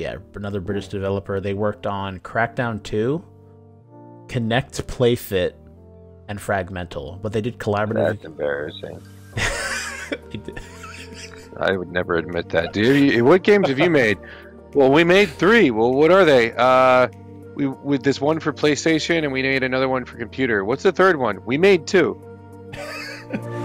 Yeah, another British developer. They worked on Crackdown 2, Kinect, Playfit, and Fragmental, but they did collaborative. That's embarrassing. I would never admit that. Do you, what games have you made? Well, we made three. Well, what are they? Uh, we with this one for PlayStation, and we made another one for computer. What's the third one? We made two.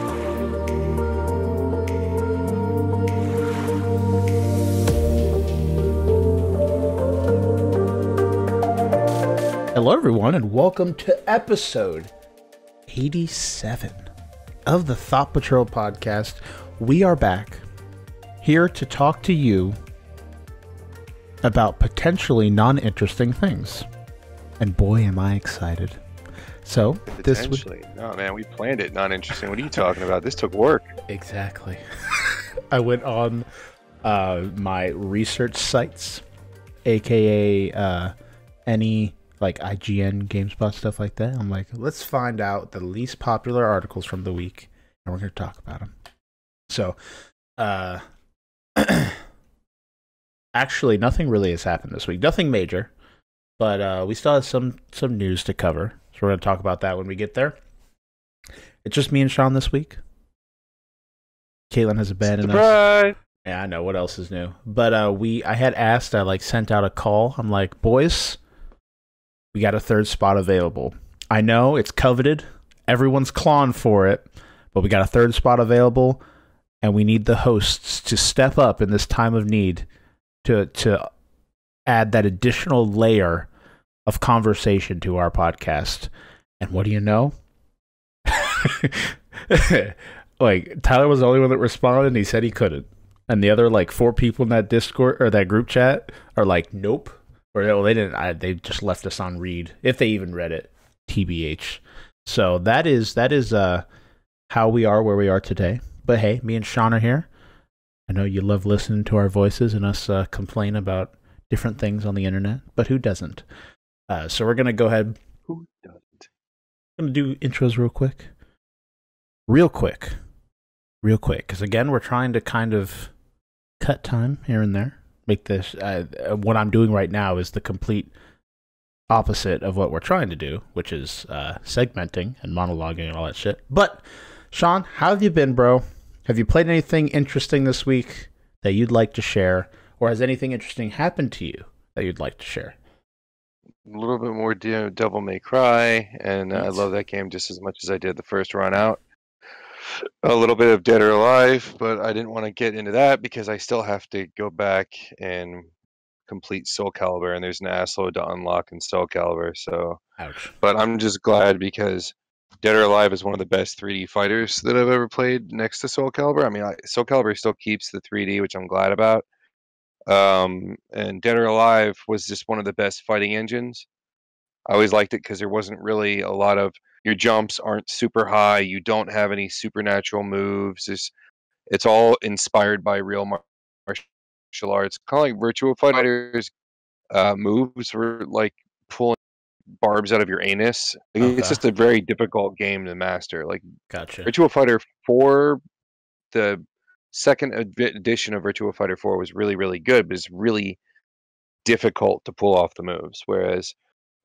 Hello, everyone, and welcome to episode 87 of the Thought Patrol podcast. We are back here to talk to you about potentially non interesting things. And boy, am I excited. So, this was. No, man, we planned it. Not interesting. What are you talking about? This took work. exactly. I went on uh, my research sites, aka uh, any like IGN, GameSpot, stuff like that. I'm like, let's find out the least popular articles from the week, and we're going to talk about them. So, uh, actually, nothing really has happened this week. Nothing major, but uh, we still have some some news to cover. So we're going to talk about that when we get there. It's just me and Sean this week. Caitlin has abandoned us. Yeah, I know what else is new. But uh we I had asked, I like sent out a call. I'm like, boys, we got a third spot available. I know it's coveted. Everyone's clawing for it, but we got a third spot available and we need the hosts to step up in this time of need to to add that additional layer of conversation to our podcast. And what do you know? like Tyler was the only one that responded and he said he couldn't. And the other like four people in that Discord or that group chat are like, nope. Or well, they didn't. I, they just left us on read if they even read it. TBH. So that is that is uh how we are where we are today. But hey, me and Sean are here. I know you love listening to our voices and us uh, complain about different things on the internet, but who doesn't? Uh, so we're gonna go ahead. Who doesn't? I'm gonna do intros real quick, real quick, real quick. Because again, we're trying to kind of cut time here and there. Make this. Uh, uh, what I'm doing right now is the complete opposite of what we're trying to do, which is uh, segmenting and monologuing and all that shit. But Sean, how have you been, bro? Have you played anything interesting this week that you'd like to share, or has anything interesting happened to you that you'd like to share? A little bit more De- Devil May Cry, and I love that game just as much as I did the first run out. A little bit of Dead or Alive, but I didn't want to get into that because I still have to go back and complete Soul Calibur, and there's an ass load to unlock in Soul Calibur. So, Ouch. but I'm just glad because Dead or Alive is one of the best 3D fighters that I've ever played next to Soul Calibur. I mean, I, Soul Calibur still keeps the 3D, which I'm glad about. Um, and Dead or Alive was just one of the best fighting engines. I always liked it because there wasn't really a lot of your jumps aren't super high. You don't have any supernatural moves. It's, it's all inspired by real martial arts, kind of like Virtua Fighters. Uh, moves were like pulling barbs out of your anus. Like, Okay. It's just a very difficult game to master. Like Gotcha. Virtua Fighter 4, the second edition of Virtua Fighter 4 was really, really good, but it's really difficult to pull off the moves. Whereas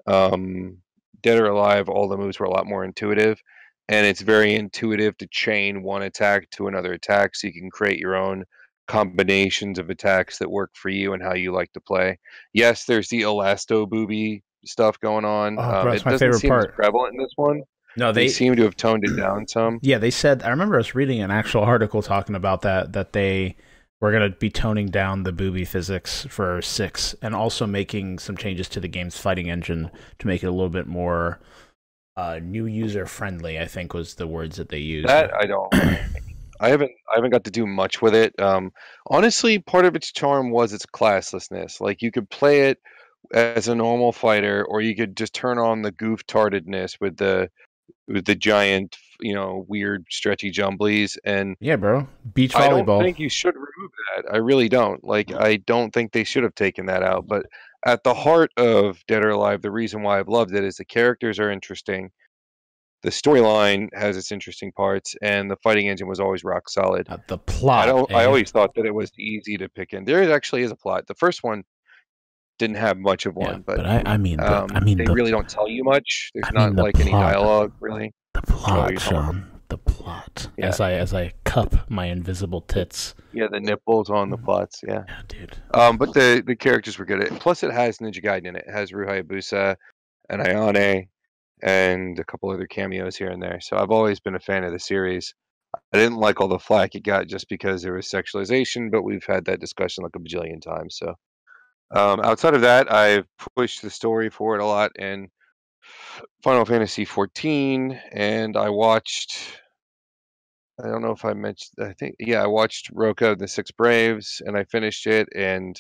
um, Dead or Alive, all the moves were a lot more intuitive. And it's very intuitive to chain one attack to another attack so you can create your own combinations of attacks that work for you and how you like to play. Yes, there's the elasto booby stuff going on. Oh, um, bro, it my doesn't favorite seem part. as prevalent in this one. No, They they seem to have toned it down some. Yeah, they said. I remember us reading an actual article talking about that. That they were going to be toning down the booby physics for six, and also making some changes to the game's fighting engine to make it a little bit more uh, new user friendly. I think was the words that they used. That I don't. I haven't. I haven't got to do much with it. Um, honestly, part of its charm was its classlessness. Like you could play it as a normal fighter, or you could just turn on the goof tardedness with the with the giant, you know, weird stretchy jumblies. And yeah, bro. Beach volleyball I don't think you should remove that. I really don't. Like I don't think they should have taken that out. But at the heart of Dead or Alive, the reason why I've loved it is the characters are interesting. The storyline has its interesting parts, and the fighting engine was always rock solid. Uh, the plot. I don't. I eh? always thought that it was easy to pick in. There actually is a plot. The first one, didn't have much of one, yeah, but, I, I mean, the, um, I mean, they the, really don't tell you much. There's I not the like any dialogue really. The plot, you're talking about- Sean, the plot. Yeah. As I as I cup my invisible tits. Yeah, the nipples on the plots. Yeah. Yeah, dude. Um, but the the characters were good. Plus, it has Ninja Gaiden in it. It has Ryu Hayabusa and Ayane and a couple other cameos here and there. So I've always been a fan of the series. I didn't like all the flack it got just because there was sexualization, but we've had that discussion like a bajillion times. So um, outside of that, I've pushed the story forward a lot in Final Fantasy 14, and I watched. I don't know if I mentioned. I think yeah, I watched Rokka the Six Braves, and I finished it, and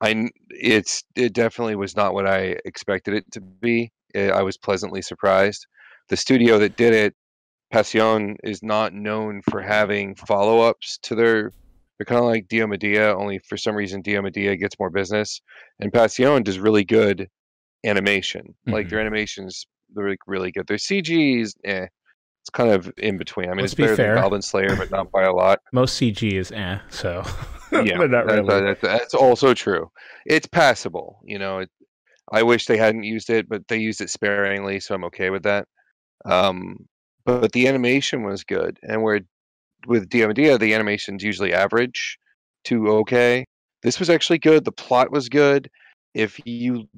I it's it definitely was not what I expected it to be. Eh, I was pleasantly surprised. The studio that did it, Passion, is not known for having follow-ups to their. They're kind of like Diomedéa, only for some reason Diomedéa gets more business, and Passion does really good animation. Like Mhm. their animations, they're like really good. Their CGs, eh, it's kind of in between. I mean, Let's it's be better fair. than Goblin Slayer, but not by a lot. Most CG is eh, so yeah, but not really. that- that's also true. It's passable. You know, it, I wish they hadn't used it, but they used it sparingly, so I'm okay with that. Um, but the animation was good, and where with Diomedéa, the animation's usually average to okay. This was actually good. The plot was good. If you,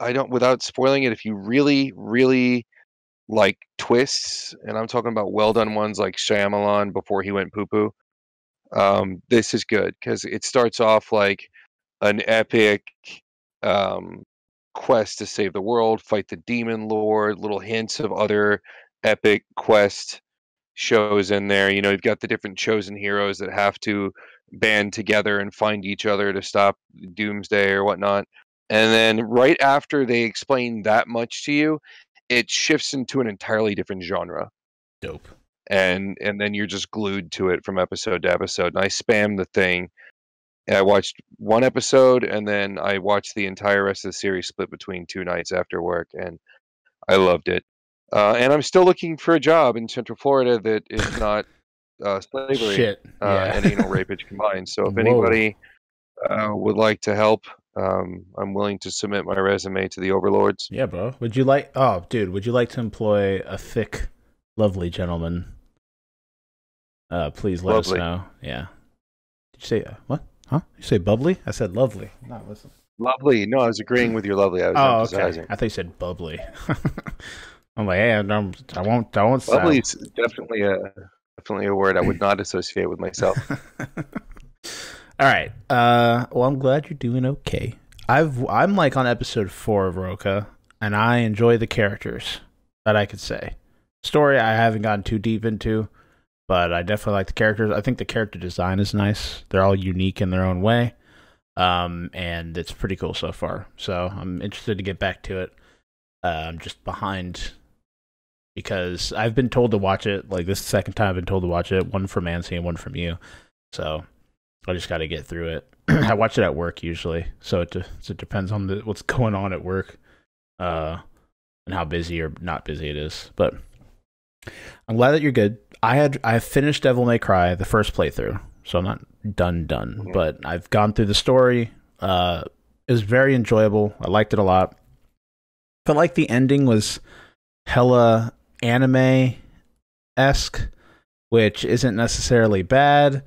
I don't, without spoiling it, if you really, really like twists, and I'm talking about well done ones like Shyamalan before he went poo poo, um, this is good because it starts off like an epic um, quest to save the world, fight the demon lord, little hints of other epic quest shows in there. You know, you've got the different chosen heroes that have to band together and find each other to stop doomsday or whatnot. And then right after they explain that much to you, it shifts into an entirely different genre Dope. and and then you're just glued to it from episode to episode. And I spammed the thing. And I watched one episode, and then I watched the entire rest of the series split between two nights after work, and I loved it. Uh, and I'm still looking for a job in Central Florida that is not uh, slavery Shit. uh, and anal rapage combined. So if Whoa. anybody uh, would like to help, um, I'm willing to submit my resume to the overlords. yeah, bro. Would you like? Oh, dude. Would you like to employ a thick, lovely gentleman? Uh, please let Lovely. us know. Yeah. Did you say uh, what? Huh? You say bubbly? I said lovely. Not listen. Lovely. No, I was agreeing with your lovely. I was Oh, okay. I thought you said bubbly. I'm like, hey, I, don't, I won't. I won't. Lovely is definitely a definitely a word I would not associate with myself. All right. Uh, well, I'm glad you're doing okay. I've I'm like on episode four of Rokka, and I enjoy the characters. That I could say. Story I haven't gotten too deep into, but I definitely like the characters. I think the character design is nice. They're all unique in their own way, um, and it's pretty cool so far. So I'm interested to get back to it. Uh, I'm just behind because I've been told to watch it. Like this is the second time I've been told to watch it. One from Nancy and one from you. So I just got to get through it. I watch it at work usually, so it de- so it depends on the, what's going on at work, uh, and how busy or not busy it is. But I'm glad that you're good. I had I finished Devil May Cry the first playthrough, so I'm not done done. Mhm. But I've gone through the story. Uh, it was very enjoyable. I liked it a lot. Felt like the ending was hella anime esque, which isn't necessarily bad,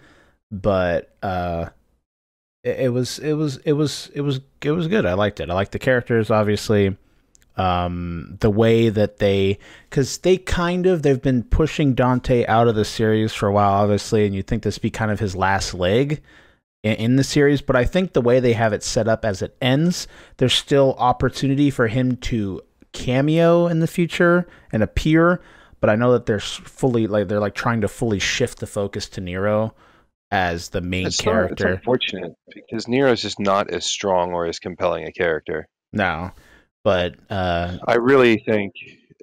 but uh, it, it was it was it was it was it was good. I liked it. I liked the characters, obviously. Um, the way that they, because they kind of they've been pushing Dante out of the series for a while, obviously, and you'd think this be kind of his last leg in, in the series. But I think the way they have it set up as it ends, there's still opportunity for him to cameo in the future and appear. But I know that they're fully like they're like trying to fully shift the focus to Nero as the main It's, not, it's character. unfortunate because Nero is just not as strong or as compelling a character. No, but uh, I really think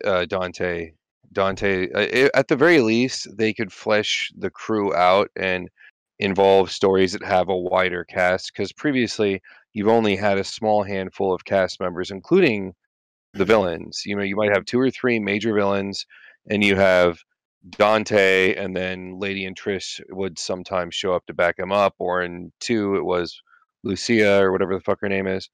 uh, Dante, Dante, uh, at the very least, they could flesh the crew out and involve stories that have a wider cast. Because previously, you've only had a small handful of cast members, including the villains. You know, you might have two or three major villains, and you have Dante, and then Lady and Trish would sometimes show up to back him up. Or in two, it was Lucia or whatever the fuck her name is.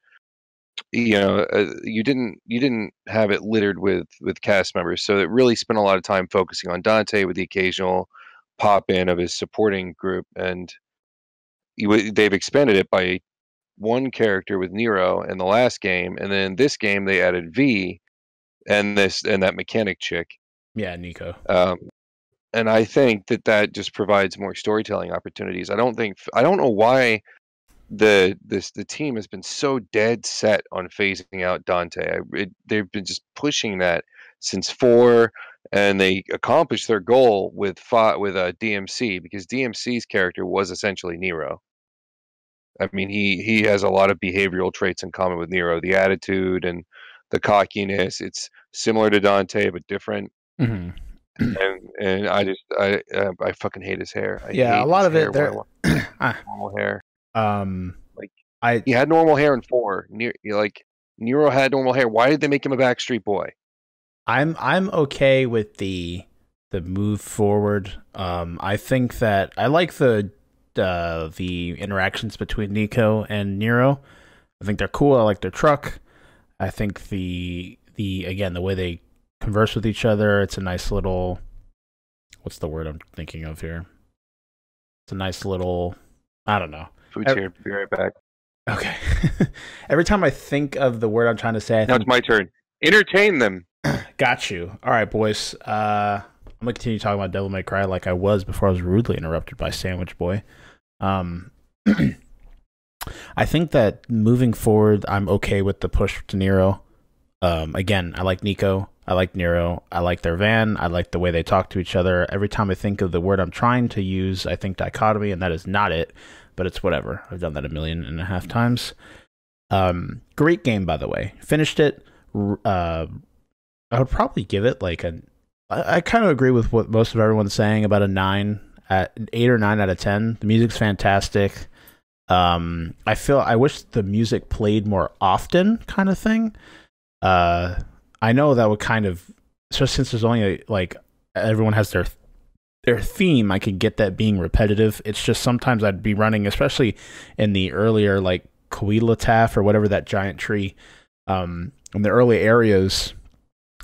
you know uh, you didn't you didn't have it littered with with cast members so it really spent a lot of time focusing on dante with the occasional pop in of his supporting group and you, they've expanded it by one character with nero in the last game and then this game they added v and this and that mechanic chick Yeah, Nico. um, and I think that that just provides more storytelling opportunities. I don't think I don't know why the this the team has been so dead set on phasing out Dante. I, it, they've been just pushing that since four, and they accomplished their goal with five, with a uh, DMC because DMC's character was essentially Nero. I mean, he he has a lot of behavioral traits in common with Nero, the attitude and the cockiness. It's similar to Dante but different. Mm-hmm and and I just I uh, I fucking hate his hair. I yeah, a lot of it there. normal hair. Um, like I he had normal hair in four. Near like Nero had normal hair. Why did they make him a Backstreet Boy? I'm I'm okay with the the move forward. Um, I think that I like the uh, the interactions between Nico and Nero. I think they're cool. I like their truck. I think the the again the way they converse with each other. It's a nice little what's the word I'm thinking of here? It's a nice little I don't know. Food Every, here, be right back. Okay. Every time I think of the word I'm trying to say, I now think, it's my turn. Entertain them. Got you. All right, boys. Uh, I'm gonna continue talking about Devil May Cry like I was before I was rudely interrupted by Sandwich Boy. Um, I think that moving forward, I'm okay with the push to Nero. Um, again, I like Nico. I like Nero. I like their van. I like the way they talk to each other. Every time I think of the word I'm trying to use, I think dichotomy, and that is not it, but it's whatever. I've done that a million and a half times. Um, great game, by the way. Finished it. Uh, I would probably give it like a. I, I kind of agree with what most of everyone's saying about a nine, at eight or nine out of ten. The music's fantastic. Um, I feel I wish the music played more often, kind of thing. Uh, I know that would kind of, especially since there's only a, like everyone has their their theme. I could get that being repetitive. It's just sometimes I'd be running, especially in the earlier like Qliphoth or whatever that giant tree, um, in the early areas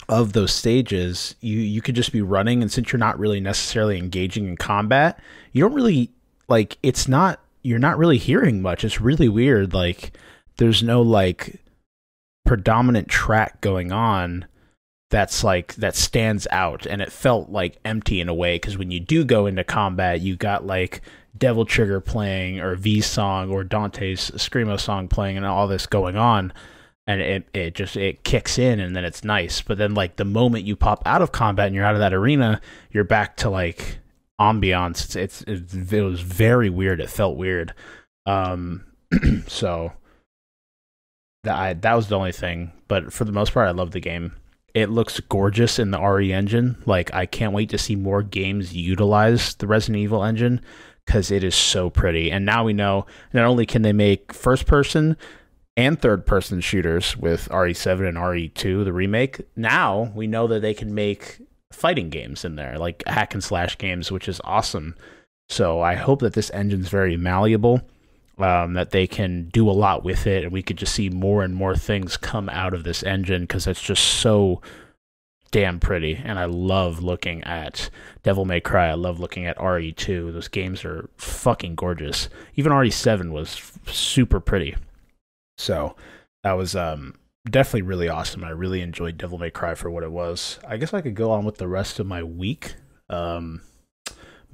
of those stages, you you could just be running, and since you're not really necessarily engaging in combat, you don't really like. It's not you're not really hearing much. It's really weird. Like there's no like predominant track going on that's like that stands out and it felt like empty in a way because when you do go into combat you got like devil trigger playing or v song or dante's screamo song playing and all this going on and it, it just it kicks in and then it's nice. But then like the moment you pop out of combat and you're out of that arena you're back to like ambiance. It's, it's it was very weird. It felt weird. Um so that I that was the only thing. But for the most part, I love the game. It looks gorgeous in the RE engine. Like I can't wait to see more games utilize the Resident Evil engine because it is so pretty. And now we know not only can they make first person and third person shooters with RE7 and RE2, the remake, now we know that they can make fighting games in there, like hack and slash games, which is awesome. So I hope that this engine's very malleable um, that they can do a lot with it, and we could just see more and more things come out of this engine because it's just so damn pretty. And I love looking at Devil May Cry. I love looking at RE2. Those games are fucking gorgeous. Even RE7 was super pretty. So that was um, definitely really awesome. I really enjoyed Devil May Cry for what it was. I guess I could go on with the rest of my week. Um,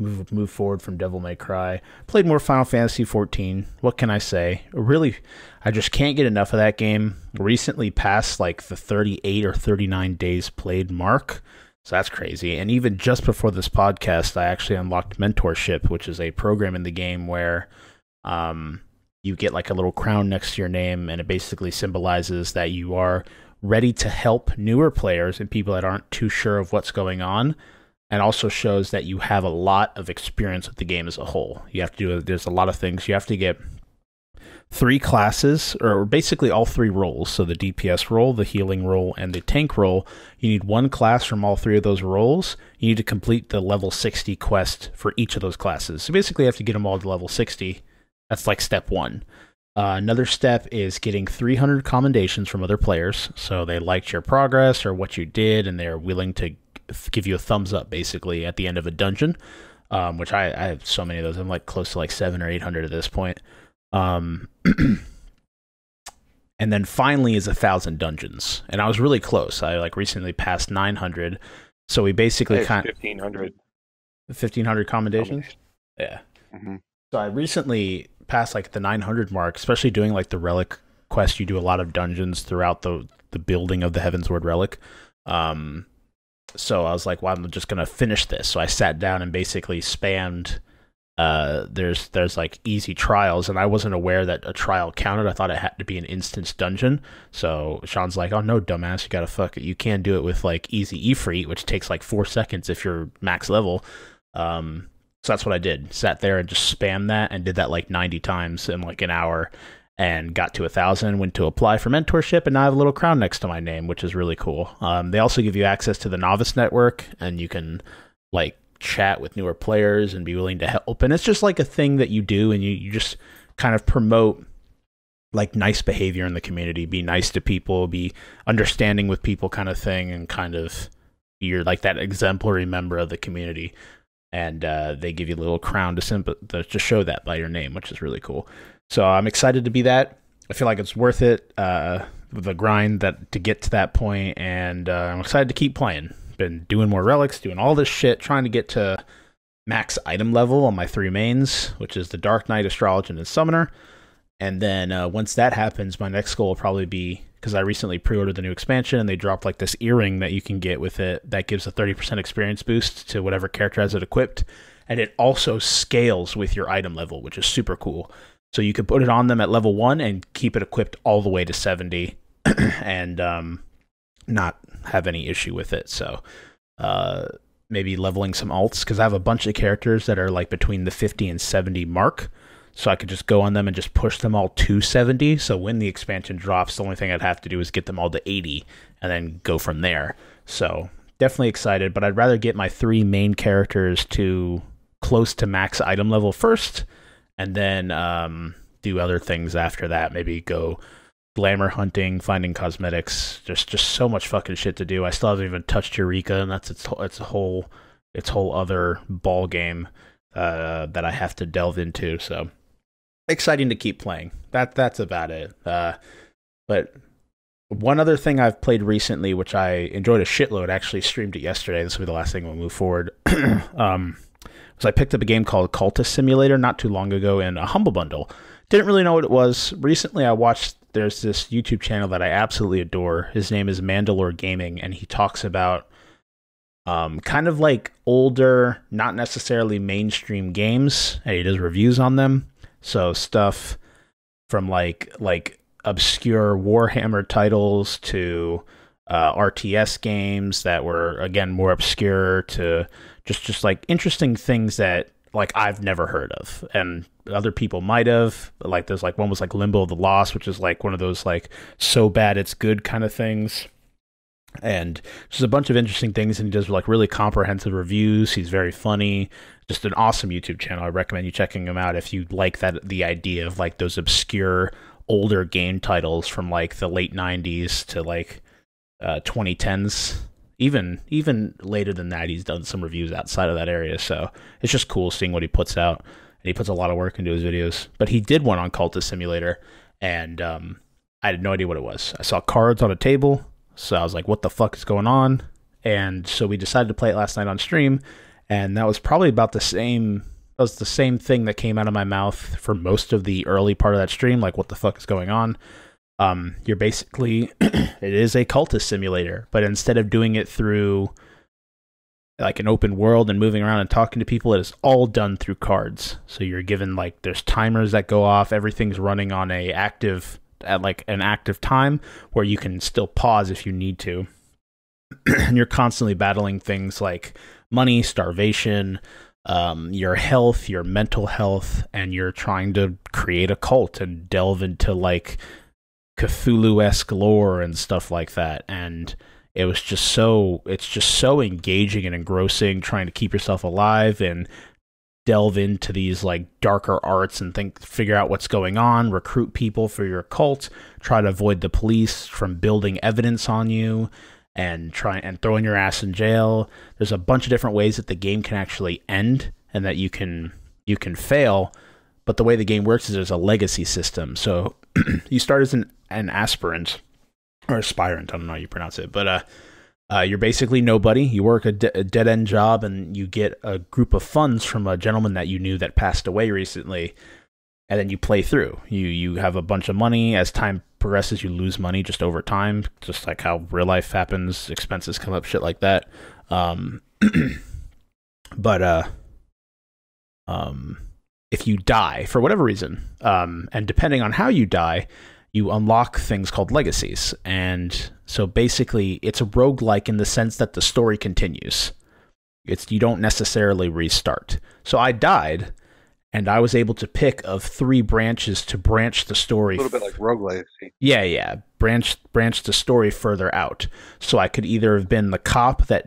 move move forward from Devil May Cry. Played more Final Fantasy 14. What can I say? Really, I just can't get enough of that game. Recently passed like the 38 or 39 days played mark. So that's crazy. And even just before this podcast, I actually unlocked mentorship, which is a program in the game where um, you get like a little crown next to your name, and it basically symbolizes that you are ready to help newer players and people that aren't too sure of what's going on and also shows that you have a lot of experience with the game as a whole. You have to do there's a lot of things you have to get three classes or basically all three roles. So the DPS role, the healing role, and the tank role. You need one class from all three of those roles. You need to complete the level 60 quest for each of those classes. So basically you have to get them all to level 60. That's like step 1. Uh, another step is getting 300 commendations from other players. So they liked your progress or what you did, and they're willing to give you a thumbs up basically at the end of a dungeon. Um, which I, I have so many of those. I'm like close to like seven or eight hundred at this point. Um, and then finally is a thousand dungeons, and I was really close. I like recently passed 900. So we basically kind of 1500. 1500 commendations. Yeah. Mm-hmm. So I recently passed like the 900 mark, especially doing like the relic quest. You do a lot of dungeons throughout the the building of the Heavensward relic. Um, so I was like, well, I'm just gonna finish this. So I sat down and basically spammed. Uh, there's there's like easy trials, and I wasn't aware that a trial counted. I thought it had to be an instance dungeon. So Sean's like, oh no, dumbass, you gotta fuck it. You can't do it with like easy Ifrit, which takes like four seconds if you're max level. Um, so that's what I did. Sat there and just spammed that and did that like 90 times in like an hour and got to a thousand, went to apply for mentorship, and now I have a little crown next to my name, which is really cool. Um, they also give you access to the novice network, and you can like chat with newer players and be willing to help. And it's just like a thing that you do, and you, you just kind of promote like nice behavior in the community, be nice to people, be understanding with people, kind of thing, and kind of you're like that exemplary member of the community. And uh, they give you a little crown to, simp- to show that by your name, which is really cool. So I'm excited to be that. I feel like it's worth it, uh, the grind that to get to that point, and uh, I'm excited to keep playing. Been doing more relics, doing all this shit, trying to get to max item level on my three mains, which is the Dark Knight, Astrologian, and Summoner. And then uh, once that happens, my next goal will probably be because I recently pre-ordered the new expansion and they dropped like this earring that you can get with it that gives a 30% experience boost to whatever character has it equipped, and it also scales with your item level, which is super cool. So you could put it on them at level one and keep it equipped all the way to 70 and um, not have any issue with it. So uh, maybe leveling some alts because I have a bunch of characters that are like between the 50 and 70 mark. So I could just go on them and just push them all to 70. So when the expansion drops, the only thing I'd have to do is get them all to 80 and then go from there. So definitely excited, but I'd rather get my three main characters to close to max item level first and then um, do other things after that. Maybe go glamour hunting, finding cosmetics. Just just so much fucking shit to do. I still haven't even touched Eureka, and that's its it's a whole its whole other ball game uh, that I have to delve into. So exciting to keep playing. That that's about it. Uh, but one other thing I've played recently, which I enjoyed a shitload, actually streamed it yesterday. This will be the last thing we'll move forward. um, so I picked up a game called Cultist Simulator not too long ago in a Humble Bundle. Didn't really know what it was. Recently, I watched. There's this YouTube channel that I absolutely adore. His name is Mandalore Gaming, and he talks about um, kind of like older, not necessarily mainstream games, and he does reviews on them. So stuff from like like obscure Warhammer titles to uh, RTS games that were again more obscure to just just like interesting things that like I've never heard of and other people might have like there's like one was like Limbo of the Lost which is like one of those like so bad it's good kind of things. And just a bunch of interesting things and he does like really comprehensive reviews. He's very funny. Just an awesome youtube channel. I recommend you checking him out if you like that the idea of like those obscure older game titles from like the late 90s to like uh, 2010s even even later than that he's done some reviews outside of that area. So it's just cool seeing what he puts out. And he puts a lot of work into his videos. But he did one on cultist simulator and um, i had no idea what it was. I saw cards on a table. So i was like what the fuck is going on? And so we decided to play it last night on stream. And that was probably about the same that was the same thing that came out of my mouth for most of the early part of that stream. Like what the fuck is going on um, you're basically it is a cultist simulator, but instead of doing it through like an open world and moving around and talking to people, it is all done through cards. So you're given like there's timers that go off. Everything's running on a active at like an active time where you can still pause if you need to. and you're constantly battling things like money, starvation, um, your health, your mental health, and you're trying to create a cult and delve into like Cthulhu esque lore and stuff like that. And it was just so it's just so engaging and engrossing, trying to keep yourself alive and delve into these like darker arts and think figure out what's going on recruit people for your cult try to avoid the police from building evidence on you and try and throwing your ass in jail there's a bunch of different ways that the game can actually end and that you can you can fail but the way the game works is there's a legacy system so you start as an, an aspirant or aspirant i don't know how you pronounce it but uh uh, you're basically nobody. You work a, de- a dead end job and you get a group of funds from a gentleman that you knew that passed away recently. And then you play through. You you have a bunch of money. As time progresses, you lose money just over time, just like how real life happens. Expenses come up, shit like that. Um, but uh, um, if you die for whatever reason, um, and depending on how you die, you unlock things called legacies. And so basically, it's a roguelike in the sense that the story continues. It's you don't necessarily restart. So I died, and I was able to pick of three branches to branch the story. A little bit like Rogue Legacy. Yeah, yeah. Branch branch the story further out. So I could either have been the cop that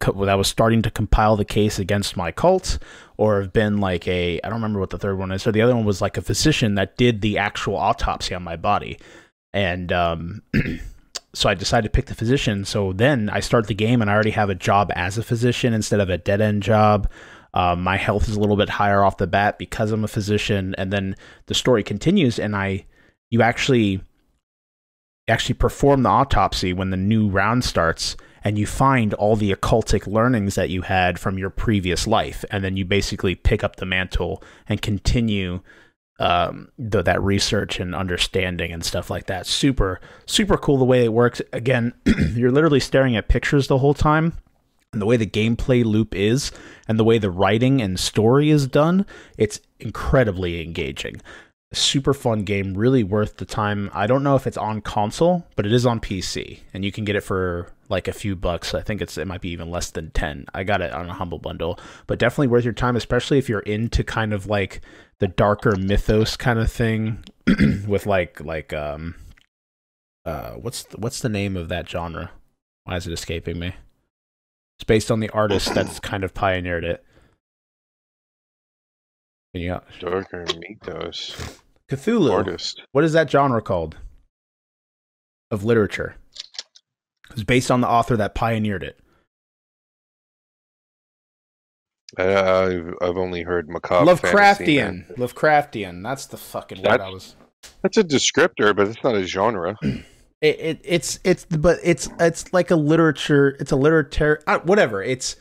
that was starting to compile the case against my cult, or have been like a I don't remember what the third one is. So the other one was like a physician that did the actual autopsy on my body, and um, so I decided to pick the physician. So then I start the game and I already have a job as a physician instead of a dead end job. Um, my health is a little bit higher off the bat because I'm a physician, and then the story continues, and I you actually actually perform the autopsy when the new round starts and you find all the occultic learnings that you had from your previous life. And then you basically pick up the mantle and continue um, the, that research and understanding and stuff like that. Super super cool the way it works. Again you're literally staring at pictures the whole time. And the way the gameplay loop is and the way the writing and story is done it's incredibly engaging super fun game, really worth the time. I don't know if it's on console, but it is on PC, and you can get it for like a few bucks. I think it's it might be even less than ten. I got it on a humble bundle, but definitely worth your time, especially if you're into kind of like the darker mythos kind of thing, with like like um uh what's the, what's the name of that genre? Why is it escaping me? It's based on the artist that's kind of pioneered it. Yeah. Darker mythos. Cthulhu. Artist. What is that genre called? Of literature. It's based on the author that pioneered it. Uh, I've I've only heard macabre. Lovecraftian. man. Lovecraftian. That's the fucking word I was. That's a descriptor, but it's not a genre. It, it it's it's but it's it's like a literature. It's a literature. Uh, whatever. It's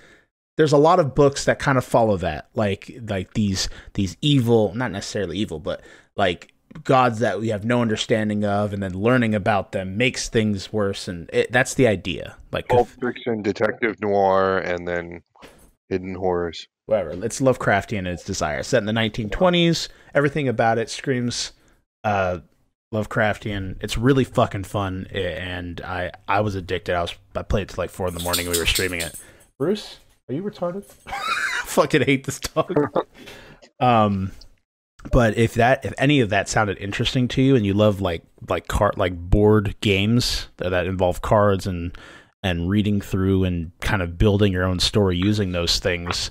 there's a lot of books that kind of follow that, like like these these evil, not necessarily evil, but like gods that we have no understanding of, and then learning about them makes things worse. And it, that's the idea. Like Pulp fiction, detective noir, and then hidden horrors. whatever. It's Lovecraftian in its desire. Set in the 1920s. Everything about it screams uh, Lovecraftian. It's really fucking fun, and I I was addicted. I was I played it till like four in the morning. and We were streaming it. Bruce, are you retarded? fucking hate this dog. um, but if that if any of that sounded interesting to you, and you love like like card like board games that, that involve cards and and reading through and kind of building your own story using those things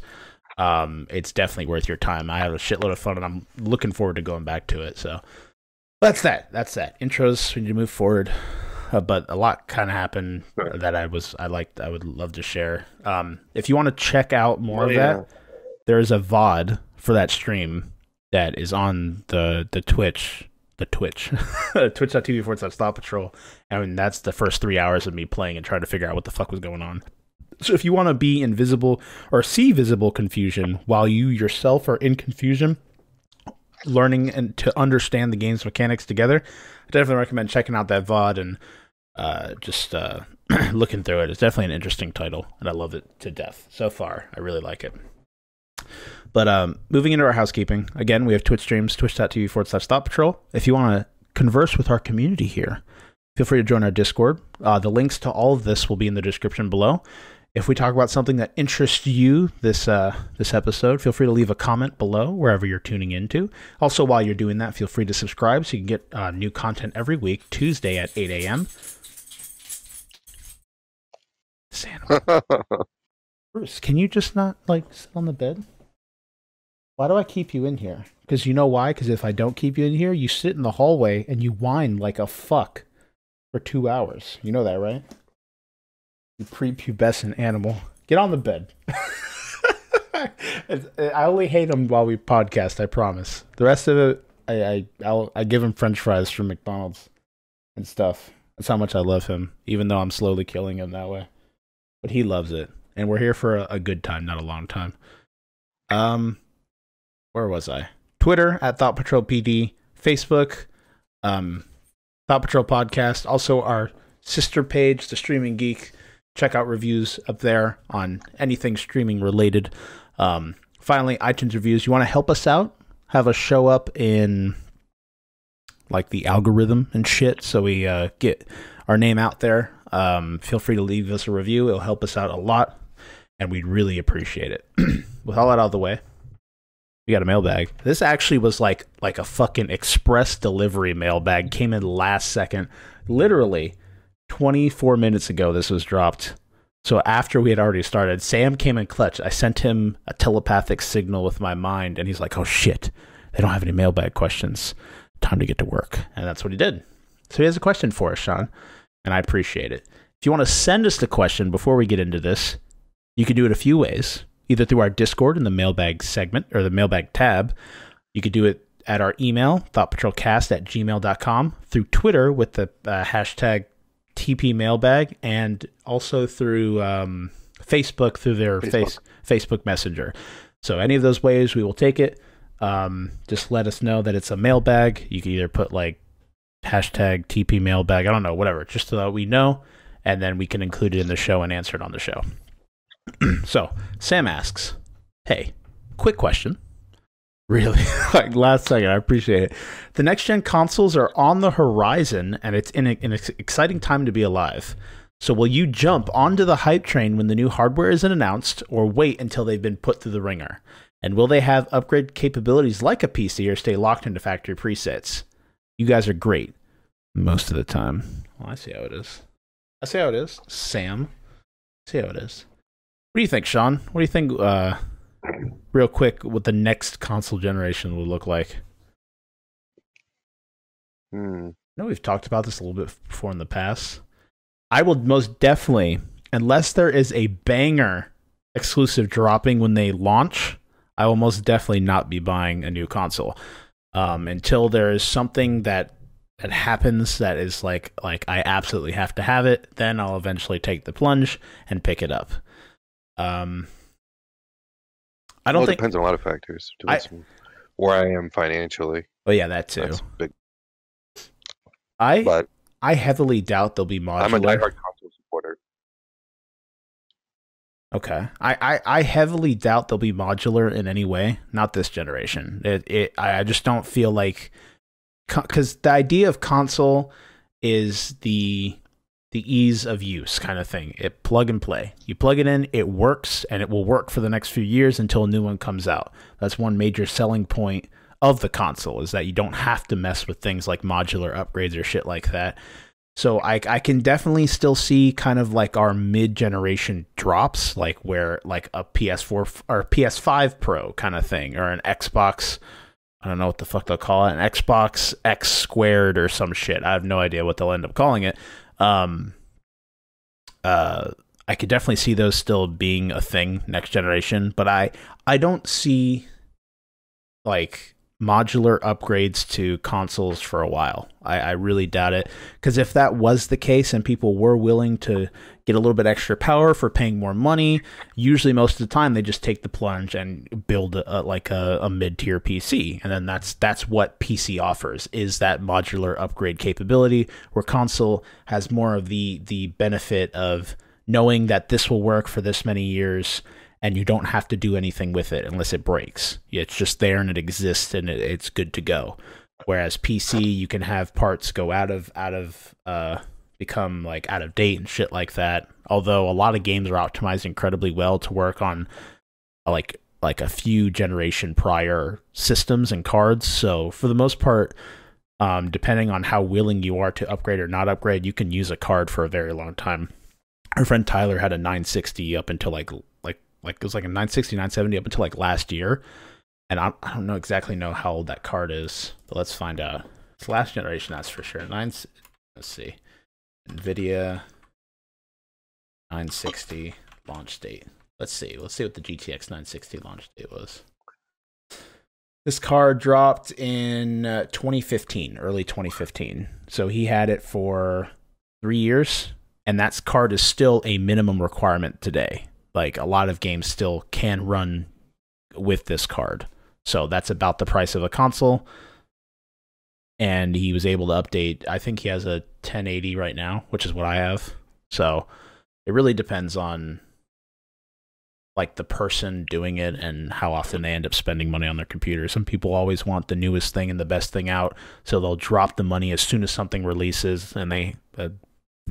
um, it's definitely worth your time. I have a shitload of fun, and I'm looking forward to going back to it. So that's that. That's that. Intros. We need to move forward, uh, but a lot kind of happened that I was I liked. I would love to share. Um, if you want to check out more Oh, of yeah. that, there's a VOD for that stream that is on the the Twitch. The Twitch, twitch.tv forward slash Thought Patrol. And that's the first three hours of me playing and trying to figure out what the fuck was going on. So if you want to be invisible or see visible confusion while you yourself are in confusion, learning and to understand the game's mechanics together, I definitely recommend checking out that VOD and uh, just uh, looking through it. It's definitely an interesting title, and I love it to death. So far, I really like it. But um, moving into our housekeeping, again, we have Twitch streams, twitch.tv forward slash Thought Patrol. If you want to converse with our community here, feel free to join our Discord. Uh, the links to all of this will be in the description below. If we talk about something that interests you this uh, this episode, feel free to leave a comment below wherever you're tuning into. Also, while you're doing that, feel free to subscribe so you can get uh, new content every week, Tuesday at 8 a.m. Santa. Bruce, can you just not like sit on the bed? Why do I keep you in here? Because you know why? Because if I don't keep you in here, you sit in the hallway and you whine like a fuck for two hours. You know that, right? You prepubescent animal. Get on the bed. I only hate him while we podcast. I promise. The rest of it, I I I'll, I give him French fries from McDonald's and stuff. That's how much I love him, even though I'm slowly killing him that way. But he loves it, and we're here for a, a good time, not a long time. Um, where was I? Twitter at Thought Patrol PD, Facebook, um, Thought Patrol Podcast, also our sister page, The Streaming Geek. Check out reviews up there on anything streaming related. Um, finally, iTunes reviews. You want to help us out? Have us show up in like the algorithm and shit, so we uh, get our name out there. Um, feel free to leave us a review. It'll help us out a lot, and we'd really appreciate it. With all that out of the way, we got a mailbag. This actually was like like a fucking express delivery mailbag. Came in last second, literally 24 minutes ago. This was dropped. So after we had already started, Sam came in clutch. I sent him a telepathic signal with my mind, and he's like, "Oh shit, they don't have any mailbag questions. Time to get to work." And that's what he did. So he has a question for us, Sean, and I appreciate it. If you want to send us the question before we get into this, you can do it a few ways. Either through our Discord in the mailbag segment or the mailbag tab. You could do it at our email, thoughtpatrolcast at gmail.com, through Twitter with the uh, hashtag TP mailbag, and also through um, Facebook through their Facebook. face Facebook Messenger. So any of those ways, we will take it. Um, just let us know that it's a mailbag. You can either put like hashtag TP mailbag, I don't know, whatever, just so that we know, and then we can include it in the show and answer it on the show. so Sam asks, "Hey, quick question." Really, like last second, I appreciate it. The next gen consoles are on the horizon, and it's in a, an exciting time to be alive. So, will you jump onto the hype train when the new hardware isn't announced, or wait until they've been put through the ringer? And will they have upgrade capabilities like a PC, or stay locked into factory presets? You guys are great most of the time. Well, I see how it is. I see how it is. Sam, I see how it is. What do you think, Sean? What do you think? Uh, real quick, what the next console generation will look like? Hmm. I know we've talked about this a little bit before in the past. I will most definitely, unless there is a banger exclusive dropping when they launch, I will most definitely not be buying a new console um, until there is something that that happens that is like like I absolutely have to have it. Then I'll eventually take the plunge and pick it up. Um, I don't well, it think. depends on a lot of factors. I- where I am financially. Oh yeah, that too. That's big. I But I heavily doubt they'll be modular. I'm a diehard console supporter. Okay. I, I, I heavily doubt they'll be modular in any way. Not this generation. It it I I just don't feel like because the idea of console is the the ease of use kind of thing. It plug and play. You plug it in, it works, and it will work for the next few years until a new one comes out. That's one major selling point of the console is that you don't have to mess with things like modular upgrades or shit like that. So I I can definitely still see kind of like our mid generation drops, like where like a PS4 or PS5 Pro kind of thing, or an Xbox. I don't know what the fuck they'll call it, an Xbox X squared or some shit. I have no idea what they'll end up calling it. Um, uh, I could definitely see those still being a thing next generation, but I I don't see like modular upgrades to consoles for a while. I, I really doubt it. Because if that was the case and people were willing to get a little bit extra power for paying more money, usually most of the time they just take the plunge and build a, like a, a mid tier PC, and then that's that's what PC offers is that modular upgrade capability, where console has more of the the benefit of knowing that this will work for this many years and you don't have to do anything with it unless it breaks. It's just there and it exists and it, it's good to go. Whereas PC, you can have parts go out of out of uh, become like out of date and shit like that. Although a lot of games are optimized incredibly well to work on like like a few generation prior systems and cards. So for the most part, um, depending on how willing you are to upgrade or not upgrade, you can use a card for a very long time. Our friend Tyler had a 960 up until like like like it was like a 960 970 up until like last year and I, I don't know exactly know how old that card is, but let's find out. It's last generation, that's for sure. Nine. Let's see. Nvidia 960 launch date. Let's see. Let's see what the GTX 960 launch date was. This card dropped in uh, 2015, early 2015. So he had it for three years, and that card is still a minimum requirement today. Like a lot of games still can run with this card. So that's about the price of a console. And he was able to update. I think he has a 1080 right now, which is what I have. So it really depends on like the person doing it and how often they end up spending money on their computer. Some people always want the newest thing and the best thing out, so they'll drop the money as soon as something releases, and they uh,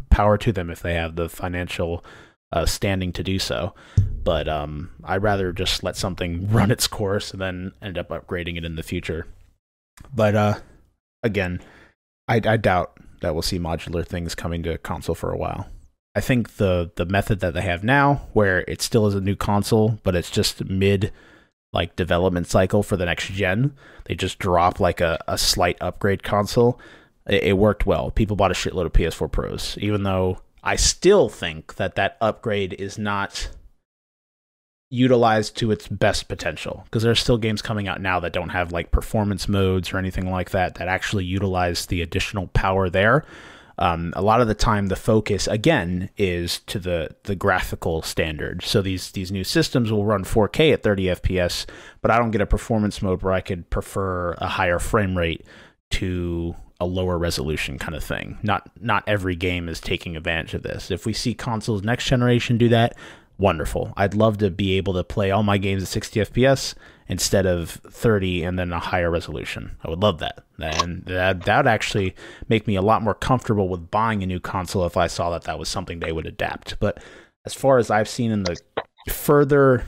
power to them if they have the financial uh, standing to do so. But um, I'd rather just let something run its course and then end up upgrading it in the future. But uh, again, I, I doubt that we'll see modular things coming to console for a while. I think the the method that they have now, where it still is a new console, but it's just mid like development cycle for the next gen, they just drop like a, a slight upgrade console. It, it worked well. People bought a shitload of PS4 Pros, even though I still think that that upgrade is not utilized to its best potential because there's still games coming out now that don't have like performance modes or anything like that that actually utilize the additional power there. Um, a lot of the time the focus again is to the the graphical standard. So these these new systems will run 4k at 30 fps but i don't get a performance mode where i could prefer a higher frame rate to a lower resolution kind of thing. Not not every game is taking advantage of this. If we see consoles next generation do that wonderful i'd love to be able to play all my games at 60 fps instead of 30 and then a higher resolution. I would love that. And that that would actually make me a lot more comfortable with buying a new console if I saw that that was something they would adapt. But as far as I've seen in the further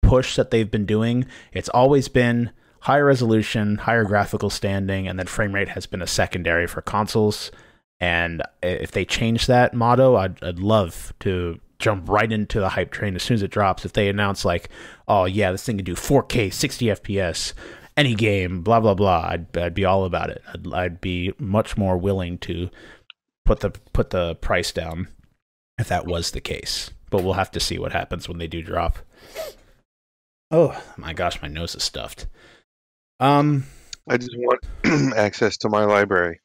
push that they've been doing, it's always been higher resolution, higher graphical standing, and then frame rate has been a secondary for consoles. And if they change that motto, I'd, I'd love to jump right into the hype train as soon as it drops. If they announce like, oh yeah, this thing can do 4K, 60 FPS, any game, blah blah blah, I'd I'd be all about it. I'd, I'd be much more willing to put the put the price down if that was the case. But we'll have to see what happens when they do drop. Oh my gosh, my nose is stuffed. Um, I just want access to my library.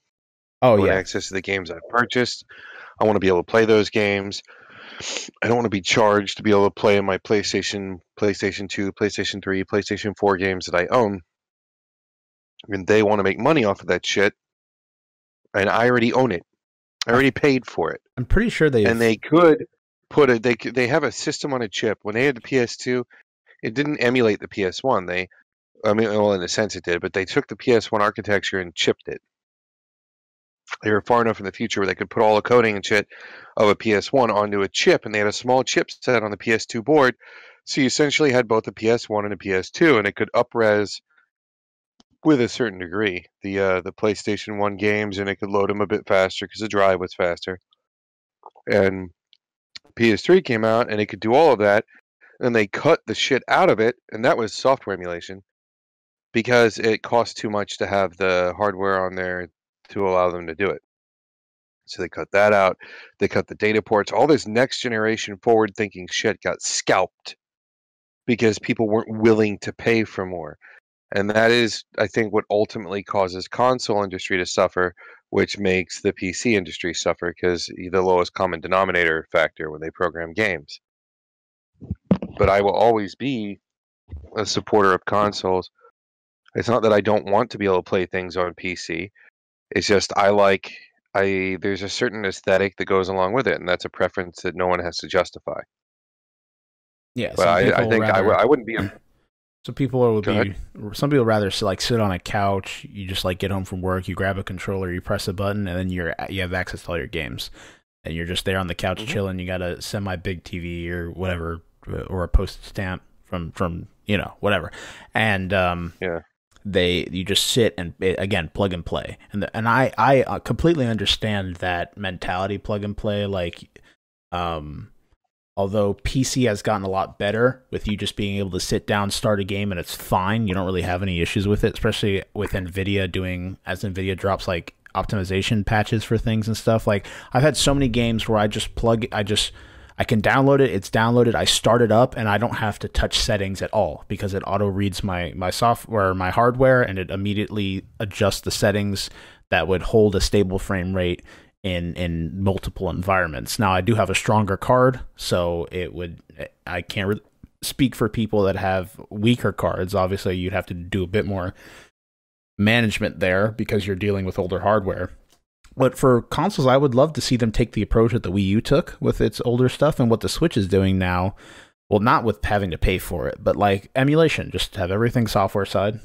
Oh yeah, access to the games I've purchased. I want to be able to play those games. I don't want to be charged to be able to play in my PlayStation, PlayStation 2, PlayStation 3, PlayStation 4 games that I own. And they want to make money off of that shit. And I already own it. I already paid for it. I'm pretty sure they and they could put it. they they have a system on a chip. When they had the PS2, it didn't emulate the PS1. They I mean well in a sense it did, but they took the PS1 architecture and chipped it they were far enough in the future where they could put all the coding and shit of a PS1 onto a chip, and they had a small chipset on the PS2 board. So you essentially had both a PS1 and a PS2, and it could upres with a certain degree the uh, the PlayStation One games, and it could load them a bit faster because the drive was faster. And PS3 came out, and it could do all of that, and they cut the shit out of it, and that was software emulation because it cost too much to have the hardware on there to allow them to do it. So they cut that out. They cut the data ports. All this next generation forward thinking shit got scalped because people weren't willing to pay for more. And that is, I think, what ultimately causes console industry to suffer, which makes the PC industry suffer because the lowest common denominator factor when they program games. But I will always be a supporter of consoles. It's not that I don't want to be able to play things on PC. It's just I like I there's a certain aesthetic that goes along with it, and that's a preference that no one has to justify. Yeah, but I, I, think rather, I I wouldn't be. A, some people would be. Some people rather like sit on a couch. You just like get home from work. You grab a controller. You press a button, and then you're you have access to all your games. And you're just there on the couch mm-hmm. chilling. You got a semi big TV or whatever, or a postage stamp from from you know whatever. And um, yeah, they you just sit and eh, again plug and play and the, and I I uh, completely understand that mentality plug and play like um although PC has gotten a lot better with you just being able to sit down, start a game, and it's fine. You don't really have any issues with it, especially with NVIDIA doing, as NVIDIA drops like optimization patches for things and stuff. Like, I've had so many games where I just plug, I just, I can download it. It's downloaded. I start it up, and I don't have to touch settings at all because it auto reads my my software, my hardware, and it immediately adjusts the settings that would hold a stable frame rate in in multiple environments. Now I do have a stronger card, so it would I can't re- speak for people that have weaker cards. Obviously, you'd have to do a bit more management there because you're dealing with older hardware. But for consoles, I would love to see them take the approach that the Wii U took with its older stuff and what the Switch is doing now. Well, not with having to pay for it, but like emulation, just have everything software side,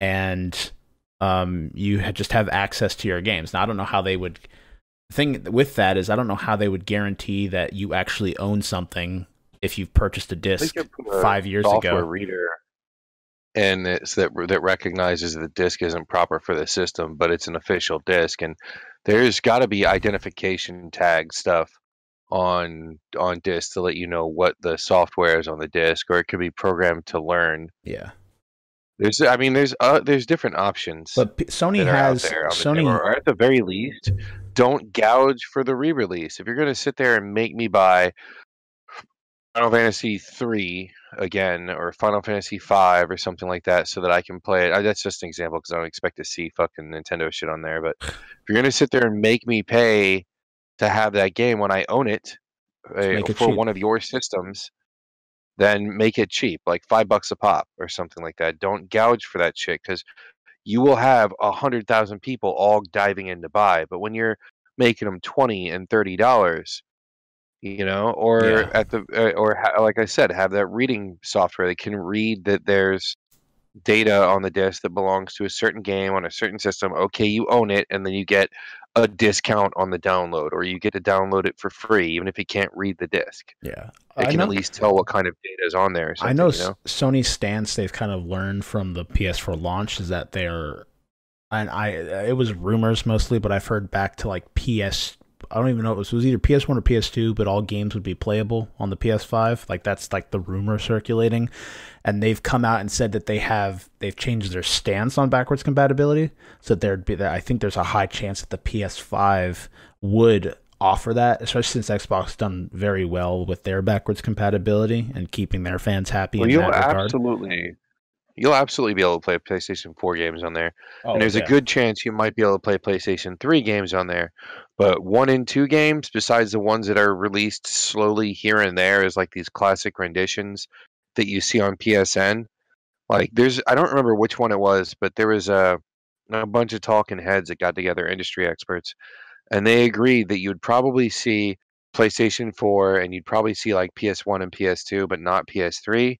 and um, you just have access to your games. Now, I don't know how they would The thing with that is I don't know how they would guarantee that you actually own something if you've purchased a disc a five years ago. Reader, and it's that that recognizes the disc isn't proper for the system, but it's an official disc, and there's got to be identification tag stuff on on disc to let you know what the software is on the disc, or it could be programmed to learn. Yeah. There's, I mean, there's uh, there's different options. But P- Sony has Sony, or at the very least, don't gouge for the re-release. If you're going to sit there and make me buy Final Fantasy three again or Final Fantasy five or something like that, so that I can play it. I, that's just an example because I don't expect to see fucking Nintendo shit on there. But if you're going to sit there and make me pay to have that game when I own it, uh, for cheap. one of your systems, then make it cheap, like five bucks a pop or something like that. Don't gouge for that shit because you will have a hundred thousand people all diving in to buy. But when you're making them twenty and thirty dollars, you know, or yeah. at the uh, or like I said, have that reading software that can read that there's data on the disk that belongs to a certain game on a certain system. Okay, you own it, and then you get a discount on the download, or you get to download it for free, even if you can't read the disc. Yeah, it can at least tell what kind of data is on there. I know, you know Sony's stance they've kind of learned from the PS4 launch is that they're, and I it was rumors mostly, but I've heard back to like PS I don't even know it was, it was either PS1 or PS2, but all games would be playable on the PS5. Like that's like the rumor circulating, and they've come out and said that they have they've changed their stance on backwards compatibility. So there'd be that I think there's a high chance that the PS5 would offer that, especially since Xbox done very well with their backwards compatibility and keeping their fans happy. Well, in that regard. absolutely You'll absolutely be able to play PlayStation 4 games on there. Oh, and there's yeah. a good chance you might be able to play PlayStation 3 games on there. But one and two games, besides the ones that are released slowly here and there, is like these classic renditions that you see on PSN. Like there's I don't remember which one it was, but there was a a bunch of talking heads that got together, industry experts, and they agreed that you'd probably see PlayStation 4 and you'd probably see like PS1 and PS2, but not PS3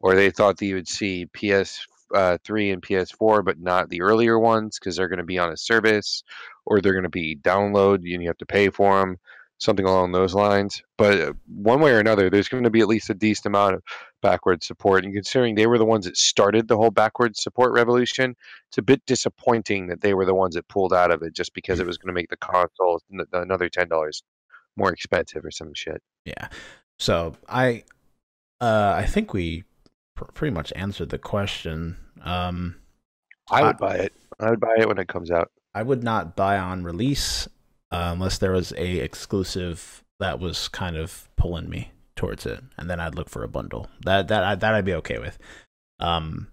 or they thought that you would see PS3 uh, and PS4, but not the earlier ones because they're going to be on a service or they're going to be download and you have to pay for them, something along those lines. But uh, one way or another, there's going to be at least a decent amount of backwards support. And considering they were the ones that started the whole backwards support revolution, it's a bit disappointing that they were the ones that pulled out of it just because it was going to make the console another ten dollars more expensive or some shit. Yeah. So I, uh, I think we pr- pretty much answered the question. Um, I would I, buy it. I would buy it when it comes out. I would not buy on release uh, unless there was a exclusive that was kind of pulling me towards it, and then I'd look for a bundle. That that I, that I'd be okay with. Um,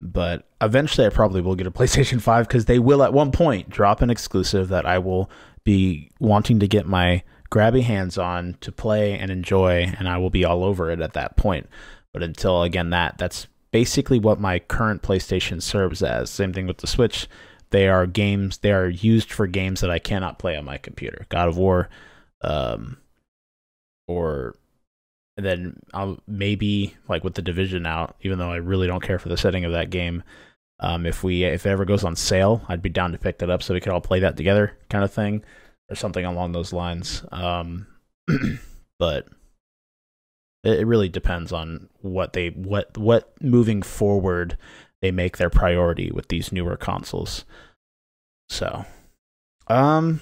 but eventually, I probably will get a PlayStation Five because they will at one point drop an exclusive that I will be wanting to get my grabby hands on to play and enjoy, and I will be all over it at that point. But until again that that's basically what my current PlayStation serves as. Same thing with the Switch. They are games. They are used for games that I cannot play on my computer. God of War, um, or then I'll maybe like with the Division out. Even though I really don't care for the setting of that game. Um, if we if it ever goes on sale, I'd be down to pick that up so we could all play that together, kind of thing, or something along those lines. Um, but it really depends on what they what what moving forward they make their priority with these newer consoles. So, um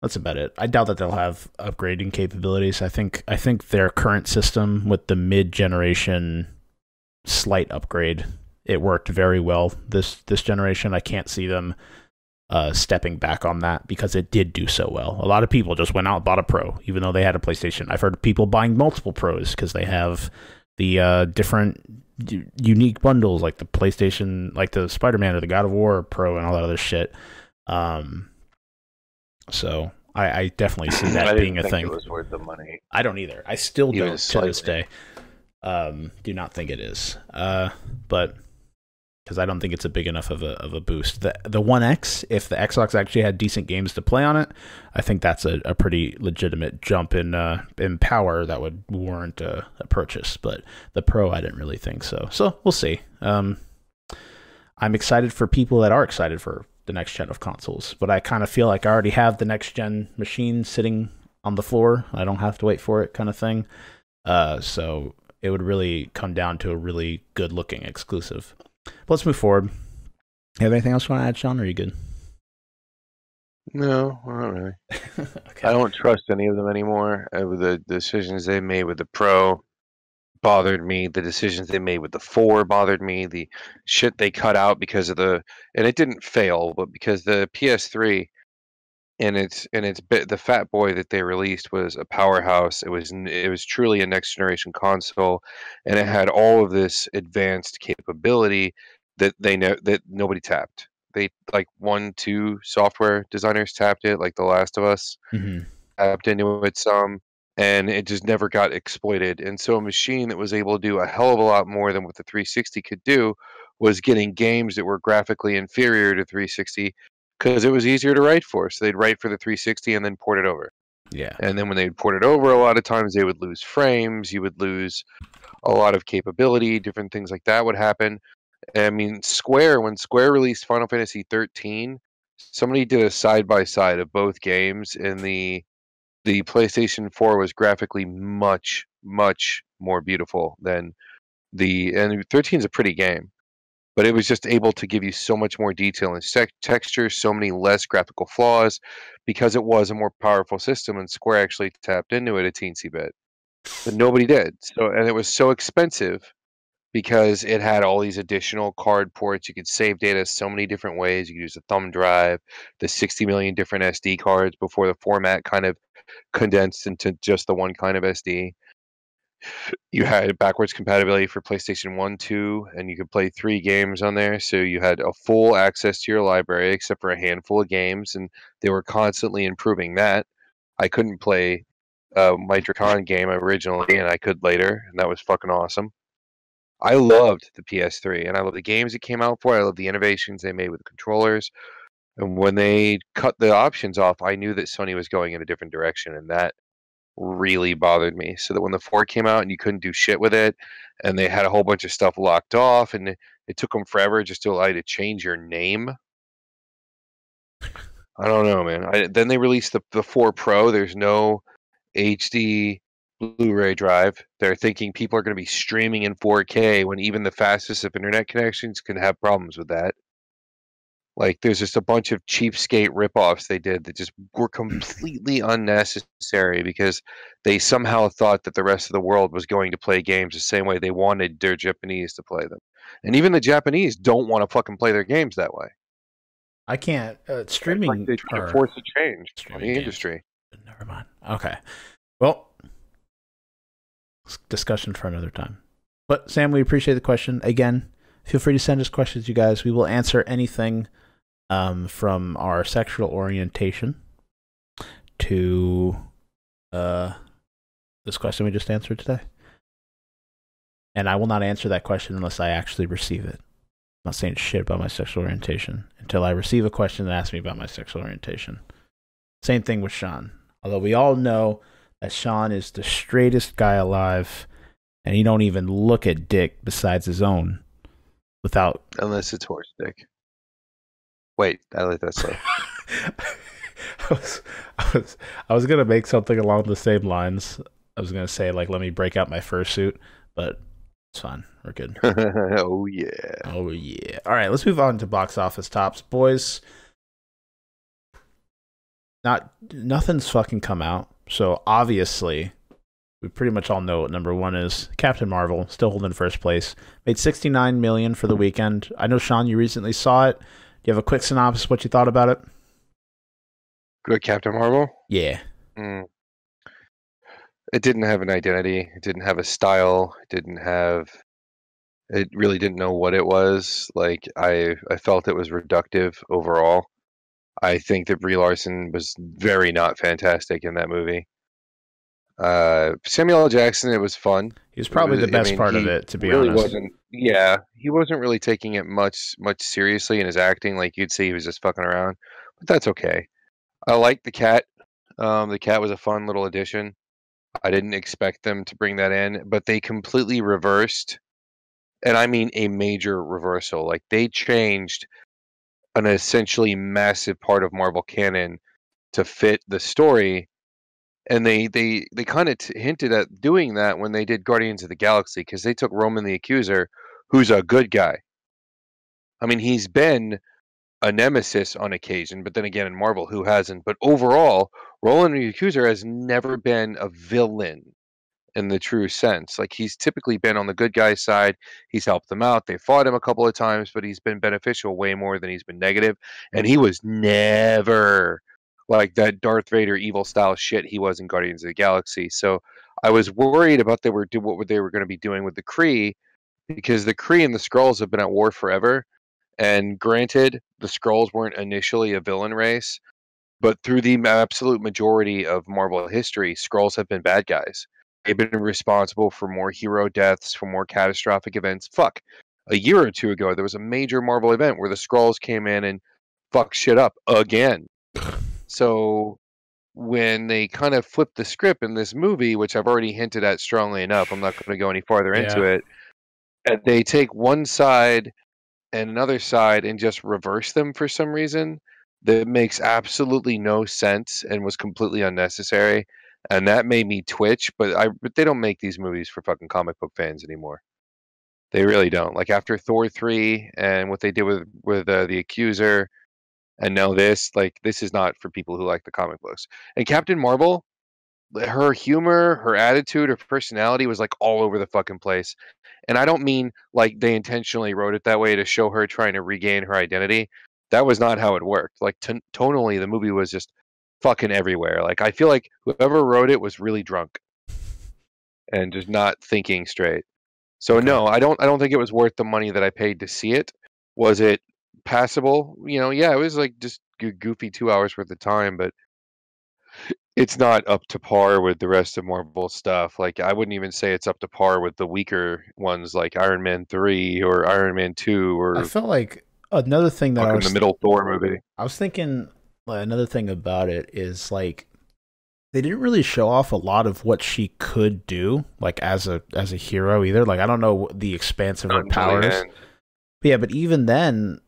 that's about it. I doubt that they'll have upgrading capabilities. I think I think their current system with the mid generation slight upgrade it worked very well this this generation. I can't see them uh, stepping back on that because it did do so well. A lot of people just went out and bought a Pro, even though they had a PlayStation. I've heard people buying multiple Pros because they have the uh, different d- unique bundles, like the PlayStation, like the Spider Man or the God of War Pro and all that other shit. Um, so I, I definitely see that being a thing. It was worth the money. I don't either. I still Even don't to this day. Um, do not think it is. Uh, but because I don't think it's a big enough of a of a boost. The the One X, if the Xbox actually had decent games to play on it, I think that's a, a pretty legitimate jump in uh in power that would warrant a, a purchase. But the Pro, I didn't really think so. So we'll see. Um, I'm excited for people that are excited for the next gen of consoles, but I kind of feel like I already have the next gen machine sitting on the floor. I don't have to wait for it, kind of thing. Uh, so it would really come down to a really good looking exclusive. But let's move forward. You have anything else you want to add, Sean? Or are you good? No, not really. okay. I don't trust any of them anymore. Uh, the decisions they made with the Pro bothered me. The decisions they made with the Four bothered me. The shit they cut out because of the and it didn't fail, but because the PS3 and its and its bit the Fat Boy that they released was a powerhouse. It was it was truly a next generation console, and it had all of this advanced capability that they know that nobody tapped. They like one, two software designers tapped it, like The Last of Us Mhm. tapped into it some, and it just never got exploited. And so, a machine that was able to do a hell of a lot more than what the 360 could do was getting games that were graphically inferior to 360 because it was easier to write for. So they'd write for the 360 and then port it over. Yeah. And then when they'd port it over, a lot of times they would lose frames. You would lose a lot of capability. Different things like that would happen. I mean, Square when Square released Final Fantasy 13, somebody did a side by side of both games, and the the PlayStation 4 was graphically much much more beautiful than the and 13 is a pretty game, but it was just able to give you so much more detail and tec- texture, so many less graphical flaws, because it was a more powerful system, and Square actually tapped into it a teensy bit, but nobody did. So and it was so expensive because it had all these additional card ports. You could save data so many different ways. You could use a thumb drive, the 60 million different SD cards before the format kind of condensed into just the one kind of SD. You had backwards compatibility for PlayStation 1, 2, and you could play three games on there. So you had a full access to your library, except for a handful of games, and they were constantly improving that. I couldn't play uh, my Dracon game originally, and I could later, and that was fucking awesome. I loved the PS3 and I love the games it came out for. I love the innovations they made with the controllers. And when they cut the options off, I knew that Sony was going in a different direction and that really bothered me. So that when the 4 came out and you couldn't do shit with it and they had a whole bunch of stuff locked off and it, took them forever just to allow you to change your name. I don't know, man. I, then they released the the 4 Pro. There's no HD Blu-ray drive. They're thinking people are going to be streaming in 4K when even the fastest of internet connections can have problems with that. Like there's just a bunch of cheapskate ripoffs they did that just were completely unnecessary because they somehow thought that the rest of the world was going to play games the same way they wanted their Japanese to play them. And even the Japanese don't want to fucking play their games that way. I can't. Uh, streaming. like they try or- to force a change streaming the games. industry. Never mind. Okay. Well, discussion for another time. But Sam, we appreciate the question. Again, feel free to send us questions, you guys. We will answer anything um, from our sexual orientation to uh, this question we just answered today. And I will not answer that question unless I actually receive it. I'm not saying shit about my sexual orientation until I receive a question that asks me about my sexual orientation. Same thing with Sean. Although we all know that Sean is the straightest guy alive, and he don't even look at dick besides his own without. Unless it's horse dick. Wait, I like that slow. I was, I was, I was gonna make something along the same lines. I was gonna say like, let me break out my fursuit, but it's fine. We're good. oh yeah. Oh yeah. All right, let's move on to box office tops, boys. not nothing's fucking come out. So obviously, we pretty much all know what number one is. Captain Marvel still holding first place. Made sixty nine million for the weekend. I know Sean, you recently saw it. Do you have a quick synopsis? What you thought about it? Good Captain Marvel. Yeah. Mm. It didn't have an identity. It didn't have a style. It didn't have. It really didn't know what it was. Like I, I felt it was reductive overall. I think that Brie Larson was very not fantastic in that movie. Uh, Samuel L. Jackson, it was fun. He was probably was- the I best mean, part of it, to be really honest. wasn't. Yeah, he wasn't really taking it much much seriously in his acting. Like you'd see, he was just fucking around. But that's okay. I like the cat. Um, the cat was a fun little addition. I didn't expect them to bring that in, but they completely reversed, and I mean a major reversal. Like they changed an essentially massive part of Marvel canon to fit the story, and they they they kind of t- hinted at doing that when they did Guardians of the Galaxy because they took Ronan the Accuser, who's a good guy. I mean, he's been a nemesis on occasion, but then again in Marvel, who hasn't? But overall, Roland the Accuser has never been a villain in the true sense. Like he's typically been on the good guy side. He's helped them out. They fought him a couple of times, but he's been beneficial way more than he's been negative. And he was never like that Darth Vader evil style shit he was in Guardians of the Galaxy. So I was worried about they were do what they were going to be doing with the Kree because the Kree and the Skrulls have been at war forever. And granted, the Skrulls weren't initially a villain race, but through the absolute majority of Marvel history, Skrulls have been bad guys. They've been responsible for more hero deaths, for more catastrophic events. Fuck. A year or two ago, there was a major Marvel event where the Skrulls came in and fucked shit up again. So when they kind of flipped the script in this movie, which I've already hinted at strongly enough, I'm not going to go any farther into it. And they take one side and another side and just reverse them for some reason that makes absolutely no sense and was completely unnecessary. And that made me twitch. But I, but they don't make these movies for fucking comic book fans anymore. They really don't. Like after Thor three and what they did with with uh, the Accuser, and now this, like this is not for people who like the comic books. And Captain Marvel, her humor, her attitude, her personality was like all over the fucking place. And I don't mean like they intentionally wrote it that way to show her trying to regain her identity. That was not how it worked. Like ton tonally, the movie was just fucking everywhere. Like I feel like whoever wrote it was really drunk and just not thinking straight. So no, I don't. I don't think it was worth the money that I paid to see it. Was it passable? You know, yeah, it was like just goofy two hours worth of time, but it's not up to par with the rest of Marvel stuff. Like I wouldn't even say it's up to par with the weaker ones like Iron Man three or Iron Man two or I felt like another thing that I was the middle Thor movie. I was thinking like, another thing about it is like they didn't really show off a lot of what she could do like as a as a hero either. Like I don't know the expanse of her Not until the powers. But yeah, but even then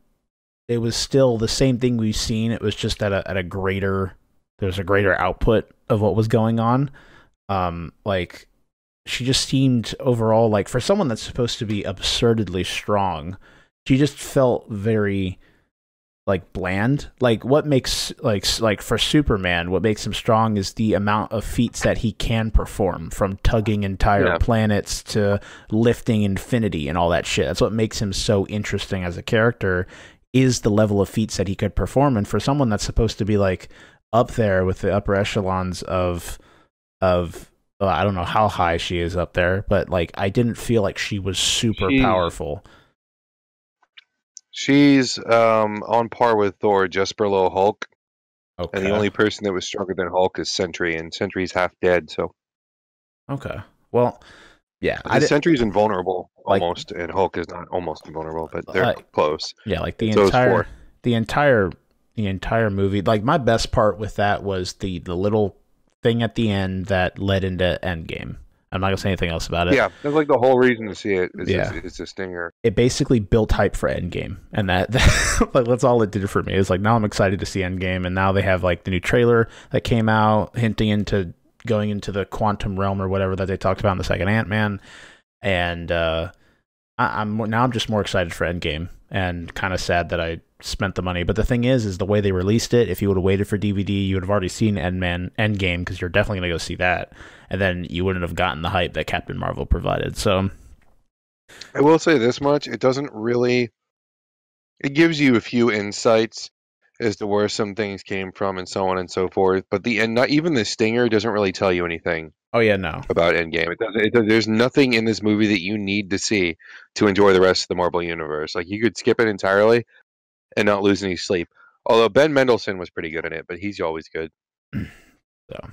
it was still the same thing we've seen. It was just at a at a greater there's a greater output of what was going on. Um like she just seemed overall like for someone that's supposed to be absurdly strong, she just felt very like bland. Like what makes like like for Superman, what makes him strong is the amount of feats that he can perform, from tugging entire Yeah. planets to lifting infinity and all that shit. That's what makes him so interesting as a character. Is the level of feats that he could perform, and for someone that's supposed to be like up there with the upper echelons of of well, I don't know how high she is up there, but like I didn't feel like she was super She's- powerful. She's um, on par with Thor, just below Hulk, Okay. and the only person that was stronger than Hulk is Sentry, and Sentry's half dead. So Okay. Well, yeah, did, Sentry's invulnerable Like- almost, and Hulk is not almost invulnerable, but they're close. yeah, like the so entire the entire the entire movie. Like my best part with that was the the little thing at the end that led into Endgame. I'm not gonna say anything else about it. Yeah, that's like the whole reason to see it. Is Yeah. yeah, it's a stinger. It basically built hype for Endgame, and that, that like that's all it did for me. It's like now I'm excited to see Endgame, and now they have like the new trailer that came out hinting into going into the quantum realm or whatever that they talked about in the second Ant Man, and uh, I, I'm now I'm just more excited for Endgame, and kind of sad that I spent the money. But the thing is, is the way they released it. If you would have waited for DVD, you would have already seen Endman Endgame because you're definitely gonna go see that, and then you wouldn't have gotten the hype that Captain Marvel provided. So I will say this much: it doesn't really. It gives you a few insights as to where some things came from and so on and so forth. But the and not even the stinger doesn't really tell you anything. Oh yeah, no. About Endgame, it does, it does, there's nothing in this movie that you need to see to enjoy the rest of the Marvel universe. Like you could skip it entirely and not lose any sleep. Although Ben Mendelsohn was pretty good in it, but he's always good. so, all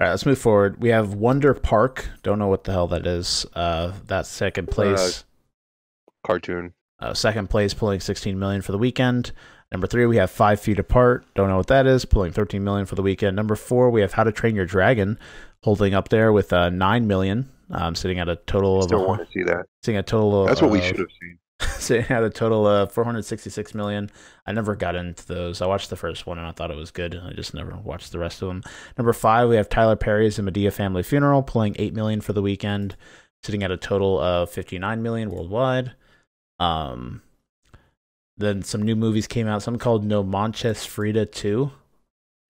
right, let's move forward. We have Wonder Park. Don't know what the hell that is. Uh, that's second place. Uh, cartoon. Uh, second place, pulling 16 million for the weekend. Number three, we have Five Feet Apart. Don't know what that is, pulling 13 million for the weekend. Number four, we have How to Train Your Dragon, holding up there with uh, nine million, um, sitting at a total of. Still want to see that. Sitting at a total. That's of, what we should have seen. sitting at a total of 466 million. I never got into those. I watched the first one and I thought it was good. I just never watched the rest of them. Number five, we have Tyler Perry's The Madea Family Funeral, pulling eight million for the weekend, sitting at a total of 59 million worldwide. Um, then some new movies came out. Something called No Manches Frida 2.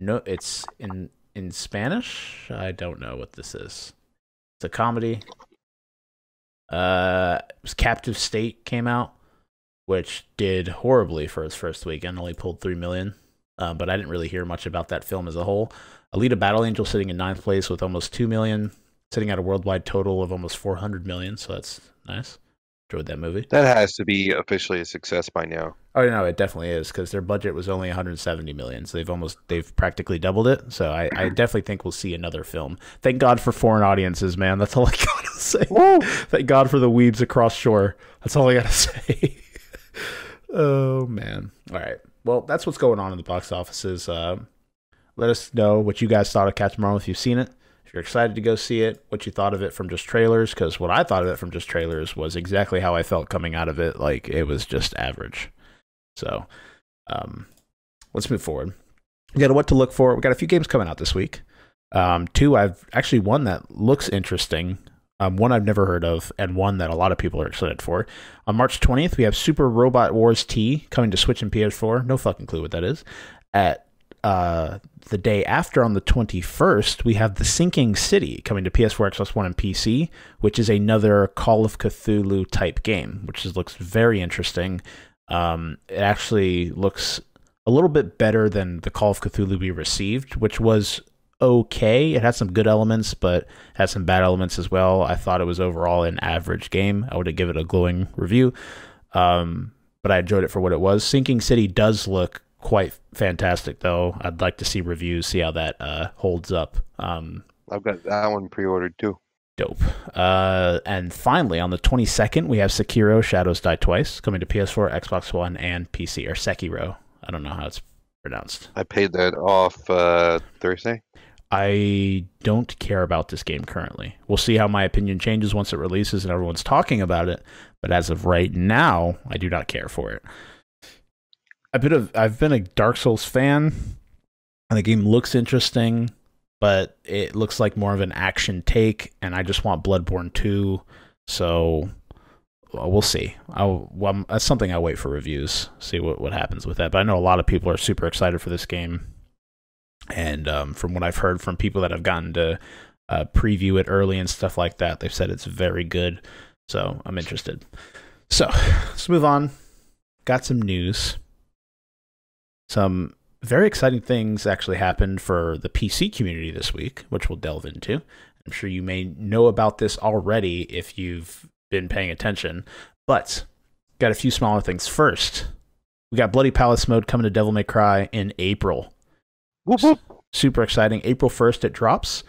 No, it's in in Spanish. I don't know what this is. It's a comedy. Uh, Captive State came out, which did horribly for its first weekend. Only pulled three million. Uh, but I didn't really hear much about that film as a whole. Alita Battle Angel sitting in ninth place with almost two million, sitting at a worldwide total of almost 400 million. So that's nice enjoyed that movie. That has to be officially a success by now. Oh no, it definitely is because their budget was only 170 million, so they've almost they've practically doubled it. So I, I definitely think we'll see another film. Thank God for foreign audiences, man. That's all I gotta say. Woo! Thank God for the weebs across shore. That's all I gotta say. oh man. All right. Well, that's what's going on in the box offices. Uh, let us know what you guys thought of Captain Marvel if you've seen it if you're excited to go see it, what you thought of it from just trailers, because what I thought of it from just trailers was exactly how I felt coming out of it. Like it was just average. So, um, let's move forward. We got what to look for. We got a few games coming out this week. Um, two, I've actually one that looks interesting. Um, one I've never heard of, and one that a lot of people are excited for. On March 20th, we have Super Robot Wars T coming to Switch and PS4. No fucking clue what that is. At uh, the day after, on the 21st, we have The Sinking City coming to PS4, Xbox One, and PC, which is another Call of Cthulhu type game, which is, looks very interesting. Um, it actually looks a little bit better than the Call of Cthulhu we received, which was okay. It had some good elements, but had some bad elements as well. I thought it was overall an average game. I would have given it a glowing review. Um, but I enjoyed it for what it was. Sinking City does look quite fantastic, though. I'd like to see reviews, see how that uh, holds up. Um, I've got that one pre-ordered too. Dope. Uh, and finally, on the 22nd, we have Sekiro Shadows Die Twice coming to PS4, Xbox One, and PC, or Sekiro. I don't know how it's pronounced. I paid that off uh, Thursday. I don't care about this game currently. We'll see how my opinion changes once it releases and everyone's talking about it. But as of right now, I do not care for it. I've been a I've been a Dark Souls fan, and the game looks interesting, but it looks like more of an action take, and I just want Bloodborne two. So well, we'll see. I'll, well, that's something I'll wait for reviews, see what what happens with that. But I know a lot of people are super excited for this game, and um, from what I've heard from people that have gotten to uh, preview it early and stuff like that, they've said it's very good. So I'm interested. So let's move on. Got some news some very exciting things actually happened for the PC community this week, which we'll delve into. I'm sure you may know about this already if you've been paying attention, but got a few smaller things first. We got Bloody Palace mode coming to Devil May Cry in April. Whoop, whoop. Super exciting. April 1st, it drops.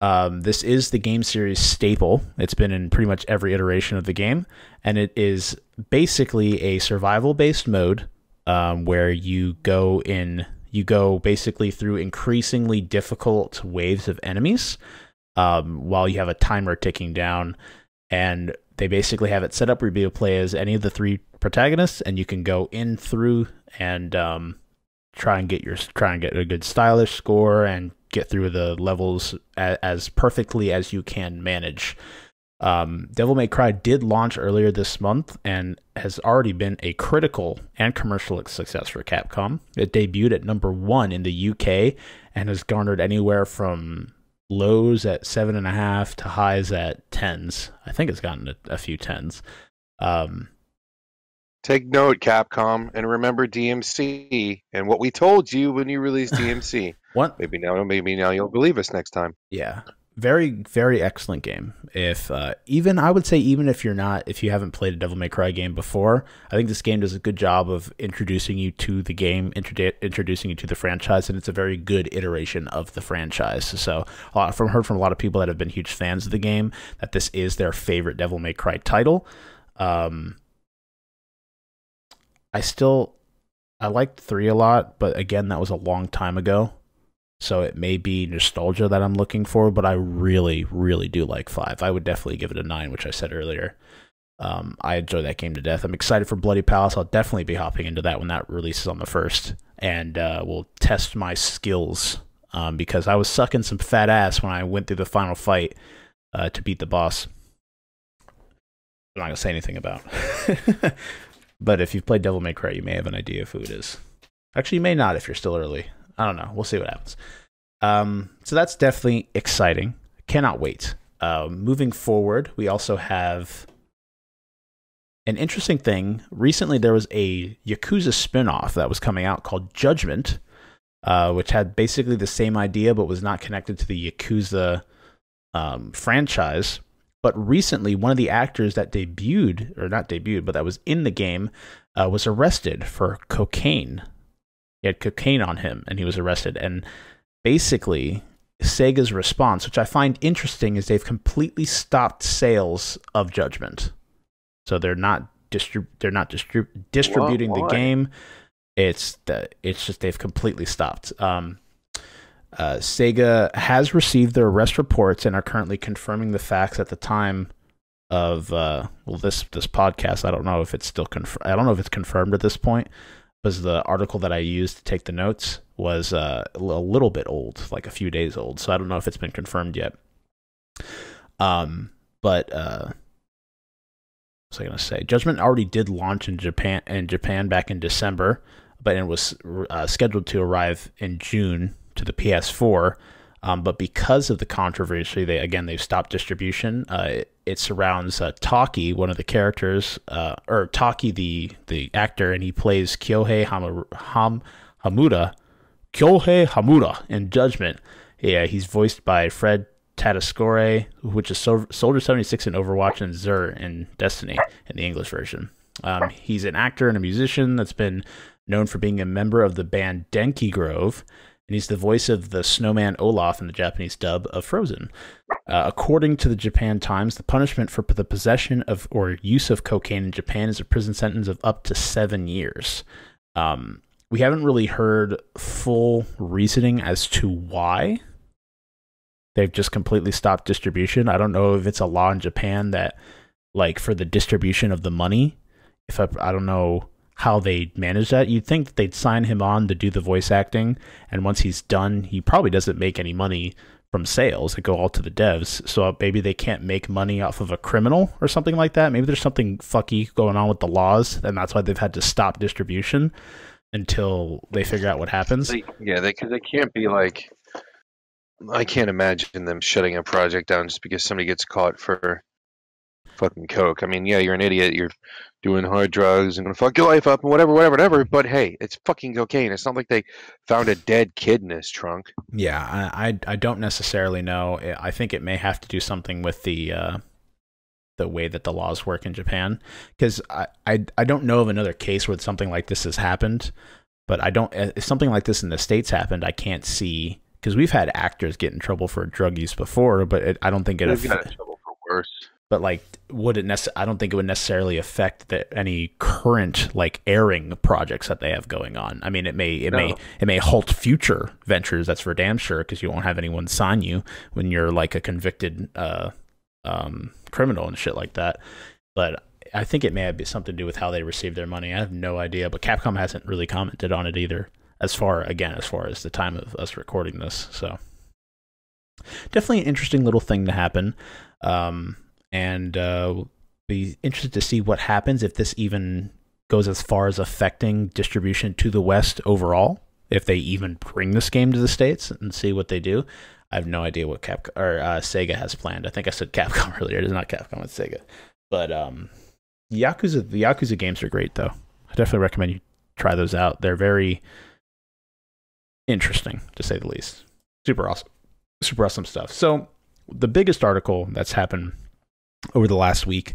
Um, this is the game series staple. It's been in pretty much every iteration of the game, and it is basically a survival based mode um, where you go in, you go basically through increasingly difficult waves of enemies um, while you have a timer ticking down. And they basically have it set up where to play as any of the three protagonists, and you can go in through and um, try and get your try and get a good stylish score and get through the levels as, as perfectly as you can manage. Um, Devil May Cry did launch earlier this month and has already been a critical and commercial success for Capcom. It debuted at number one in the UK and has garnered anywhere from lows at seven and a half to highs at tens. I think it's gotten a, a few tens. Um, Take note, Capcom, and remember DMC and what we told you when you released DMC. what? Maybe now, maybe now you'll believe us next time. Yeah, very very excellent game. If uh, even I would say even if you're not if you haven't played a Devil May Cry game before, I think this game does a good job of introducing you to the game, introdu- introducing you to the franchise, and it's a very good iteration of the franchise. So, from heard from a lot of people that have been huge fans of the game that this is their favorite Devil May Cry title. Um, I still I liked three a lot, but again, that was a long time ago. So it may be nostalgia that I'm looking for, but I really, really do like five. I would definitely give it a nine, which I said earlier. Um, I enjoy that game to death. I'm excited for Bloody Palace. I'll definitely be hopping into that when that releases on the first, and uh, we'll test my skills um, because I was sucking some fat ass when I went through the final fight uh, to beat the boss. I'm not gonna say anything about. but if you've played Devil May Cry, you may have an idea of who it is. Actually, you may not if you're still early. I don't know. We'll see what happens. Um, so that's definitely exciting. Cannot wait. Uh, moving forward, we also have an interesting thing. Recently, there was a Yakuza spinoff that was coming out called Judgment, uh, which had basically the same idea but was not connected to the Yakuza um, franchise. But recently, one of the actors that debuted, or not debuted, but that was in the game, uh, was arrested for cocaine he had cocaine on him and he was arrested. And basically, Sega's response, which I find interesting, is they've completely stopped sales of Judgment. So they're not distrib- they're not distrib- distributing the game. It's the it's just they've completely stopped. Um, uh, Sega has received their arrest reports and are currently confirming the facts at the time of uh, well this this podcast. I don't know if it's still conf- I don't know if it's confirmed at this point, was the article that I used to take the notes was uh, a little bit old, like a few days old. So I don't know if it's been confirmed yet. Um, but uh, was I going to say? Judgment already did launch in Japan in Japan back in December, but it was uh, scheduled to arrive in June to the PS4. Um, but because of the controversy, they again they've stopped distribution. Uh, it, it, surrounds uh, Taki, one of the characters, uh, or Taki the the actor, and he plays Kyohei Ham- Ham- Hamura, Kyohei Hamura in Judgment. Yeah, he's voiced by Fred Tatasciore, which is Soldier seventy six in Overwatch and Xur in Destiny in the English version. Um, he's an actor and a musician that's been known for being a member of the band Denki Groove and he's the voice of the snowman Olaf in the Japanese dub of Frozen. Uh, according to the Japan Times, the punishment for the possession of or use of cocaine in Japan is a prison sentence of up to seven years. Um, we haven't really heard full reasoning as to why they've just completely stopped distribution. I don't know if it's a law in Japan that, like, for the distribution of the money, if I, I don't know how they manage that. You'd think that they'd sign him on to do the voice acting, and once he's done, he probably doesn't make any money from sales that go all to the devs. So maybe they can't make money off of a criminal or something like that. Maybe there's something fucky going on with the laws, and that's why they've had to stop distribution until they figure out what happens. Yeah, they they can't be like. I can't imagine them shutting a project down just because somebody gets caught for fucking coke. I mean, yeah, you're an idiot. You're doing hard drugs and gonna fuck your life up and whatever, whatever, whatever. But hey, it's fucking cocaine. It's not like they found a dead kid in his trunk. Yeah, I I, I don't necessarily know. I think it may have to do something with the uh, the way that the laws work in Japan because I, I I don't know of another case where something like this has happened. But I don't. If something like this in the states happened, I can't see because we've had actors get in trouble for drug use before, but it, I don't think it. They've got in trouble for worse but like would it nece- I don't think it would necessarily affect the, any current like airing projects that they have going on. I mean, it may it no. may it may halt future ventures. That's for damn sure because you won't have anyone sign you when you're like a convicted uh, um, criminal and shit like that. But I think it may have something to do with how they receive their money. I have no idea, but Capcom hasn't really commented on it either. As far again, as far as the time of us recording this, so definitely an interesting little thing to happen. Um, and uh, be interested to see what happens if this even goes as far as affecting distribution to the West overall. If they even bring this game to the states and see what they do, I have no idea what Cap or uh, Sega has planned. I think I said Capcom earlier. It is not Capcom; it's Sega. But um, Yakuza, the Yakuza games are great, though. I definitely recommend you try those out. They're very interesting, to say the least. Super awesome, super awesome stuff. So the biggest article that's happened over the last week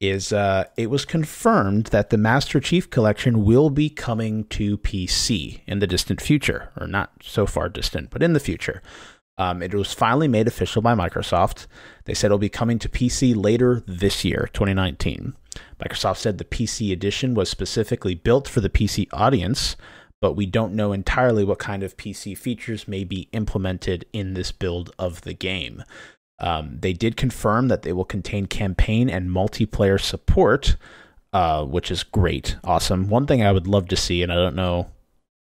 is uh, it was confirmed that the Master Chief Collection will be coming to PC in the distant future, or not so far distant, but in the future. Um, it was finally made official by Microsoft. They said it'll be coming to PC later this year, 2019. Microsoft said the PC edition was specifically built for the PC audience, but we don't know entirely what kind of PC features may be implemented in this build of the game. Um, they did confirm that they will contain campaign and multiplayer support, uh, which is great, awesome. One thing I would love to see, and I don't know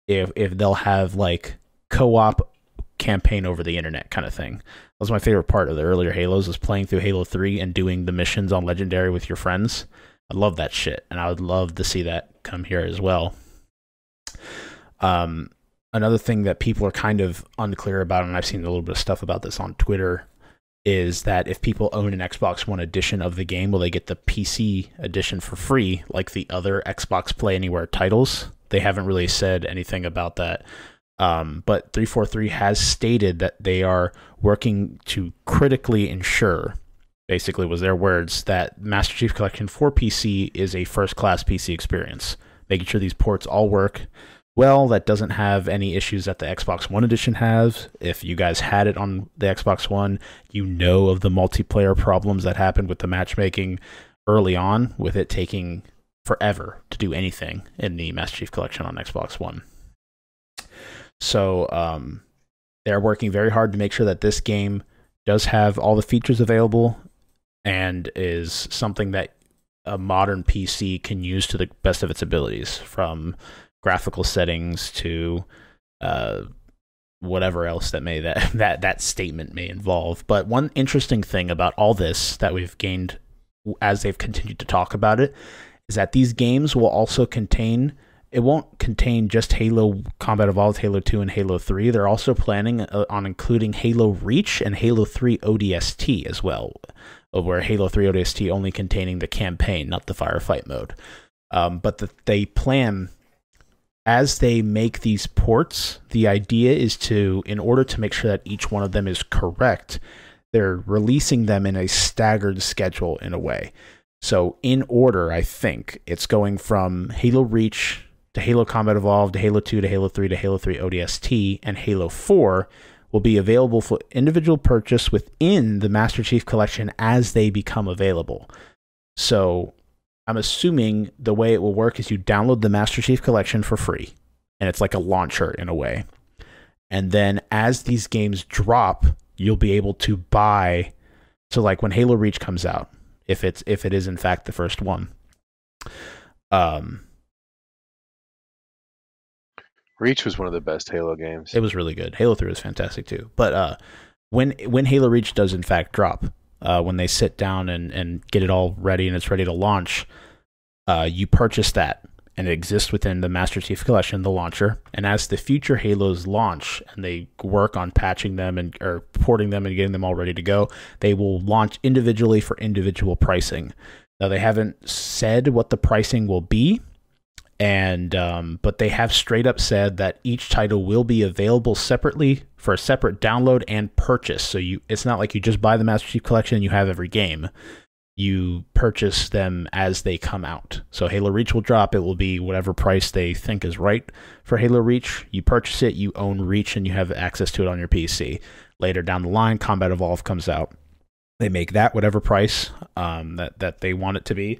if if they'll have like co-op campaign over the internet kind of thing. That was my favorite part of the earlier Halos was playing through Halo 3 and doing the missions on Legendary with your friends. I love that shit, and I would love to see that come here as well. Um, another thing that people are kind of unclear about, and I've seen a little bit of stuff about this on Twitter, is that if people own an Xbox One edition of the game, will they get the PC edition for free like the other Xbox Play Anywhere titles? They haven't really said anything about that. Um, but 343 has stated that they are working to critically ensure, basically, was their words, that Master Chief Collection for PC is a first class PC experience, making sure these ports all work well, that doesn't have any issues that the Xbox One edition has. If you guys had it on the Xbox One, you know of the multiplayer problems that happened with the matchmaking early on, with it taking forever to do anything in the Master Chief Collection on Xbox One. So um, they're working very hard to make sure that this game does have all the features available and is something that a modern PC can use to the best of its abilities from graphical settings to uh, whatever else that may that that that statement may involve. But one interesting thing about all this that we've gained as they've continued to talk about it is that these games will also contain it won't contain just Halo Combat Evolved, Halo 2, and Halo 3. They're also planning uh, on including Halo Reach and Halo 3 ODST as well, where Halo 3 ODST only containing the campaign, not the firefight mode. Um, but the, they plan as they make these ports, the idea is to, in order to make sure that each one of them is correct, they're releasing them in a staggered schedule in a way. So, in order, I think it's going from Halo Reach to Halo Combat Evolved to Halo 2 to Halo 3 to Halo 3 ODST, and Halo 4 will be available for individual purchase within the Master Chief Collection as they become available. So, I'm assuming the way it will work is you download the Master Chief Collection for free, and it's like a launcher in a way. And then as these games drop, you'll be able to buy. So like when Halo Reach comes out, if it's if it is in fact the first one, um, Reach was one of the best Halo games. It was really good. Halo Three was fantastic too. But uh, when when Halo Reach does in fact drop, uh, when they sit down and, and get it all ready and it's ready to launch, uh, you purchase that and it exists within the Master Chief Collection, the launcher. And as the future Halos launch and they work on patching them and or porting them and getting them all ready to go, they will launch individually for individual pricing. Now they haven't said what the pricing will be, and um, but they have straight up said that each title will be available separately for a separate download and purchase. So you, it's not like you just buy the Master Chief Collection and you have every game. You purchase them as they come out. So Halo Reach will drop. It will be whatever price they think is right for Halo Reach. You purchase it, you own Reach, and you have access to it on your PC. Later down the line, Combat Evolve comes out. They make that whatever price um, that that they want it to be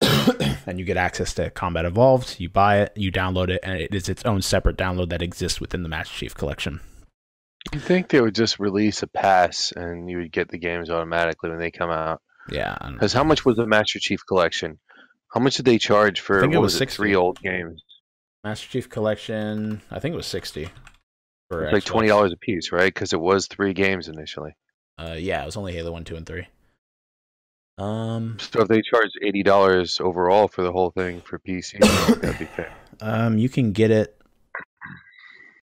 and you get access to Combat Evolved. You buy it, you download it, and it is its own separate download that exists within the Master Chief Collection. You think they would just release a pass and you would get the games automatically when they come out? Yeah. Because how much was the Master Chief Collection? How much did they charge for? I think it was, was it, three old games. Master Chief Collection. I think it was sixty. For like twenty dollars a piece, right? Because it was three games initially. Uh, yeah, it was only Halo One, Two, and Three. Um, So if they charge eighty dollars overall for the whole thing for PC, that'd be fair. um, you can get it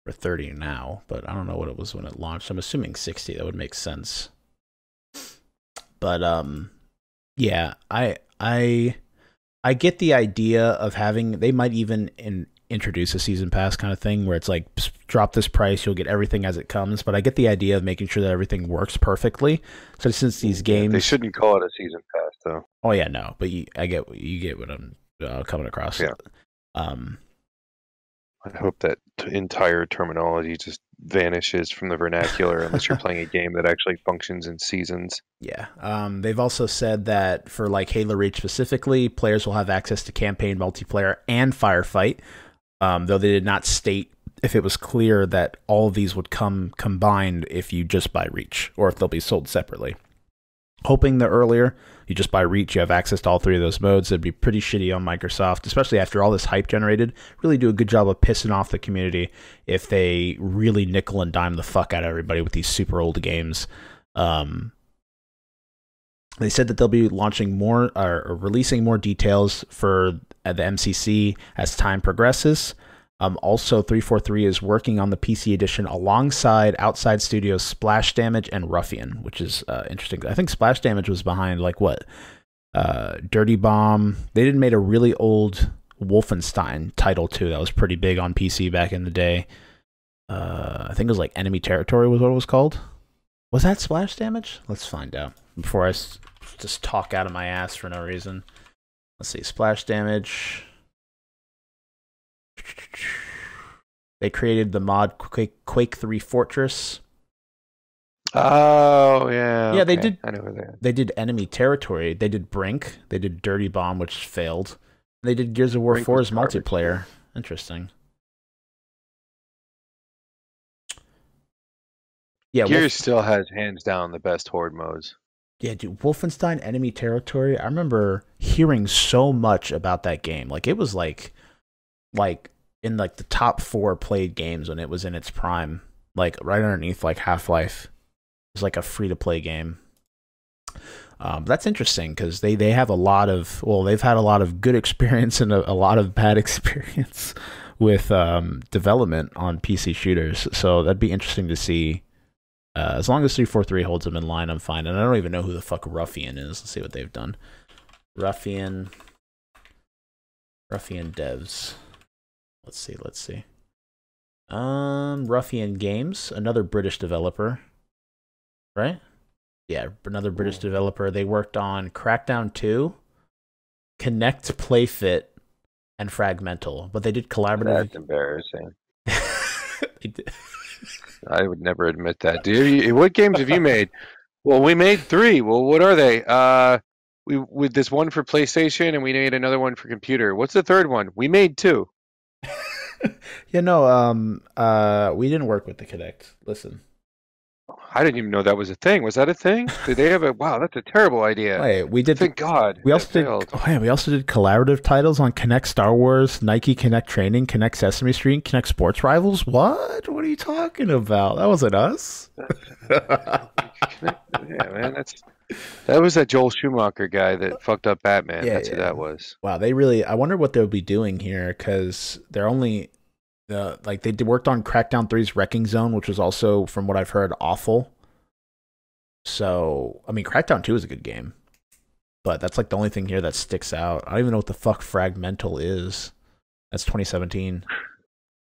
for thirty now, but I don't know what it was when it launched. I'm assuming sixty. That would make sense. But um, yeah, I I I get the idea of having. They might even in, introduce a season pass kind of thing where it's like drop this price, you'll get everything as it comes. But I get the idea of making sure that everything works perfectly. So since these games, They shouldn't call it a season pass though. Oh yeah, no, but you, I get you get what I'm uh, coming across. Yeah. Um. I hope that t- entire terminology just vanishes from the vernacular unless you're playing a game that actually functions in seasons. Yeah. Um. They've also said that for like Halo Reach specifically, players will have access to campaign, multiplayer, and firefight. Um. Though they did not state if it was clear that all these would come combined if you just buy Reach or if they'll be sold separately. Hoping that earlier you just buy Reach, you have access to all three of those modes. It'd be pretty shitty on Microsoft, especially after all this hype generated. Really do a good job of pissing off the community if they really nickel and dime the fuck out of everybody with these super old games. Um, they said that they'll be launching more or, releasing more details for the MCC as time progresses. Um, also, 343 is working on the PC edition alongside Outside Studios Splash Damage and Ruffian, which is uh, interesting. I think Splash Damage was behind like what? Uh, Dirty Bomb. They did made a really old Wolfenstein title too. That was pretty big on PC back in the day. Uh, I think it was like Enemy Territory was what it was called. Was that Splash Damage? Let's find out before I just talk out of my ass for no reason. Let's see, Splash Damage. They created the mod Quake, Quake 3 Fortress. Oh yeah. Yeah, they did- I know where they. They did Enemy Territory. They did Brink. They did Dirty Bomb, which failed. They did Gears of War Brink was 4's garbage. multiplayer. Interesting. Yeah, Wolf- Gears still has hands down the best horde modes. Yeah, dude, Wolfenstein Enemy Territory. I remember hearing so much about that game. Like it was like like in like the top 4 played games when it was in its prime, like right underneath like Half-Life. It was like a free to play game. Um, that's interesting because they, they have a lot of well they've had a lot of good experience and a, a lot of bad experience with um, development on PC shooters. So that'd be interesting to see uh, as long as 343 holds them in line, I'm fine. And I don't even know who the fuck Ruffian is. Let's see what they've done. Ruffian. Ruffian devs. Let's see, let's see. Um, Ruffian Games, another British developer. Right? Yeah, another British developer. They worked on Crackdown 2, Kinect Playfit, and Fragmental. But they did collaborative. That's embarrassing. They I would never admit that. Do you, what games have you made? Well, we made three. Well, what are they? Uh, we with this one for PlayStation, and we made another one for computer. What's the third one? We made two. yeah, no, um, uh, we didn't work with the Kinect. Listen, I didn't even know that was a thing. Was that a thing? Did they have a? Wow, that's a terrible idea. wait, we did. Thank God. we also did. failed. Oh, yeah, we also did collaborative titles on Kinect Star Wars, Nike Kinect Training, Kinect Sesame Street, Kinect Sports Rivals. What? What are you talking about? That wasn't us. yeah, man, that's that was that Joel Schumacher guy that fucked up Batman. Yeah, that's who that was. Wow, they really. I wonder what they'll be doing here because they're only the like they did, worked on Crackdown 3's Wrecking Zone, which was also, from what I've heard, awful. So I mean, Crackdown 2 is a good game, but that's like the only thing here that sticks out. I don't even know what the fuck Fragmental is. That's 2017.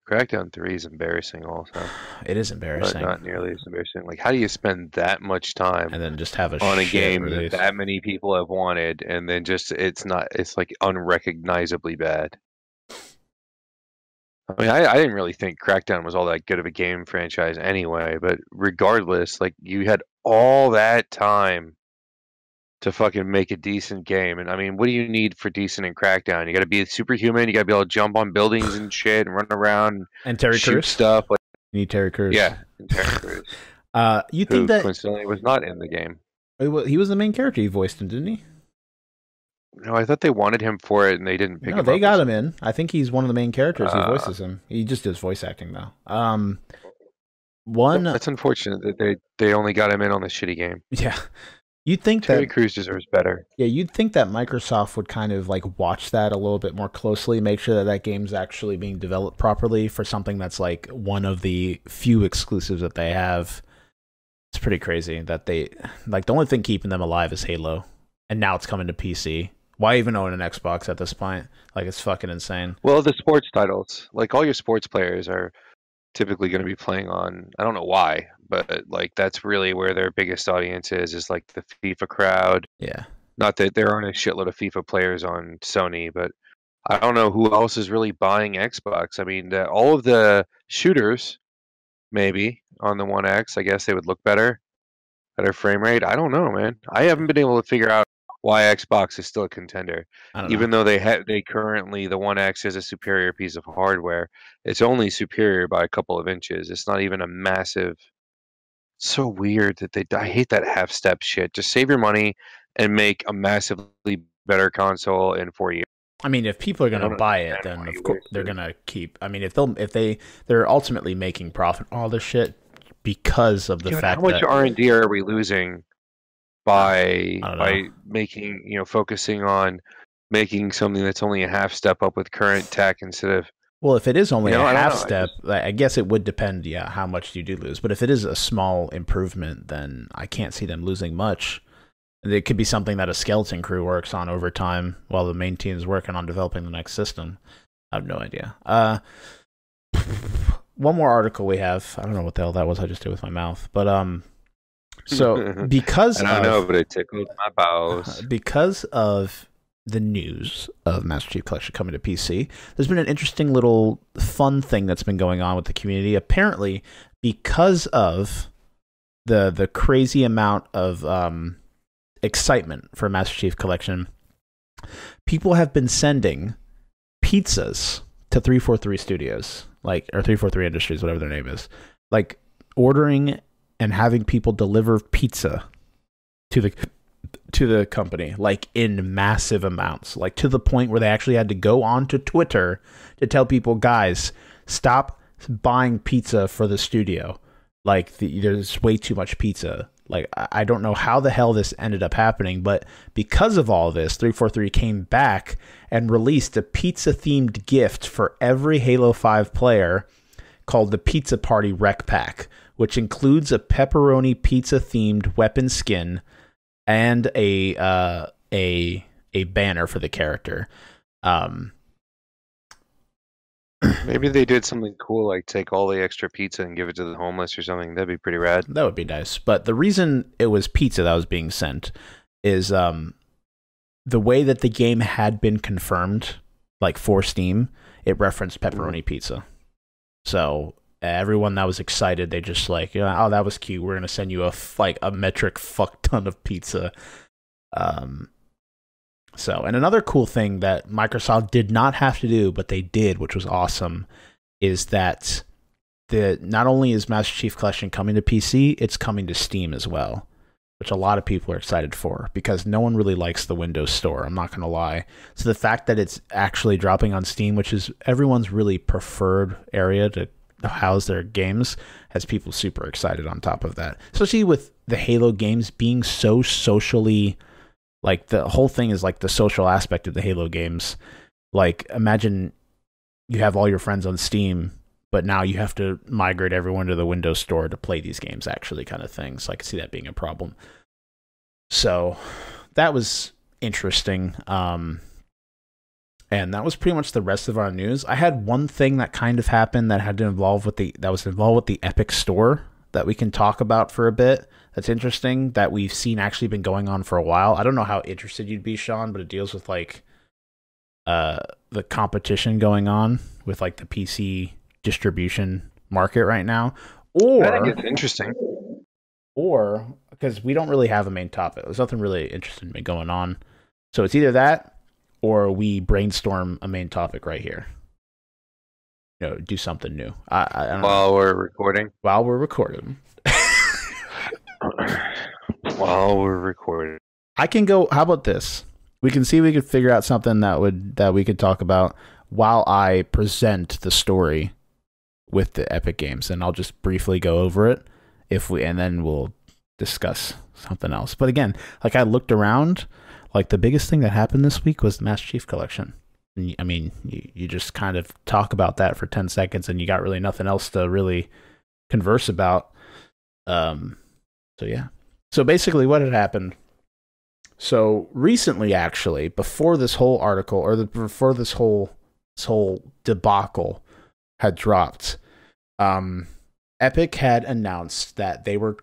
Crackdown Three is embarrassing, also, It is but embarrassing. not nearly as embarrassing. Like, how do you spend that much time and then just have a on a game release. that that many people have wanted, and then just it's not, it's like unrecognizably bad. I mean, I, I didn't really think Crackdown was all that good of a game franchise anyway, but regardless, like you had all that time to fucking make a decent game. And I mean, what do you need for decent in Crackdown? You got to be superhuman. You got to be able to jump on buildings and shit and run around, and Terry shoot Crews. stuff. Like, You need Terry Crews. yeah, Terry Crews, Uh, you think that coincidentally was not in the game. he he was the main character? He voiced him, didn't he? No, I thought they wanted him for it, and they didn't pick no, him they got him in. I think he's one of the main characters Uh, voices him. He just does voice acting though. Um, one, That's unfortunate that they they only got him in on the shitty game. yeah, You'd think Terry that Crews deserves better. yeah, you'd think that Microsoft would kind of like watch that a little bit more closely, make sure that that game's actually being developed properly for something that's like one of the few exclusives that they have. It's pretty crazy that they like the only thing keeping them alive is Halo, and now it's coming to PC. Why even own an Xbox at this point? Like it's fucking insane. Well, the sports titles, like all your sports players are typically going to be playing on. I don't know why, but like that's really where their biggest audience is. Is like the FIFA crowd. Yeah. Not that there aren't a shitload of FIFA players on Sony, but I don't know who else is really buying Xbox. I mean, the, all of the shooters, maybe on the One X. I guess they would look better, better frame rate. I don't know, man. I haven't been able to figure out why Xbox is still a contender, don't know. even though they have they currently the One X is a superior piece of hardware. It's only superior by a couple of inches. It's not even a massive. So weird that they. I hate that half step shit. Just save your money and make a massively better console in four years. I mean, if people are going to buy it, then of course they're going to keep. I mean, if they'll if they they're ultimately making profit all this shit because of the Dude, fact how much R and D are we losing by by making you know focusing on making something that's only a half step up with current tech instead of well, if it is only You know, a half I step, I I guess it would depend. Yeah, how much you do lose. But if it is a small improvement, then I can't see them losing much. It could be something that a skeleton crew works on over time while the main team is working on developing the next system. I have no idea. Uh, one more article we have. I don't know what the hell that was. I just did with my mouth, but um, so because I don't of, know, but it tickled my balls. because of the news of Master Chief Collection coming to PC, there's been an interesting little fun thing that's been going on with the community. Apparently, because of the the crazy amount of um, excitement for Master Chief Collection, people have been sending pizzas to 343 Studios, like or 343 Industries, whatever their name is, like ordering and having people deliver pizza to the to the company like in massive amounts like to the point where they actually had to go onto twitter to tell people guys stop buying pizza for the studio. Like the, there's way too much pizza. Like I, I don't know how the hell this ended up happening but because of all this 343 came back and released a pizza themed gift for every halo 5 player called the Pizza Party Rec Pack, which includes a pepperoni pizza themed weapon skin and a uh, a a banner for the character. Um, Maybe they did something cool, like take all the extra pizza and give it to the homeless or something. That'd be pretty rad. that would be nice. But the reason it was pizza that was being sent is um, the way that the game had been confirmed, like for Steam, it referenced pepperoni pizza. So everyone that was excited, they just like, you know, oh, that was cute. We're gonna send you a like a metric fuck ton of pizza. Um. So, and another cool thing that Microsoft did not have to do, but they did, which was awesome, is that the not only is Master Chief Collection coming to PC, it's coming to Steam as well, which a lot of people are excited for because no one really likes the Windows Store. I'm not gonna lie. So the fact that it's actually dropping on Steam, which is everyone's really preferred area to house their games, has people super excited on top of that. Especially with the Halo games being so socially like the whole thing is like the social aspect of the Halo games. Like imagine you have all your friends on Steam, but now you have to migrate everyone to the Windows Store to play these games actually kind of thing. So I can see that being a problem. So that was interesting. Um and that was pretty much the rest of our news. I had one thing that kind of happened that had to involve with the that was involved with the Epic Store that we can talk about for a bit. That's interesting that we've seen actually been going on for a while. I don't know how interested you'd be, Shawn, but it deals with like uh the competition going on with like the PC distribution market right now. Or I think it's interesting. or because we don't really have a main topic. There's nothing really interesting going on. So it's either that or we brainstorm a main topic right here. You know, do something new. I, I, don't know. While we're recording, While we're recording, while we're recording, I can go. How about this? We can see if we could figure out something that would that we could talk about while I present the story with the Epic Games, and I'll just briefly go over it. If we and then we'll discuss something else. But again, like I looked around, like the biggest thing that happened this week was the Master Chief Collection. I mean, you, you just kind of talk about that for 10 seconds and you got really nothing else to really converse about. Um, so yeah. So basically, what had happened? So recently, actually, before this whole article or the, before this whole this whole debacle had dropped, um, Epic had announced that they were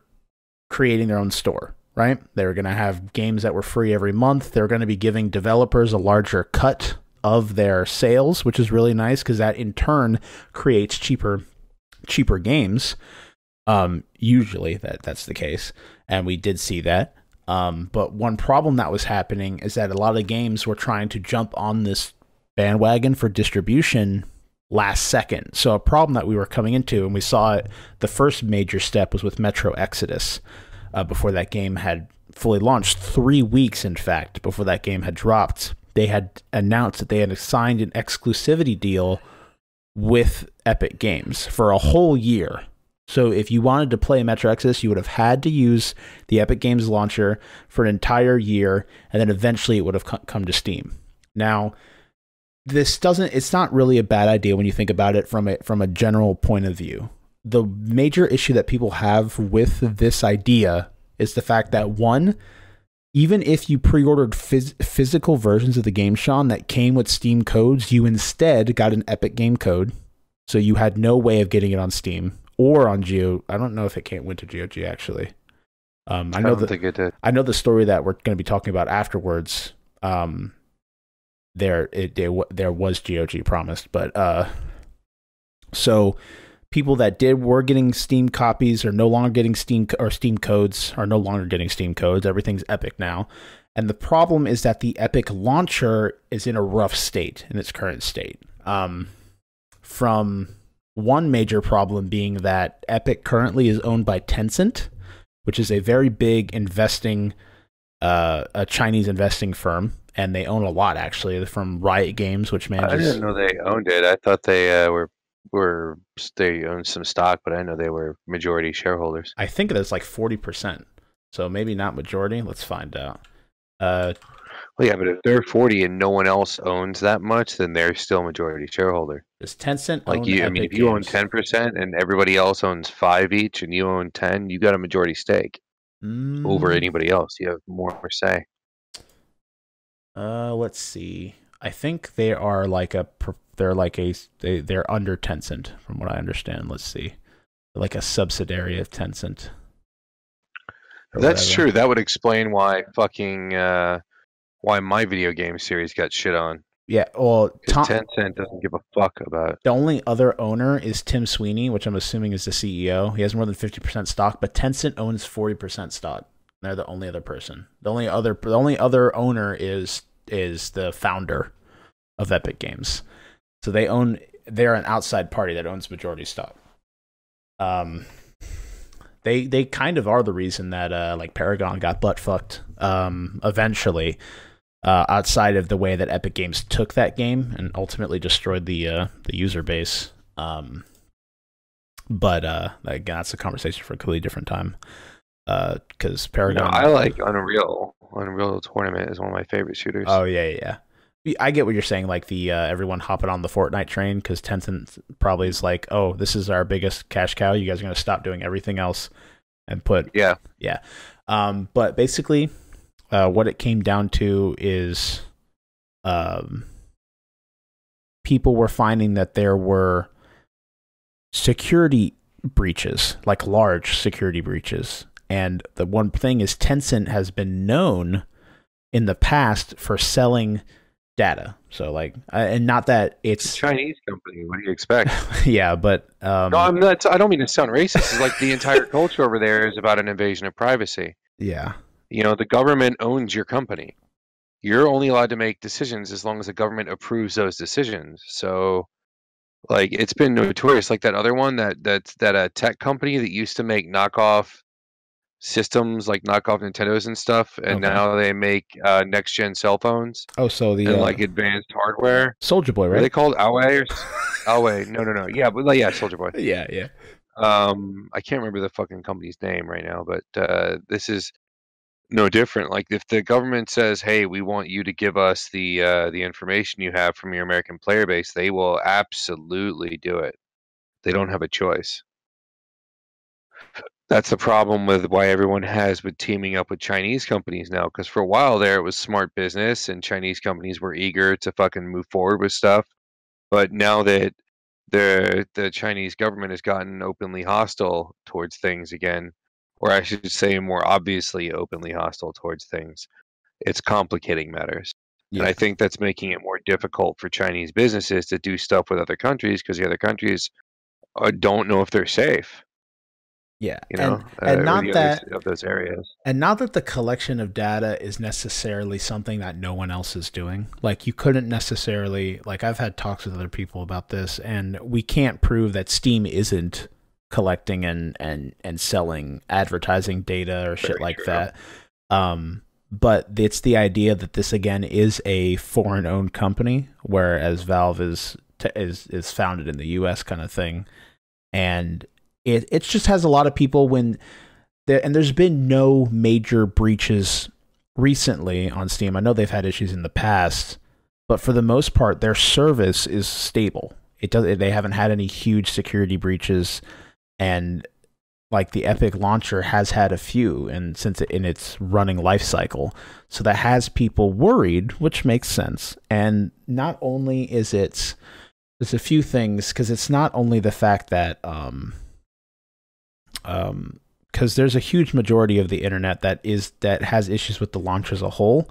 creating their own store. Right? They were going to have games that were free every month. They were going to be giving developers a larger cut of their sales, which is really nice because that in turn creates cheaper cheaper games. Um, usually that that's the case, and we did see that. Um, but one problem that was happening is that a lot of games were trying to jump on this bandwagon for distribution last second. So a problem that we were coming into, and we saw it. The first major step was with Metro Exodus, uh, before that game had fully launched. Three weeks, in fact, before that game had dropped, they had announced that they had signed an exclusivity deal with Epic Games for a whole year. So if you wanted to play Metro Exodus, you would have had to use the Epic Games launcher for an entire year, and then eventually it would have come to Steam. Now, this doesn't it's not really a bad idea when you think about it from a from a general point of view. The major issue that people have with this idea is the fact that one, even if you pre-ordered phys- physical versions of the game, Shawn, that came with Steam codes, you instead got an Epic Game code, so you had no way of getting it on Steam or on Geo. I don't know if it can't went to GOG actually. Um, I I know don't that think it did. I know the story that we're going to be talking about afterwards. Um, there, it, there, there was GOG promised, but uh, so people that did were getting Steam copies are no longer getting Steam co- or Steam codes are no longer getting Steam codes. Everything's Epic now, and the problem is that the Epic launcher is in a rough state in its current state. Um, from one major problem being that Epic currently is owned by Tencent, which is a very big investing, uh, a Chinese investing firm, and they own a lot actually from Riot Games, which manages. I didn't know they owned it. I thought they uh, were were they owned some stock, but I know they were majority shareholders. I think it's like forty percent, so maybe not majority. Let's find out. Uh, Well, yeah, but if they're forty and no one else owns that much, then they're still majority shareholder. does Tencent Like own you, I mean, if you own ten percent and everybody else owns five each, and you own ten, you got a majority stake over Mm, anybody else. You have more say. Uh, let's see. I think they are like a they're like a they they're under Tencent from what I understand. Let's see, like a subsidiary of Tencent. That's whatever. true. That would explain why fucking uh, why my video game series got shit on. Yeah. Well, Tom, Tencent doesn't give a fuck about. the only other owner is Tim Sweeney, which I'm assuming is the CEO. He has more than fifty percent stock, but Tencent owns forty percent stock. They're the only other person. The only other the only other owner is is the founder of Epic Games. So they own they're an outside party that owns majority stock. Um they they kind of are the reason that uh like Paragon got butt fucked um eventually uh outside of the way that Epic Games took that game and ultimately destroyed the uh the user base. Um but uh again that's a conversation for a completely different time. Uh cuz No, Paragon I like Unreal. Unreal Tournament is one of my favorite shooters. Oh yeah, yeah, yeah. I get what you're saying. Like the uh, everyone hopping on the Fortnite train because Tencent probably is like, oh, this is our biggest cash cow. You guys are gonna stop doing everything else and put yeah, yeah. Um, but basically, uh, what it came down to is, um, people were finding that there were security breaches, like large security breaches. And the one thing is, Tencent has been known in the past for selling data. So, like, uh, and not that it's a it's, Chinese company. What do you expect? yeah, but um, no, I'm not. I don't mean to sound racist. It's like the entire culture over there is about an invasion of privacy. yeah, You know, the government owns your company. You're only allowed to make decisions as long as the government approves those decisions. So, like, it's been notorious. Like that other one that that that a tech company that used to make knockoff systems, like knockoff Nintendos and stuff, and Okay. now they make uh, next gen cell phones oh, so the and uh, like advanced hardware. Soldier Boy, right? are they called? Alway or Alway? No, no, no. Yeah, but like, yeah, Soldier Boy. Yeah, yeah. Um, I can't remember the fucking company's name right now, but uh, this is no different. Like if the government says, "Hey, we want you to give us the uh, the information you have from your American player base," they will absolutely do it. They don't have a choice. That's the problem with why everyone has been teaming up with Chinese companies now. Because for a while there, it was smart business, and Chinese companies were eager to fucking move forward with stuff. But now that the the Chinese government has gotten openly hostile towards things again, or I should say more obviously openly hostile towards things, it's complicating matters. Yeah. And I think that's making it more difficult for Chinese businesses to do stuff with other countries because the other countries uh, don't know if they're safe. Yeah, you know, and, and uh, not that of those areas, and not that the collection of data is necessarily something that no one else is doing. Like you couldn't necessarily like I've had talks with other people about this, and we can't prove that Steam isn't collecting and and and selling advertising data or shit like true. that. Um, but it's the idea that this again is a foreign owned company, whereas Valve is is is founded in the U.S. kind of thing, and it it just has a lot of people when there and there's been no major breaches recently on Steam. I know they've had issues in the past, but for the most part, their service is stable. It does. They haven't had any huge security breaches, and like the Epic launcher has had a few, and since it, in its running life cycle, so that has people worried, which makes sense. And not only is it, there's a few things because it's not only the fact that um, um because there's a huge majority of the internet that is that has issues with the launch as a whole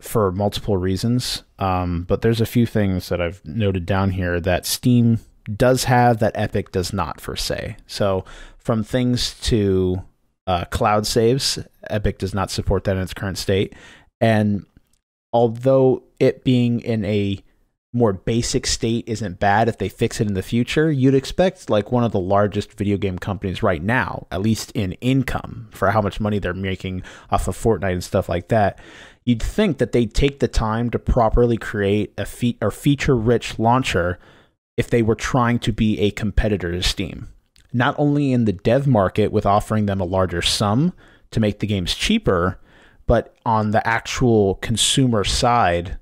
for multiple reasons. Um, but there's a few things that I've noted down here that Steam does have that Epic does not, for say. So from things to uh, cloud saves, Epic does not support that in its current state. And although it being in a more basic state isn't bad if they fix it in the future, you'd expect like one of the largest video game companies right now, at least in income for how much money they're making off of Fortnite and stuff like that. You'd think that they'd take the time to properly create a fe- or feature rich launcher if they were trying to be a competitor to Steam. Not only in the dev market with offering them a larger sum to make the games cheaper, but on the actual consumer side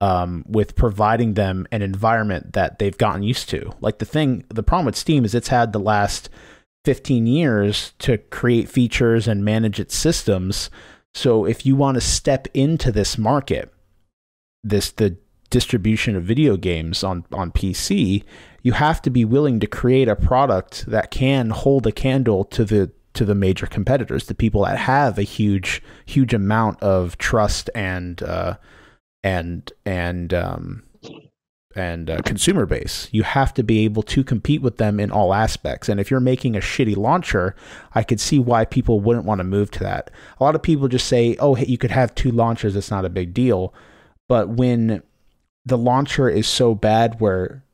um, with providing them an environment that they've gotten used to. Like the thing, the problem with Steam is it's had the last 15 years to create features and manage its systems. So if you want to step into this market, this the distribution of video games on on PC, you have to be willing to create a product that can hold a candle to the to the major competitors, the people that have a huge huge amount of trust and uh, and and um, and uh, consumer base. You have to be able to compete with them in all aspects. And if you're making a shitty launcher, I could see why people wouldn't want to move to that. A lot of people just say, "Oh, hey, you could have two launchers; it's not a big deal." But when the launcher is so bad, where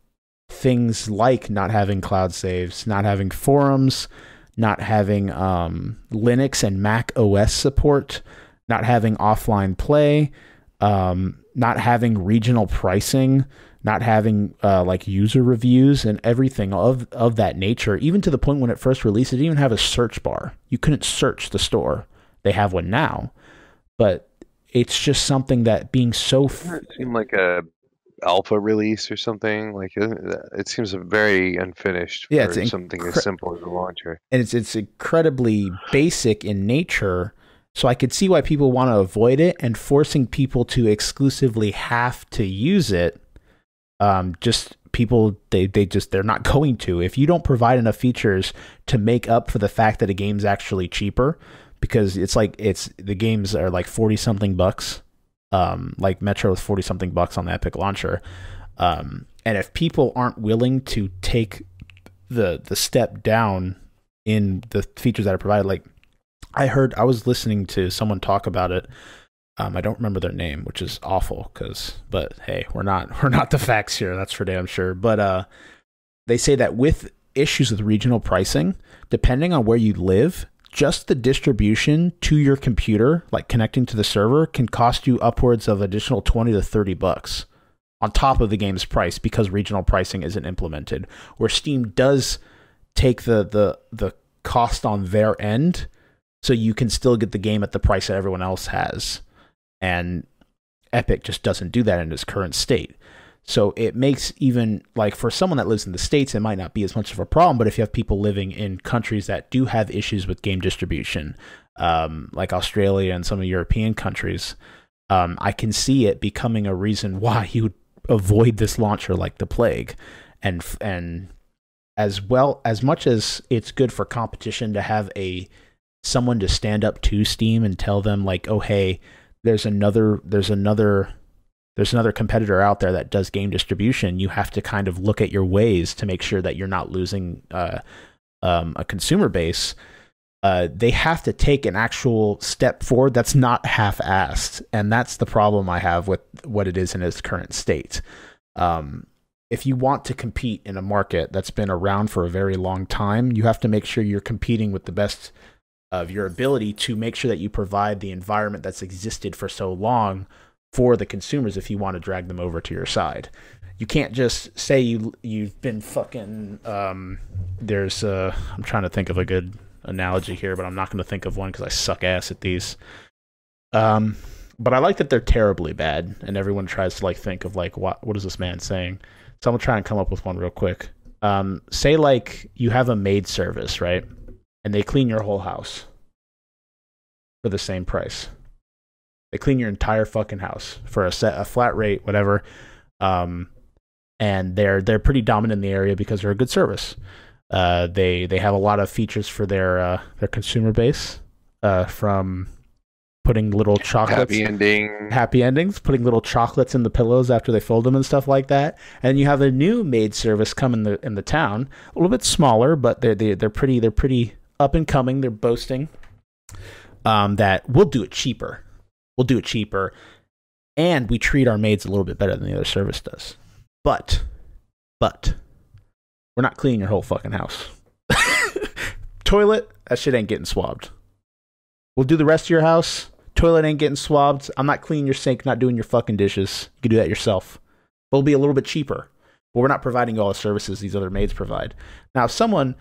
things like not having cloud saves, not having forums, not having um, Linux and Mac OS support, not having offline play, um, not having regional pricing, not having uh, like user reviews and everything of of that nature. Even to the point when it first released, it didn't even have a search bar. You couldn't search the store. They have one now, but it's just something that being so. F- it seemed like a alpha release or something like it, uh, seems very unfinished yeah it's something as simple as a launcher and it's it's incredibly basic in nature so I could see why people want to avoid it and forcing people to exclusively have to use it. Um, just people they they just they're not going to. If you don't provide enough features to make up for the fact that a game's actually cheaper, because it's like it's the games are like forty something bucks. Um, like Metro is forty something bucks on the Epic launcher. Um, and if people aren't willing to take the the step down in the features that are provided, like I heard I was listening to someone talk about it. Um, I don't remember their name, which is awful. Cause, but hey, we're not we're not the facts here. That's for damn sure. But uh, they say that with issues with regional pricing, depending on where you live, just the distribution to your computer, like connecting to the server, can cost you upwards of additional twenty to thirty bucks on top of the game's price because regional pricing isn't implemented. Where Steam does take the the the cost on their end so you can still get the game at the price that everyone else has. And Epic just doesn't do that in its current state. So it makes even like for someone that lives in the States, it might not be as much of a problem. But if you have people living in countries that do have issues with game distribution, um, like Australia and some of European countries, um, I can see it becoming a reason why you would avoid this launcher like the plague. And, and as well, as much as it's good for competition to have a someone to stand up to Steam and tell them like, oh, hey, there's another, there's another there's another competitor out there that does game distribution, you have to kind of look at your ways to make sure that you're not losing uh, um, a consumer base. Uh, they have to take an actual step forward that's not half-assed, and that's the problem I have with what it is in its current state. Um, if you want to compete in a market that's been around for a very long time, you have to make sure you're competing with the best of your ability to make sure that you provide the environment that's existed for so long for the consumers if you want to drag them over to your side. You can't just say you you've been fucking. Um, there's uh, I'm trying to think of a good analogy here, but I'm not going to think of one because I suck ass at these. Um, but I like that they're terribly bad, and everyone tries to like think of like what what is this man saying? So I'm gonna try and come up with one real quick. Um, say like you have a maid service, right? And they clean your whole house for the same price. They clean your entire fucking house for a set a flat rate, whatever. Um, and they're they're pretty dominant in the area because they're a good service. Uh, they they have a lot of features for their uh, their consumer base, uh, from putting little chocolates, happy ending, happy endings, putting little chocolates in the pillows after they fold them and stuff like that. And you have a new maid service come in the in the town, a little bit smaller, but they're they, they're pretty they're pretty up and coming. They're boasting um, that we'll do it cheaper we'll do it cheaper, and we treat our maids a little bit better than the other service does. But, but, we're not cleaning your whole fucking house. Toilet, that shit ain't getting swabbed. We'll do the rest of your house. Toilet ain't getting swabbed. I'm not cleaning your sink, not doing your fucking dishes. You can do that yourself. But it'll be a little bit cheaper. But we're not providing all the services these other maids provide. Now, if someone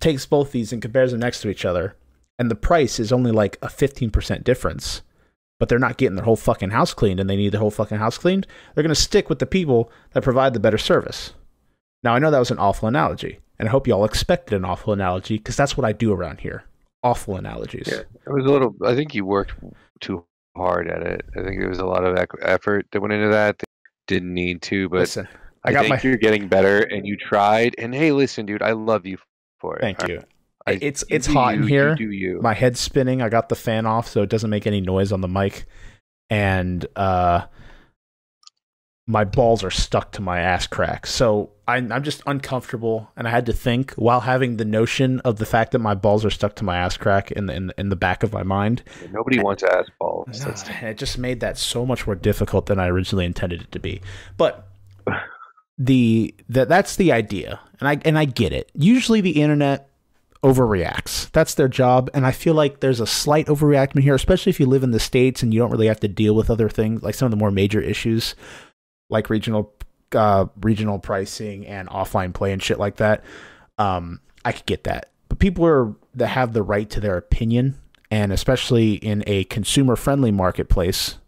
takes both these and compares them next to each other, and the price is only like a 15% difference, but they're not getting their whole fucking house cleaned and they need their whole fucking house cleaned, they're going to stick with the people that provide the better service. Now, I know that was an awful analogy, and I hope you all expected an awful analogy because that's what I do around here. Awful analogies. Yeah, it was a little. I think you worked too hard at it. I think there was a lot of effort that went into that. Didn't need to, but listen, I, I got think my... you're getting better, and you tried. And hey, listen, dude, I love you for it. Thank you. I, it's it's hot you, in here. You you. My head's spinning. I got the fan off so it doesn't make any noise on the mic, and uh, my balls are stuck to my ass crack. So I, I'm just uncomfortable, and I had to think while having the notion of the fact that my balls are stuck to my ass crack in the in, in the back of my mind. Nobody and, wants ass balls. That's... it just made that so much more difficult than I originally intended it to be. But the that that's the idea, and I and I get it. Usually, the internet overreacts. That's their job. And I feel like there's a slight overreaction here, especially if you live in the States and you don't really have to deal with other things, like some of the more major issues, like regional uh, regional pricing and offline play and shit like that. Um, I could get that. But people are that have the right to their opinion, and especially in a consumer friendly marketplace,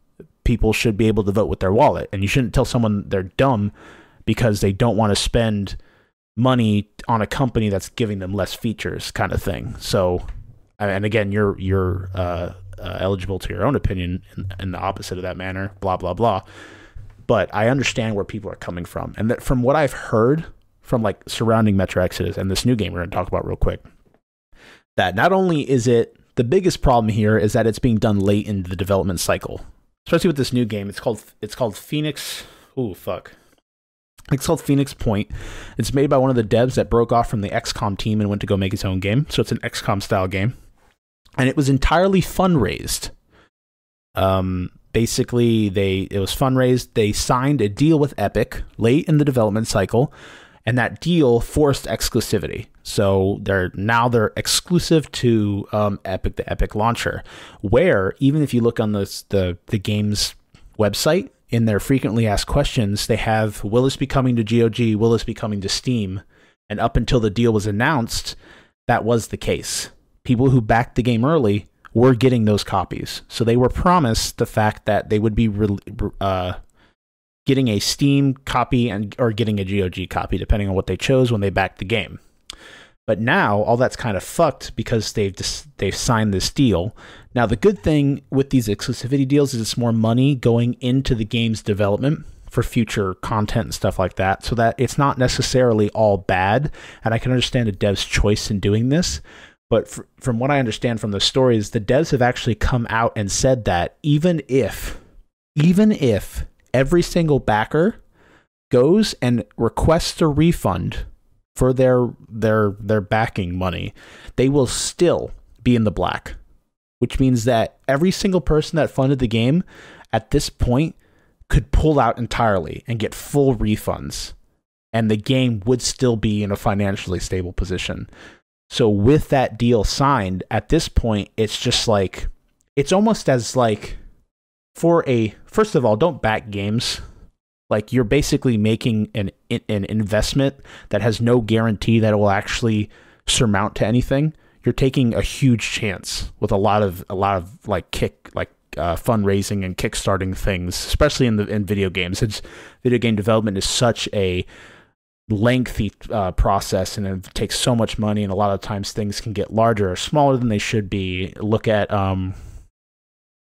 people should be able to vote with their wallet. And you shouldn't tell someone they're dumb because they don't want to spend money on a company that's giving them less features kind of thing. So, and again, you're you're uh, uh, eligible to your own opinion in, in, the opposite of that manner. Blah blah blah. But I understand where people are coming from, and that from what I've heard from like surrounding Metro Exodus and this new game we're going to talk about real quick, that not only is it the biggest problem here is that it's being done late in the development cycle, especially with this new game. It's called it's called Phoenix. Oh fuck, it's called Phoenix Point. It's made by one of the devs that broke off from the XCOM team and went to go make his own game. So it's an XCOM style game. And it was entirely fundraised. Um, basically, they it was fundraised. They signed a deal with Epic late in the development cycle, and that deal forced exclusivity. So they're now they're exclusive to um, Epic, the Epic launcher. Where even if you look on the the the game's website, in their frequently asked questions, they have will this be coming to GOG? Will this be coming to Steam? And up until the deal was announced, that was the case. People who backed the game early were getting those copies. So they were promised the fact that they would be uh, getting a Steam copy and or getting a GOG copy, depending on what they chose when they backed the game. But now all that's kind of fucked because they've just, they've signed this deal. Now the good thing with these exclusivity deals is it's more money going into the game's development for future content and stuff like that, so that it's not necessarily all bad. And I can understand a dev's choice in doing this. But fr- from what I understand from the stories, the devs have actually come out and said that even if, even if every single backer goes and requests a refund for their their their backing money, they will still be in the black. Which means that every single person that funded the game at this point could pull out entirely and get full refunds and the game would still be in a financially stable position. So with that deal signed at this point it's just like it's almost as like for a first of all, don't back games. Like you're basically making an an investment that has no guarantee that it will actually surmount to anything. You're taking a huge chance with a lot of a lot of like kick like uh, fundraising and kickstarting things, especially in the in video games. It's video game development is such a lengthy uh, process and it takes so much money and a lot of times things can get larger or smaller than they should be look at um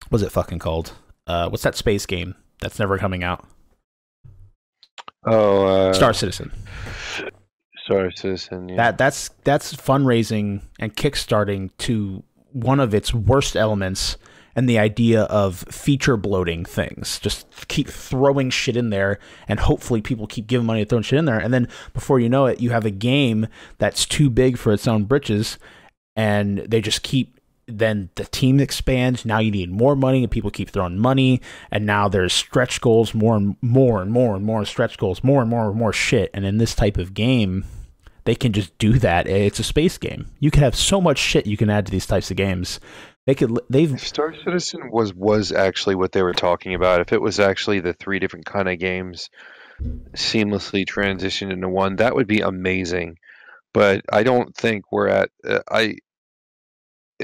what's it fucking called uh, what's that space game that's never coming out? Oh, uh, Star Citizen. Star Citizen. Yeah. That that's that's fundraising and kickstarting to one of its worst elements and the idea of feature bloating things. Just keep throwing shit in there and hopefully people keep giving money to throwing shit in there. And then before you know it, you have a game that's too big for its own britches and they just keep then the team expands. Now you need more money, and people keep throwing money. And now there's stretch goals, more and more and more and more stretch goals, more and more and more shit. And in this type of game, they can just do that. It's a space game. You can have so much shit you can add to these types of games. They could. They've if Star Citizen was was actually what they were talking about. If it was actually the three different kind of games seamlessly transitioned into one, that would be amazing. But I don't think we're at. Uh, I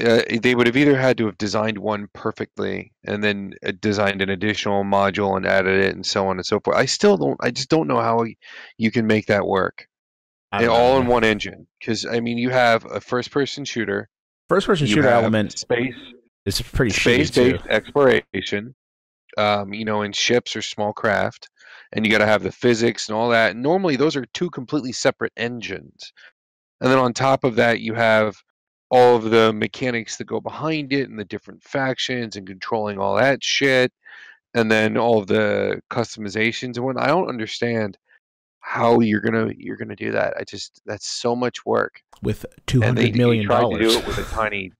uh, they would have either had to have designed one perfectly and then uh, designed an additional module and added it and so on and so forth. I still don't. I just don't know how you can make that work. all in one engine, because I mean, you have a first-person shooter. First-person shooter element space is pretty space-based exploration. Um, you know, in ships or small craft, and you got to have the physics and all that. Normally, those are two completely separate engines. And then on top of that, you have all of the mechanics that go behind it and the different factions and controlling all that shit and then all of the customizations and when I don't understand how you're gonna you're gonna do that. I just that's so much work with two hundred million dollars. To do it with a tiny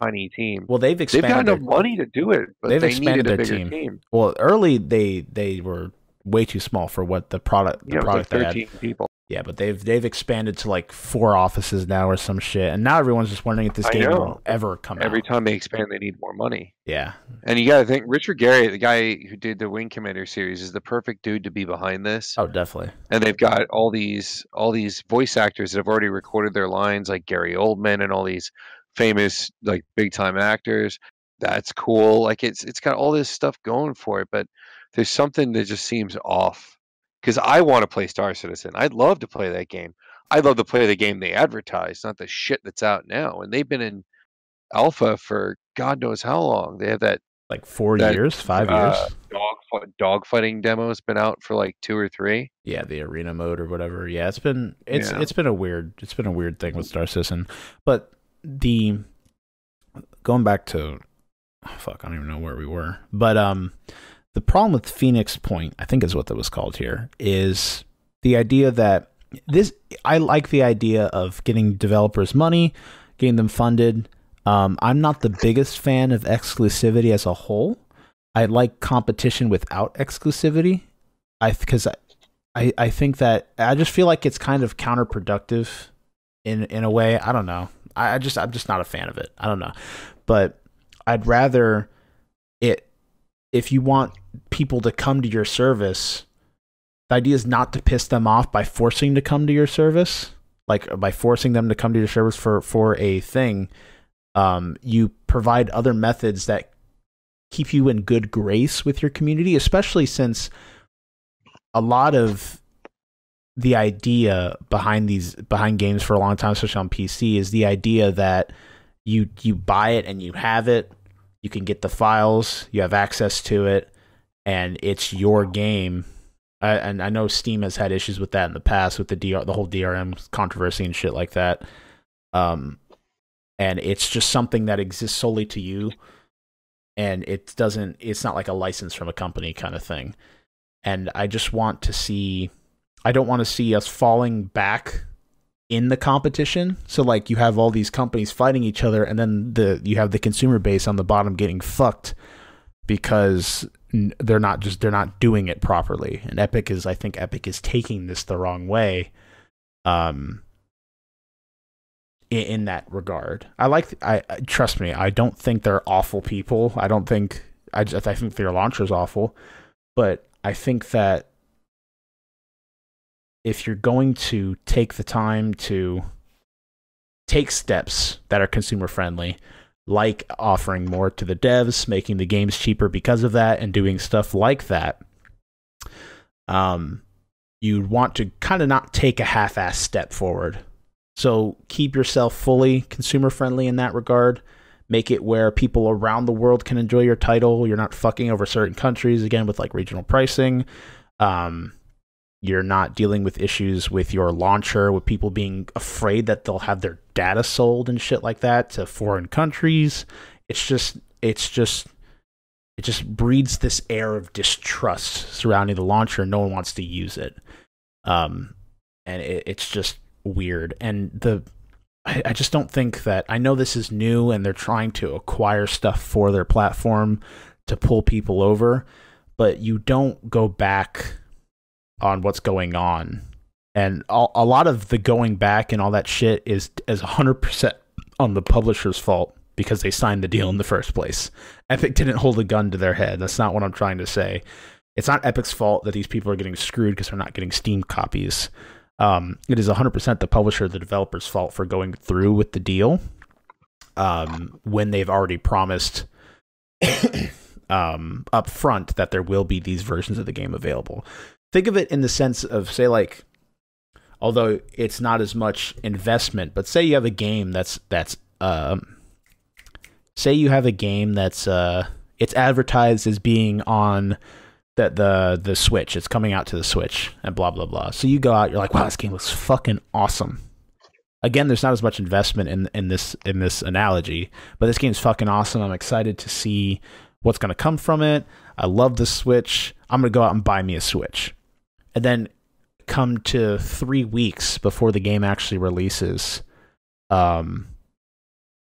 tiny team. Well, they've expanded. They've got enough money to do it, but they've they expanded needed a their bigger team. team. Well, early they they were way too small for what the product the Yeah, product like they had. thirteen people. Yeah, but they've they've expanded to like four offices now or some shit, and now everyone's just wondering if this I game know. will ever come Every out. Every time they expand, they need more money. Yeah, And you got to think Richard Garriott, the guy who did the Wing Commander series, is the perfect dude to be behind this. oh, definitely. and they've got all these all these voice actors that have already recorded their lines like Gary Oldman and all these famous like big time actors that's cool like it's it's got all this stuff going for it but there's something that just seems off cuz I want to play Star Citizen I'd love to play that game I'd love to play the game they advertise not the shit that's out now and they've been in alpha for god knows how long they have that Like four That, years, five uh, years. dog dogfighting demo has been out for like 2 or 3 Yeah, the arena mode or whatever. Yeah, it's been it's Yeah. it's been a weird it's been a weird thing with Star Citizen. But the going back to oh, fuck, I don't even know where we were. But um the problem with Phoenix Point, I think is what that was called here, is the idea that this I like the idea of getting developers money, getting them funded. Um, I'm not the biggest fan of exclusivity as a whole. I like competition without exclusivity. I because I, I I think that I just feel like it's kind of counterproductive in in a way. I don't know. I, I just I'm just not a fan of it. I don't know, but I'd rather it if you want people to come to your service. The idea is not to piss them off by forcing to come to your service. like by forcing them to come to your service for for a thing, um, you provide other methods that keep you in good grace with your community, especially since a lot of the idea behind these behind games for a long time, especially on PC, is the idea that you you buy it and you have it, you can get the files, you have access to it, and it's your game. I, and I know Steam has had issues with that in the past with the DR, the whole DRM controversy and shit like that. Um, and it's just something that exists solely to you, and it doesn't. It's not like a license from a company kind of thing. And I just want to see I don't want to see us falling back in the competition. So like you have all these companies fighting each other and then the you have the consumer base on the bottom getting fucked because they're not just they're not doing it properly. And Epic is I think Epic is taking this the wrong way. Um in, that regard. I like I trust me, I don't think they're awful people. I don't think I just I think their launcher's awful, but I think that if you're going to take the time to take steps that are consumer friendly, like offering more to the devs, making the games cheaper because of that, and doing stuff like that, um, you want to kind of not take a half ass step forward. So keep yourself fully consumer friendly in that regard. Make it where people around the world can enjoy your title. You're not fucking over certain countries again with like regional pricing. Um, you're not dealing with issues with your launcher, with people being afraid that they'll have their data sold and shit like that to foreign countries. It's just, it's just, it just breeds this air of distrust surrounding the launcher. No one wants to use it. Um, and it, it's just weird. And the, I, I just don't think that, I know this is new and they're trying to acquire stuff for their platform to pull people over, but you don't go back on what's going on. And a, a lot of the going back and all that shit is is 100% on the publisher's fault because they signed the deal in the first place. Epic didn't hold a gun to their head. That's not what I'm trying to say. It's not Epic's fault that these people are getting screwed because they're not getting Steam copies. Um, it is 100% the publisher, the developer's fault for going through with the deal um, when they've already promised um, up front that there will be these versions of the game available think of it in the sense of say like although it's not as much investment but say you have a game that's that's um say you have a game that's uh it's advertised as being on the the the switch. It's coming out to the switch and blah blah blah. So you go out you're like wow this game looks fucking awesome. Again there's not as much investment in in this in this analogy but this game's fucking awesome. I'm excited to see what's going to come from it i love the switch. I'm going to go out and buy me a switch. And then come to three weeks before the game actually releases um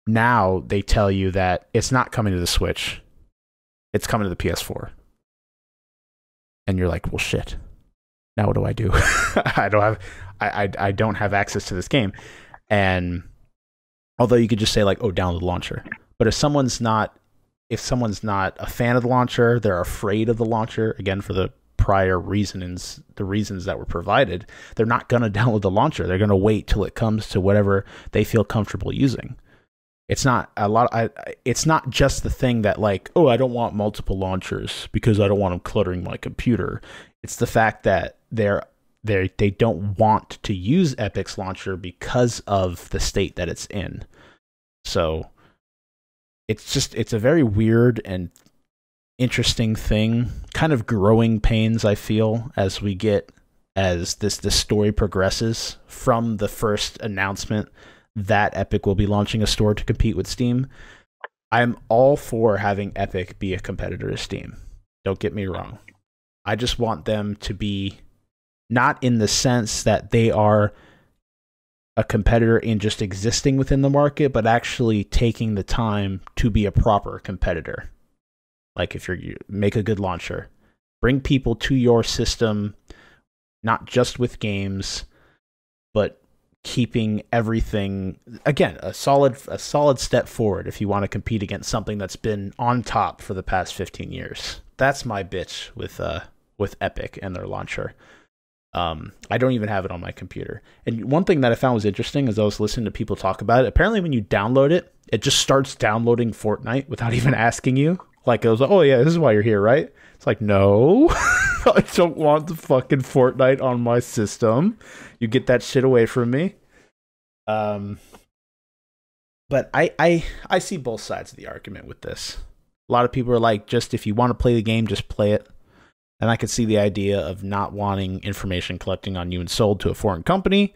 now they tell you that it's not coming to the switch. It's coming to the ps4 and you're like well shit. Now what do i do? I don't have I, I i don't have access to this game. And although you could just say like oh download the launcher. But if someone's not if someone's not a fan of the launcher they're afraid of the launcher again for the prior reasons, the reasons that were provided, they're not going to download the launcher. They're going to wait till it comes to whatever they feel comfortable using. It's not a lot. I, it's not just the thing that like, oh, I don't want multiple launchers because I don't want them cluttering my computer. It's the fact that they're they they don't want to use Epic's launcher because of the state that it's in. So it's just it's a very weird and interesting thing, kind of growing pains I feel as we get as this this story progresses from the first announcement that Epic will be launching a store to compete with Steam. I'm all for having Epic be a competitor to Steam. Don't get me wrong. I just want them to be not in the sense that they are a competitor in just existing within the market, but actually taking the time to be a proper competitor. Like if you're you make a good launcher, bring people to your system, not just with games, but keeping everything again a solid a solid step forward if you want to compete against something that's been on top for the past 15 years. That's my bitch with uh with Epic and their launcher. Um, I don't even have it on my computer. And one thing that I found was interesting is I was listening to people talk about it. Apparently, when you download it, it just starts downloading Fortnite without even asking you. Like it was like, oh yeah, this is why you're here, right? It's like, no, I don't want the fucking Fortnite on my system. You get that shit away from me. Um, but I I I see both sides of the argument with this. A lot of people are like, just if you want to play the game, just play it. And I could see the idea of not wanting information collecting on you and sold to a foreign company,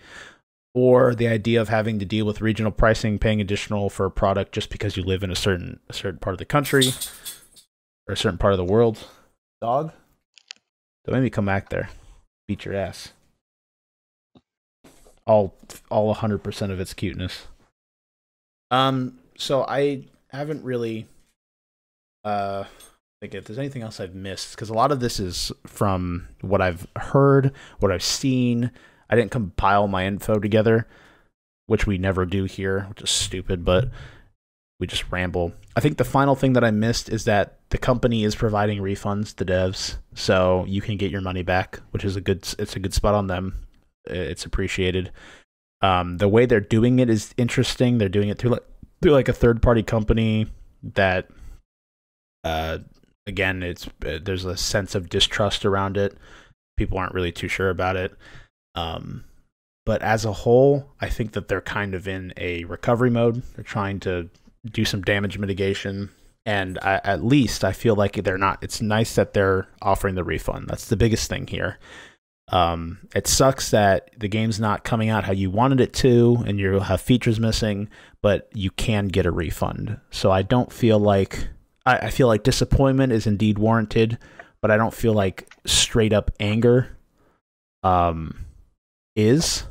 or the idea of having to deal with regional pricing, paying additional for a product just because you live in a certain a certain part of the country or a certain part of the world. Dog, don't make me come back there, beat your ass. All all hundred percent of its cuteness. Um, so I haven't really uh think if there's anything else I've missed because a lot of this is from what I've heard, what I've seen. I didn't compile my info together, which we never do here, which is stupid, but we just ramble. I think the final thing that I missed is that the company is providing refunds to devs, so you can get your money back, which is a good it's a good spot on them. It's appreciated. Um, the way they're doing it is interesting. They're doing it through like through like a third party company that uh, again, it's uh, there's a sense of distrust around it. People aren't really too sure about it. Um, but as a whole, I think that they're kind of in a recovery mode. They're trying to do some damage mitigation, and I, at least I feel like they're not. It's nice that they're offering the refund. That's the biggest thing here. Um, it sucks that the game's not coming out how you wanted it to, and you'll have features missing, but you can get a refund. So I don't feel like I, I feel like disappointment is indeed warranted, but I don't feel like straight up anger um, is.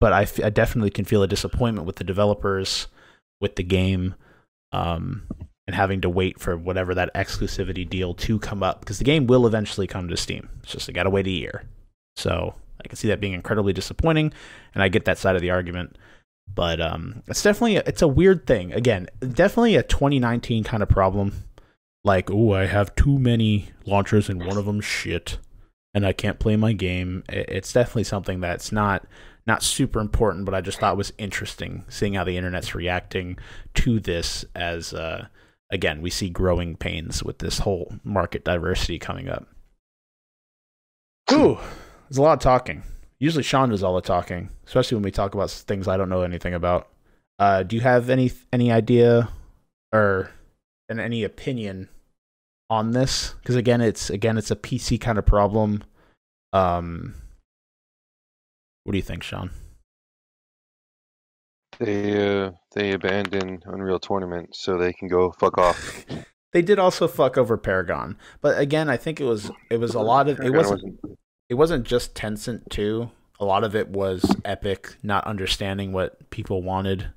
But I, I definitely can feel a disappointment with the developers, with the game, um, and having to wait for whatever that exclusivity deal to come up because the game will eventually come to Steam. It's just I got to wait a year. So I can see that being incredibly disappointing, and I get that side of the argument. But um, it's definitely a, it's a weird thing. Again, definitely a 2019 kind of problem. Like, oh, I have too many launchers and one of them shit, and I can't play my game. It's definitely something that's not not super important, but I just thought was interesting seeing how the internet's reacting to this. As uh, again, we see growing pains with this whole market diversity coming up. Ooh, there's a lot of talking. Usually Shawn does all the talking, especially when we talk about things I don't know anything about. Uh, do you have any any idea or and any opinion on this? Because again, it's again it's a PC kind of problem. Um, what do you think, Shawn? They uh, they abandoned Unreal Tournament so they can go fuck off. they did also fuck over Paragon, but again, I think it was it was a lot of it wasn't, wasn't it wasn't just Tencent too. A lot of it was Epic not understanding what people wanted,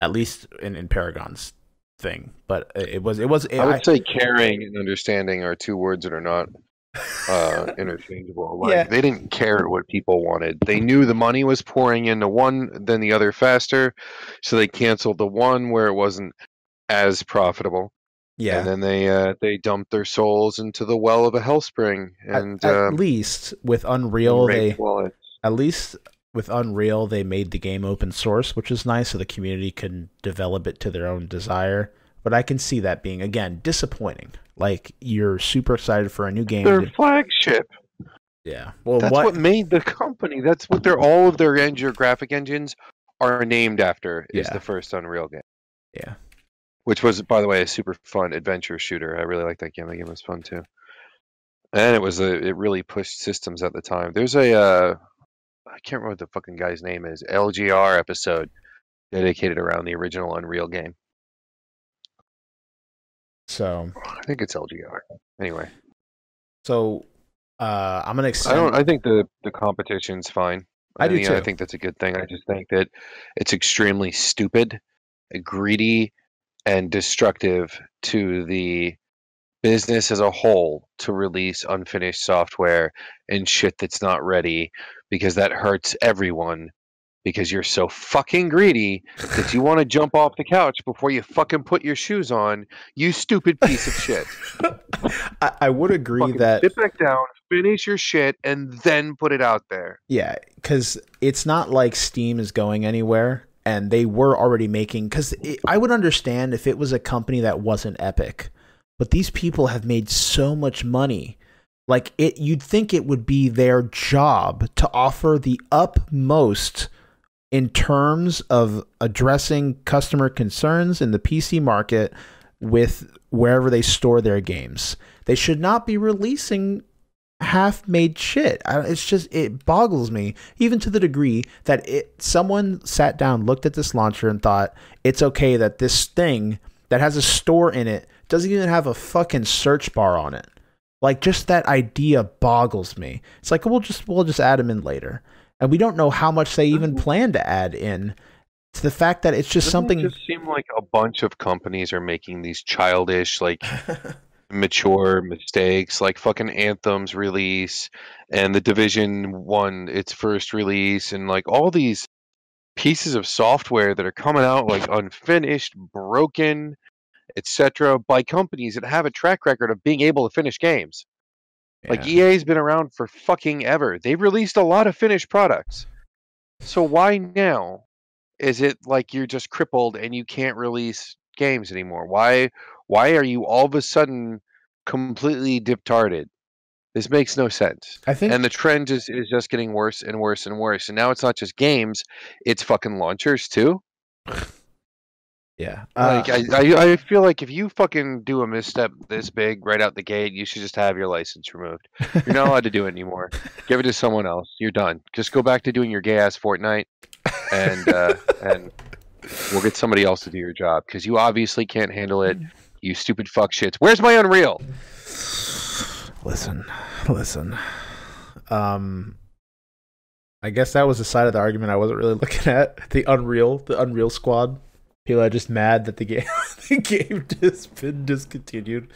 at least in, in Paragon's thing. But it was it was. It, I would I, say caring and understanding are two words that are not uh, interchangeable. Like yeah. they didn't care what people wanted. They knew the money was pouring into one, then the other faster, so they canceled the one where it wasn't as profitable. Yeah, and then they uh, they dumped their souls into the well of a hellspring. And at, at uh, least with Unreal, they wallets. at least with Unreal they made the game open source, which is nice, so the community can develop it to their own desire. But I can see that being again disappointing. Like you're super excited for a new game. Their flagship. Yeah. Well, that's what, what made the company. That's what their all of their engine graphic engines are named after. Is yeah. the first Unreal game. Yeah which was, by the way, a super fun adventure shooter. I really liked that game. That game was fun too, and it was a it really pushed systems at the time. There's a uh, I can't remember what the fucking guy's name is. LGR episode dedicated around the original Unreal game. So I think it's LGR. Anyway, so uh, I'm gonna. Extend... I don't. I think the the competition's fine. I, I do too. I think that's a good thing. I just think that it's extremely stupid, greedy, and destructive to the business as a whole to release unfinished software and shit that's not ready because that hurts everyone because you're so fucking greedy that you want to jump off the couch before you fucking put your shoes on, you stupid piece of shit. I, I, would agree fucking that sit back down, finish your shit and then put it out there. Yeah, because it's not like Steam is going anywhere, and they were already making. Because I would understand if it was a company that wasn't Epic, but these people have made so much money. Like it, you'd think it would be their job to offer the utmost in terms of addressing customer concerns in the PC market with wherever they store their games. They should not be releasing half made shit. It's just it boggles me even to the degree that it someone sat down, looked at this launcher and thought it's okay that this thing that has a store in it doesn't even have a fucking search bar on it. Like just that idea boggles me. It's like we'll just we'll just add them in later, and we don't know how much they even mm-hmm. plan to add in. To the fact that it's just Doesn't something. It just seem like a bunch of companies are making these childish, like mature mistakes, like fucking Anthem's release and the Division One its first release, and like all these pieces of software that are coming out like unfinished, broken, etc., by companies that have a track record of being able to finish games. Like EA's been around for fucking ever. They've released a lot of finished products. So why now is it like you're just crippled and you can't release games anymore? Why why are you all of a sudden completely diptarded? This makes no sense. I think And the trend is, is just getting worse and worse and worse. And now it's not just games, it's fucking launchers too. yeah. Uh, Like I, I, I feel like if you fucking do a misstep this big right out the gate, you should just have your license removed. You're not allowed to do it anymore. Give it to someone else. You're done. Just go back to doing your gay ass Fortnite, and uh, and we'll get somebody else to do your job because you obviously can't handle it. You stupid fuck shits. Where's my Unreal? listen, listen. Um, I guess that was the side of the argument I wasn't really looking at. The Unreal, the Unreal Squad. People are just mad that the game, the game has been discontinued.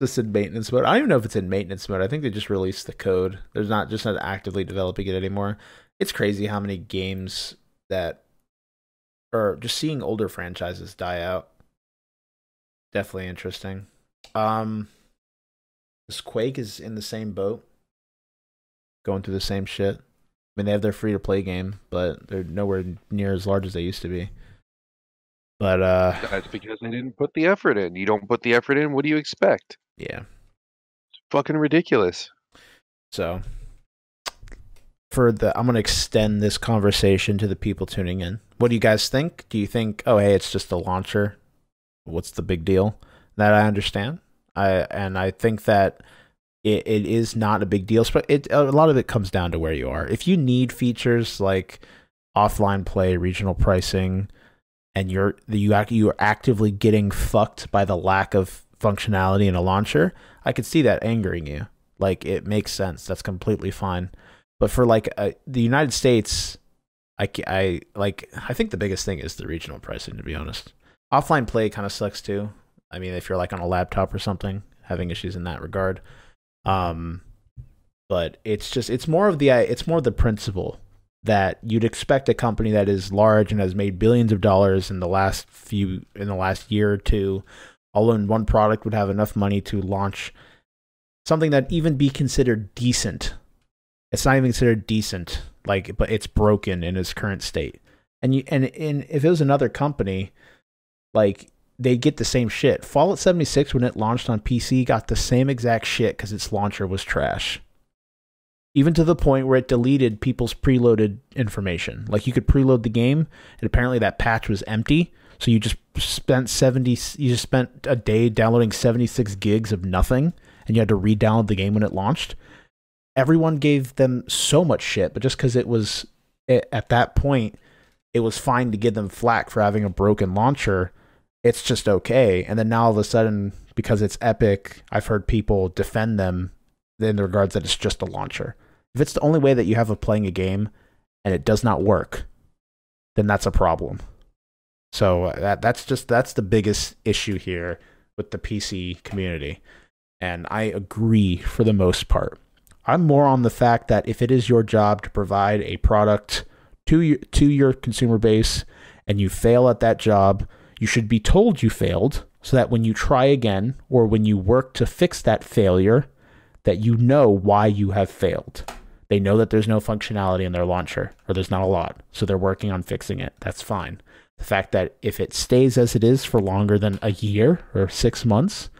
This in maintenance mode. I don't even know if it's in maintenance mode. I think they just released the code. There's not just not actively developing it anymore. It's crazy how many games that, or just seeing older franchises die out. Definitely interesting. Um, this Quake is in the same boat, going through the same shit. I mean, they have their free to play game, but they're nowhere near as large as they used to be. But uh, That's because they didn't put the effort in. You don't put the effort in. What do you expect? yeah. It's fucking ridiculous. So for the, I'm gonna extend this conversation to the people tuning in. What do you guys think? Do you think, oh hey, it's just a launcher? What's the big deal? That I understand. I and I think that it, it is not a big deal. It a lot of it comes down to where you are. If you need features like offline play, regional pricing, and you're you act you are actively getting fucked by the lack of functionality in a launcher, I could see that angering you. Like it makes sense. That's completely fine. But for like uh, the United States, I, I like I think the biggest thing is the regional pricing. To be honest, offline play kind of sucks too. I mean, if you're like on a laptop or something, having issues in that regard. Um, but it's just it's more of the it's more the principle that you'd expect a company that is large and has made billions of dollars in the last few in the last year or two, all in one product would have enough money to launch something that even be considered decent. It's not even considered decent, like, but it's broken in its current state. And you and, and if it was another company, like they get the same shit. Fallout 76 when it launched on PC got the same exact shit because its launcher was trash. Even to the point where it deleted people's preloaded information. Like you could preload the game, and apparently that patch was empty. So you just spent 70 you just spent a day downloading 76 gigs of nothing and you had to re-download the game when it launched. Everyone gave them so much shit, but just because it was it, at that point, it was fine to give them flack for having a broken launcher. It's just okay. And then now all of a sudden, because it's Epic, I've heard people defend them in the regards that it's just a launcher. If it's the only way that you have of playing a game and it does not work, then that's a problem. So uh, that that's just that's the biggest issue here with the PC community. And I agree for the most part. I'm more on the fact that if it is your job to provide a product to your, to your consumer base and you fail at that job, you should be told you failed so that when you try again or when you work to fix that failure, that you know why you have failed. They know that there's no functionality in their launcher or there's not a lot. So they're working on fixing it. That's fine. The fact that if it stays as it is for longer than a year or 6 months,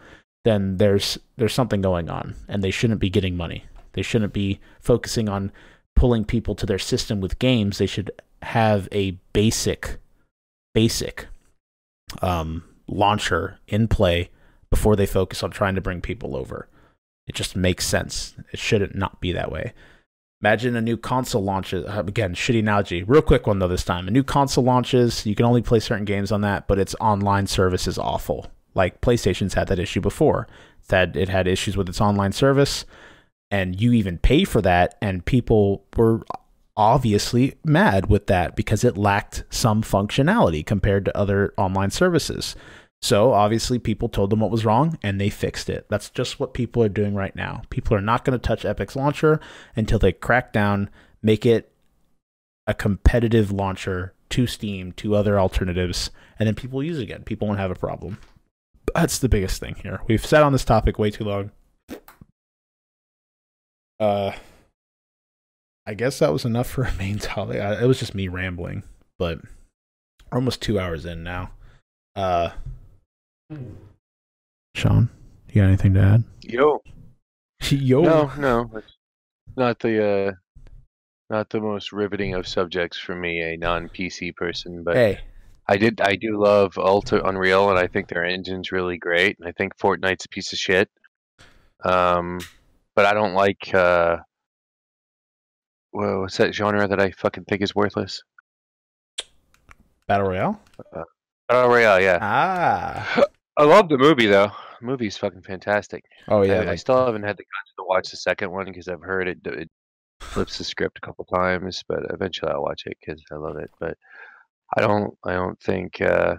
then there's there's something going on and they shouldn't be getting money. They shouldn't be focusing on pulling people to their system with games. They should have a basic basic um, launcher in play before they focus on trying to bring people over. It just makes sense. It shouldn't not be that way. Imagine a new console launches. Uh, again, shitty analogy. Real quick one though this time. A new console launches. You can only play certain games on that, but its online service is awful. Like PlayStation's had that issue before. That it had issues with its online service, and you even pay for that, and people were obviously mad with that because it lacked some functionality compared to other online services. So obviously, people told them what was wrong and they fixed it. That's just what people are doing right now. People are not going to touch Epic's launcher until they crack down, make it a competitive launcher to Steam, to other alternatives, and then people use it again. People won't have a problem. That's the biggest thing here. We've sat on this topic way too long. Uh, I guess that was enough for a main topic. It was just me rambling, but we're almost two hours in now. Uh, Shawn, you got anything to add? Yo. Yo. No, no. It's not the uh not the most riveting of subjects for me, a non PC person, but Hey, I did I do love Ultra Unreal and I think their engine's really great. And I think Fortnite's a piece of shit. Um but I don't like uh wha- what's that genre that I fucking think is worthless? Battle Royale? Battle Royale, yeah. Ah. I love the movie though. The movie's fucking fantastic. Oh, yeah. I, I still haven't had the guts to watch the second one because I've heard it, it flips the script a couple times, but eventually I'll watch it because I love it. But I don't, I don't think uh,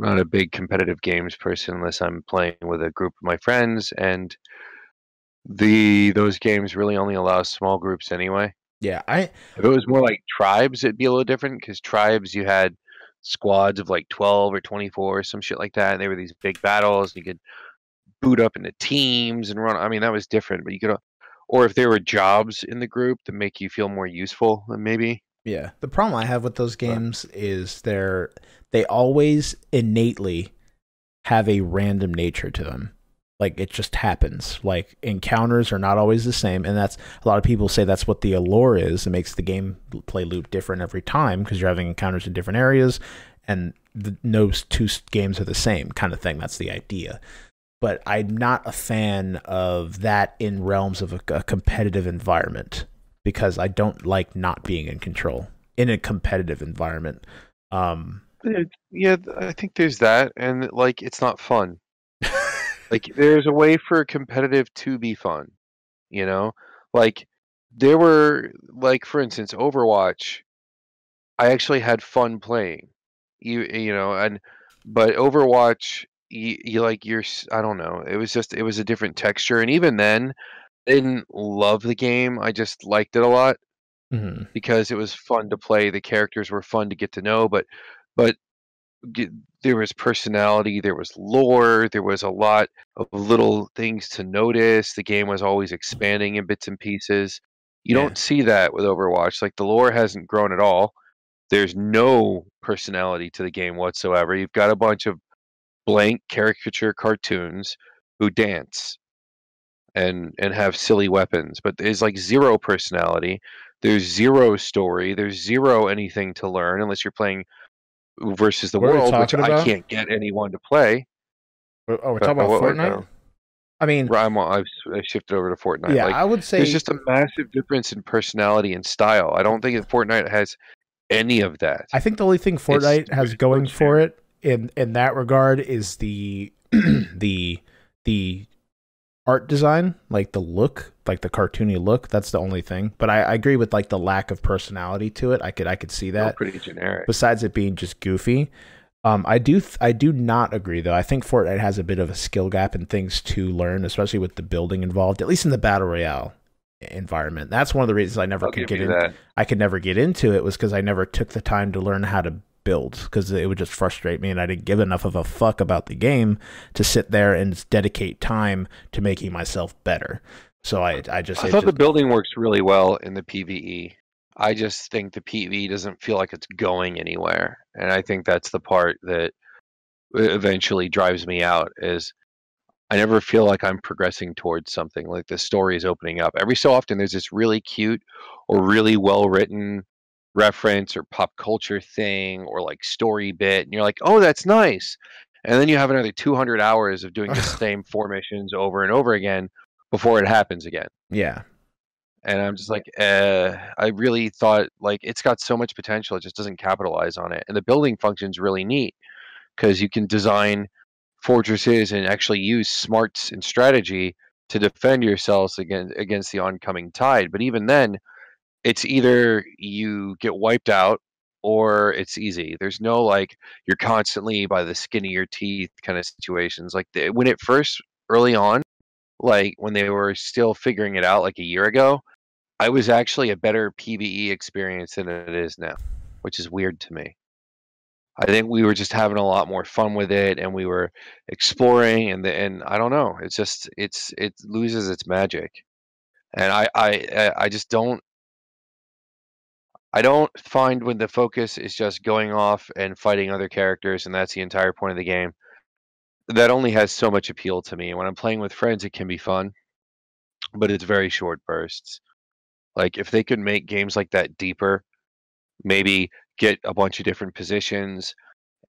I'm not a big competitive games person unless I'm playing with a group of my friends, and the those games really only allow small groups anyway. Yeah, I If it was more like tribes, it'd be a little different because tribes you had squads of like 12 or 24 or some shit like that. And they were these big battles. And you could boot up into teams and run. I mean, that was different, but you could, or if there were jobs in the group that make you feel more useful, then maybe. Yeah. The problem I have with those games is they're they always innately have a random nature to them. Like it just happens. Like encounters are not always the same, and that's a lot of people say that's what the allure is. It makes the game play loop different every time because you're having encounters in different areas, and the, no two games are the same kind of thing. That's the idea. But I'm not a fan of that in realms of a, a competitive environment because I don't like not being in control in a competitive environment. Um, Yeah, I think there's that. And like, it's not fun. Like, there's a way for competitive to be fun, you know? Like, there were, like, for instance, Overwatch, I actually had fun playing. You, you know, and, but Overwatch, you, you like, you're, I don't know, it was just, it was a different texture. And even then, I didn't love the game. I just liked it a lot mhm. because it was fun to play. The characters were fun to get to know, but but there was personality, there was lore, there was a lot of little things to notice. The game was always expanding in bits and pieces. You Yeah. don't see that with Overwatch. Like the lore hasn't grown at all. There's no personality to the game whatsoever. You've got a bunch of blank caricature cartoons who dance and and have silly weapons, but there's like zero personality. There's zero story. There's zero anything to learn unless you're playing versus the What world, which talking I can't get anyone to play. Oh, we're talking about Fortnite. I mean, I'm, I've, I've shifted over to Fortnite. yeah, like, I would say there's just a massive difference in personality and style. I don't think Fortnite has any of that. I think the only thing Fortnite has going for it in in that regard is the the the art design, like the look, like the cartoony look. That's the only thing. But I, I agree with like the lack of personality to it. I could I could see that. pretty generic. besides it being just goofy. Um, I do th- I do not agree though. I think Fortnite has a bit of a skill gap and things to learn, especially with the building involved. At least in the battle royale environment. That's one of the reasons I never I'll could get in. that. I could never get into it was because I never took the time to learn how to build because it would just frustrate me and I didn't give enough of a fuck about the game to sit there and dedicate time to making myself better. So I I just I thought the building works really well in the PVE. I just think the PVE doesn't feel like it's going anywhere, and I think that's the part that eventually drives me out. Is I never feel like I'm progressing towards something. Like the story is opening up. Every so often, there's this really cute or really well written reference or pop culture thing or like story bit, and you're like, oh, that's nice. And then you have another 200 hours of doing the same four missions over and over again before it happens again yeah. and I'm just like, uh, I really thought like it's got so much potential, it just doesn't capitalize on it. And the building function's really neat because you can design fortresses and actually use smarts and strategy to defend yourselves against against the oncoming tide. But even then, it's either you get wiped out or it's easy. There's no like you're constantly by the skin of your teeth kind of situations. Like the, when it first early on, like when they were still figuring it out like a year ago, I was actually a better PVE experience than it is now, which is weird to me. I think we were just having a lot more fun with it, and we were exploring, and the, and I don't know, it's just it's it loses its magic, and I I I- I just don't I don't find when the focus is just going off and fighting other characters, and that's the entire point of the game. That only has so much appeal to me. When I'm playing with friends, it can be fun, but it's very short bursts. Like if they could make games like that deeper, maybe get a bunch of different positions,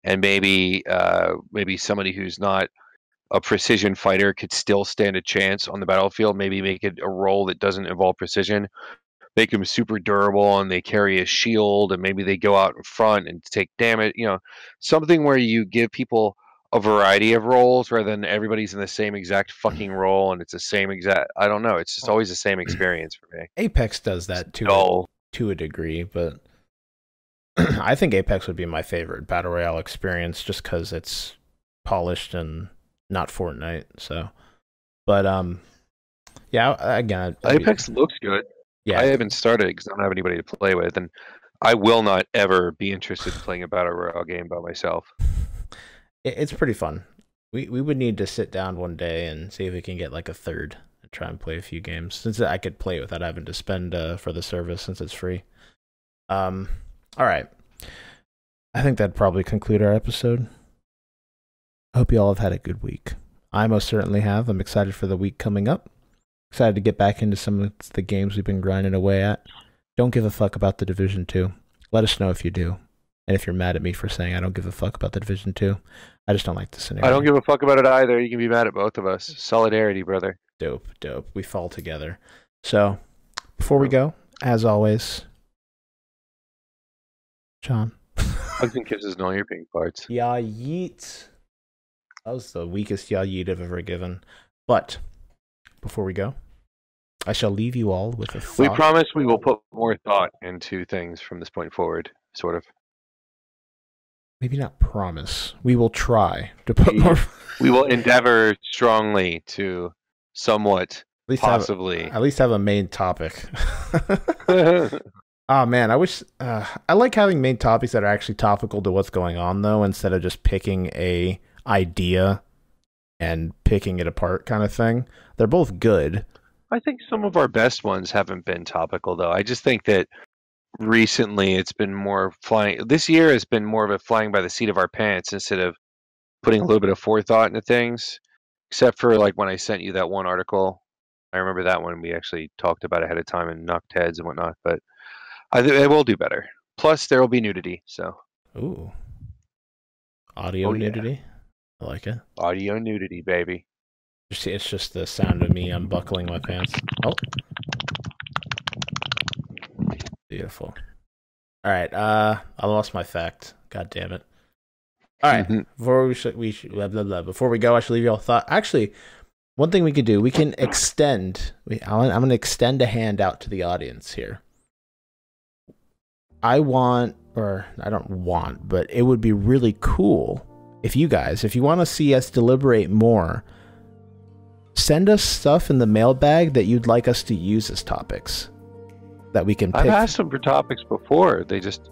and maybe uh, maybe somebody who's not a precision fighter could still stand a chance on the battlefield. Maybe make it a role that doesn't involve precision. Make them super durable and they carry a shield, and maybe they go out in front and take damage. You know, something where you give people a variety of roles rather than everybody's in the same exact fucking role and it's the same exact. I don't know. It's just always the same experience for me. Apex does that too. Dull. to a degree, but I think Apex would be my favorite battle royale experience just because it's polished and not Fortnite. So, but um, yeah, again, I'd be- Apex looks good. Yeah, I haven't started because I don't have anybody to play with, and I will not ever be interested in playing a battle royale game by myself. it's pretty fun. We we would need to sit down one day and see if we can get like a third and try and play a few games since I could play it without having to spend uh, for the service since it's free. Um, all right, I think that'd probably conclude our episode. I hope you all have had a good week. I most certainly have. I'm excited for the week coming up. Excited to get back into some of the games we've been grinding away at. Don't give a fuck about the Division 2. Let us know if you do. And if you're mad at me for saying I don't give a fuck about the Division 2, I just don't like the scenario. I don't give a fuck about it either. You can be mad at both of us. Solidarity, brother. dope, dope. We fall together. So, before we go, as always, John. Hugs and kisses and all your pink parts. Yeah, yeet. That was the weakest yeah yeet I've ever given. But before we go, I shall leave you all with a thought. We promise we will put more thought into things from this point forward. Sort of. Maybe not promise. We will try to put We- more. We will endeavor strongly to somewhat, At least have, possibly. at least have a main topic. Oh man, I wish uh, I like having main topics that are actually topical to what's going on though, instead of just picking a idea and picking it apart kind of thing. They're both good. I think some of our best ones haven't been topical though. I just think that recently it's been more flying this year has been more of a flying by the seat of our pants instead of putting a little bit of forethought into things. Except for like when I sent you that one article. I remember that one we actually talked about ahead of time and knocked heads and whatnot, but I think it will do better. Plus there will be nudity, so Ooh, oh, audio Oh, yeah. nudity. I like it. audio nudity, baby. Just- It's just the sound of me unbuckling my pants. Oh, beautiful. All right. Uh, I lost my fact. God damn it. All right. Mhm. Before we should we should blah, blah, blah. Before we go, I should leave you all thought. Actually, one thing we could do, we can extend. We, I'm going to extend a hand out to the audience here. I want, or I don't want, but it would be really cool if you guys, if you want to see us deliberate more, send us stuff in the mailbag that you'd like us to use as topics that we can I've asked them for topics before. They just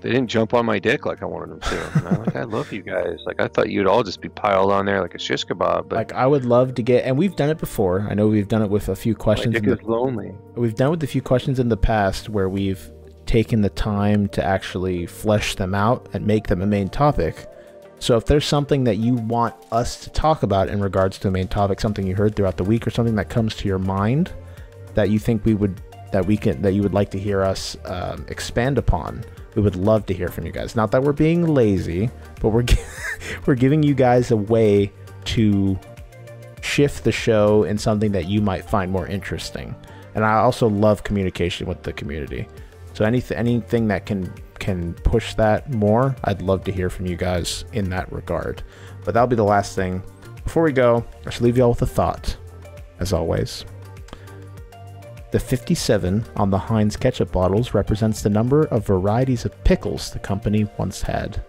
they didn't jump on my dick like I wanted them to. And I'm like, I love you guys. Like I thought you'd all just be piled on there like a shish kebab. But Like I would love to get, and we've done it before. I know we've done it with a few my questions. dick In the, is lonely. we've done it with a few questions in the past where we've taken the time to actually flesh them out and make them a main topic. So if there's something that you want us to talk about in regards to a main topic, something you heard throughout the week, or something that comes to your mind that you think we would that we can that you would like to hear us um, expand upon, we would love to hear from you guys. Not that we're being lazy, but we're we're giving you guys a way to shift the show in something that you might find more interesting. And I also love communication with the community. So anything anything that can can push that more, I'd love to hear from you guys in that regard. But that'll be the last thing. Before we go, I should leave you all with a thought, as always. The 57 on the Heinz ketchup bottles represents the number of varieties of pickles the company once had.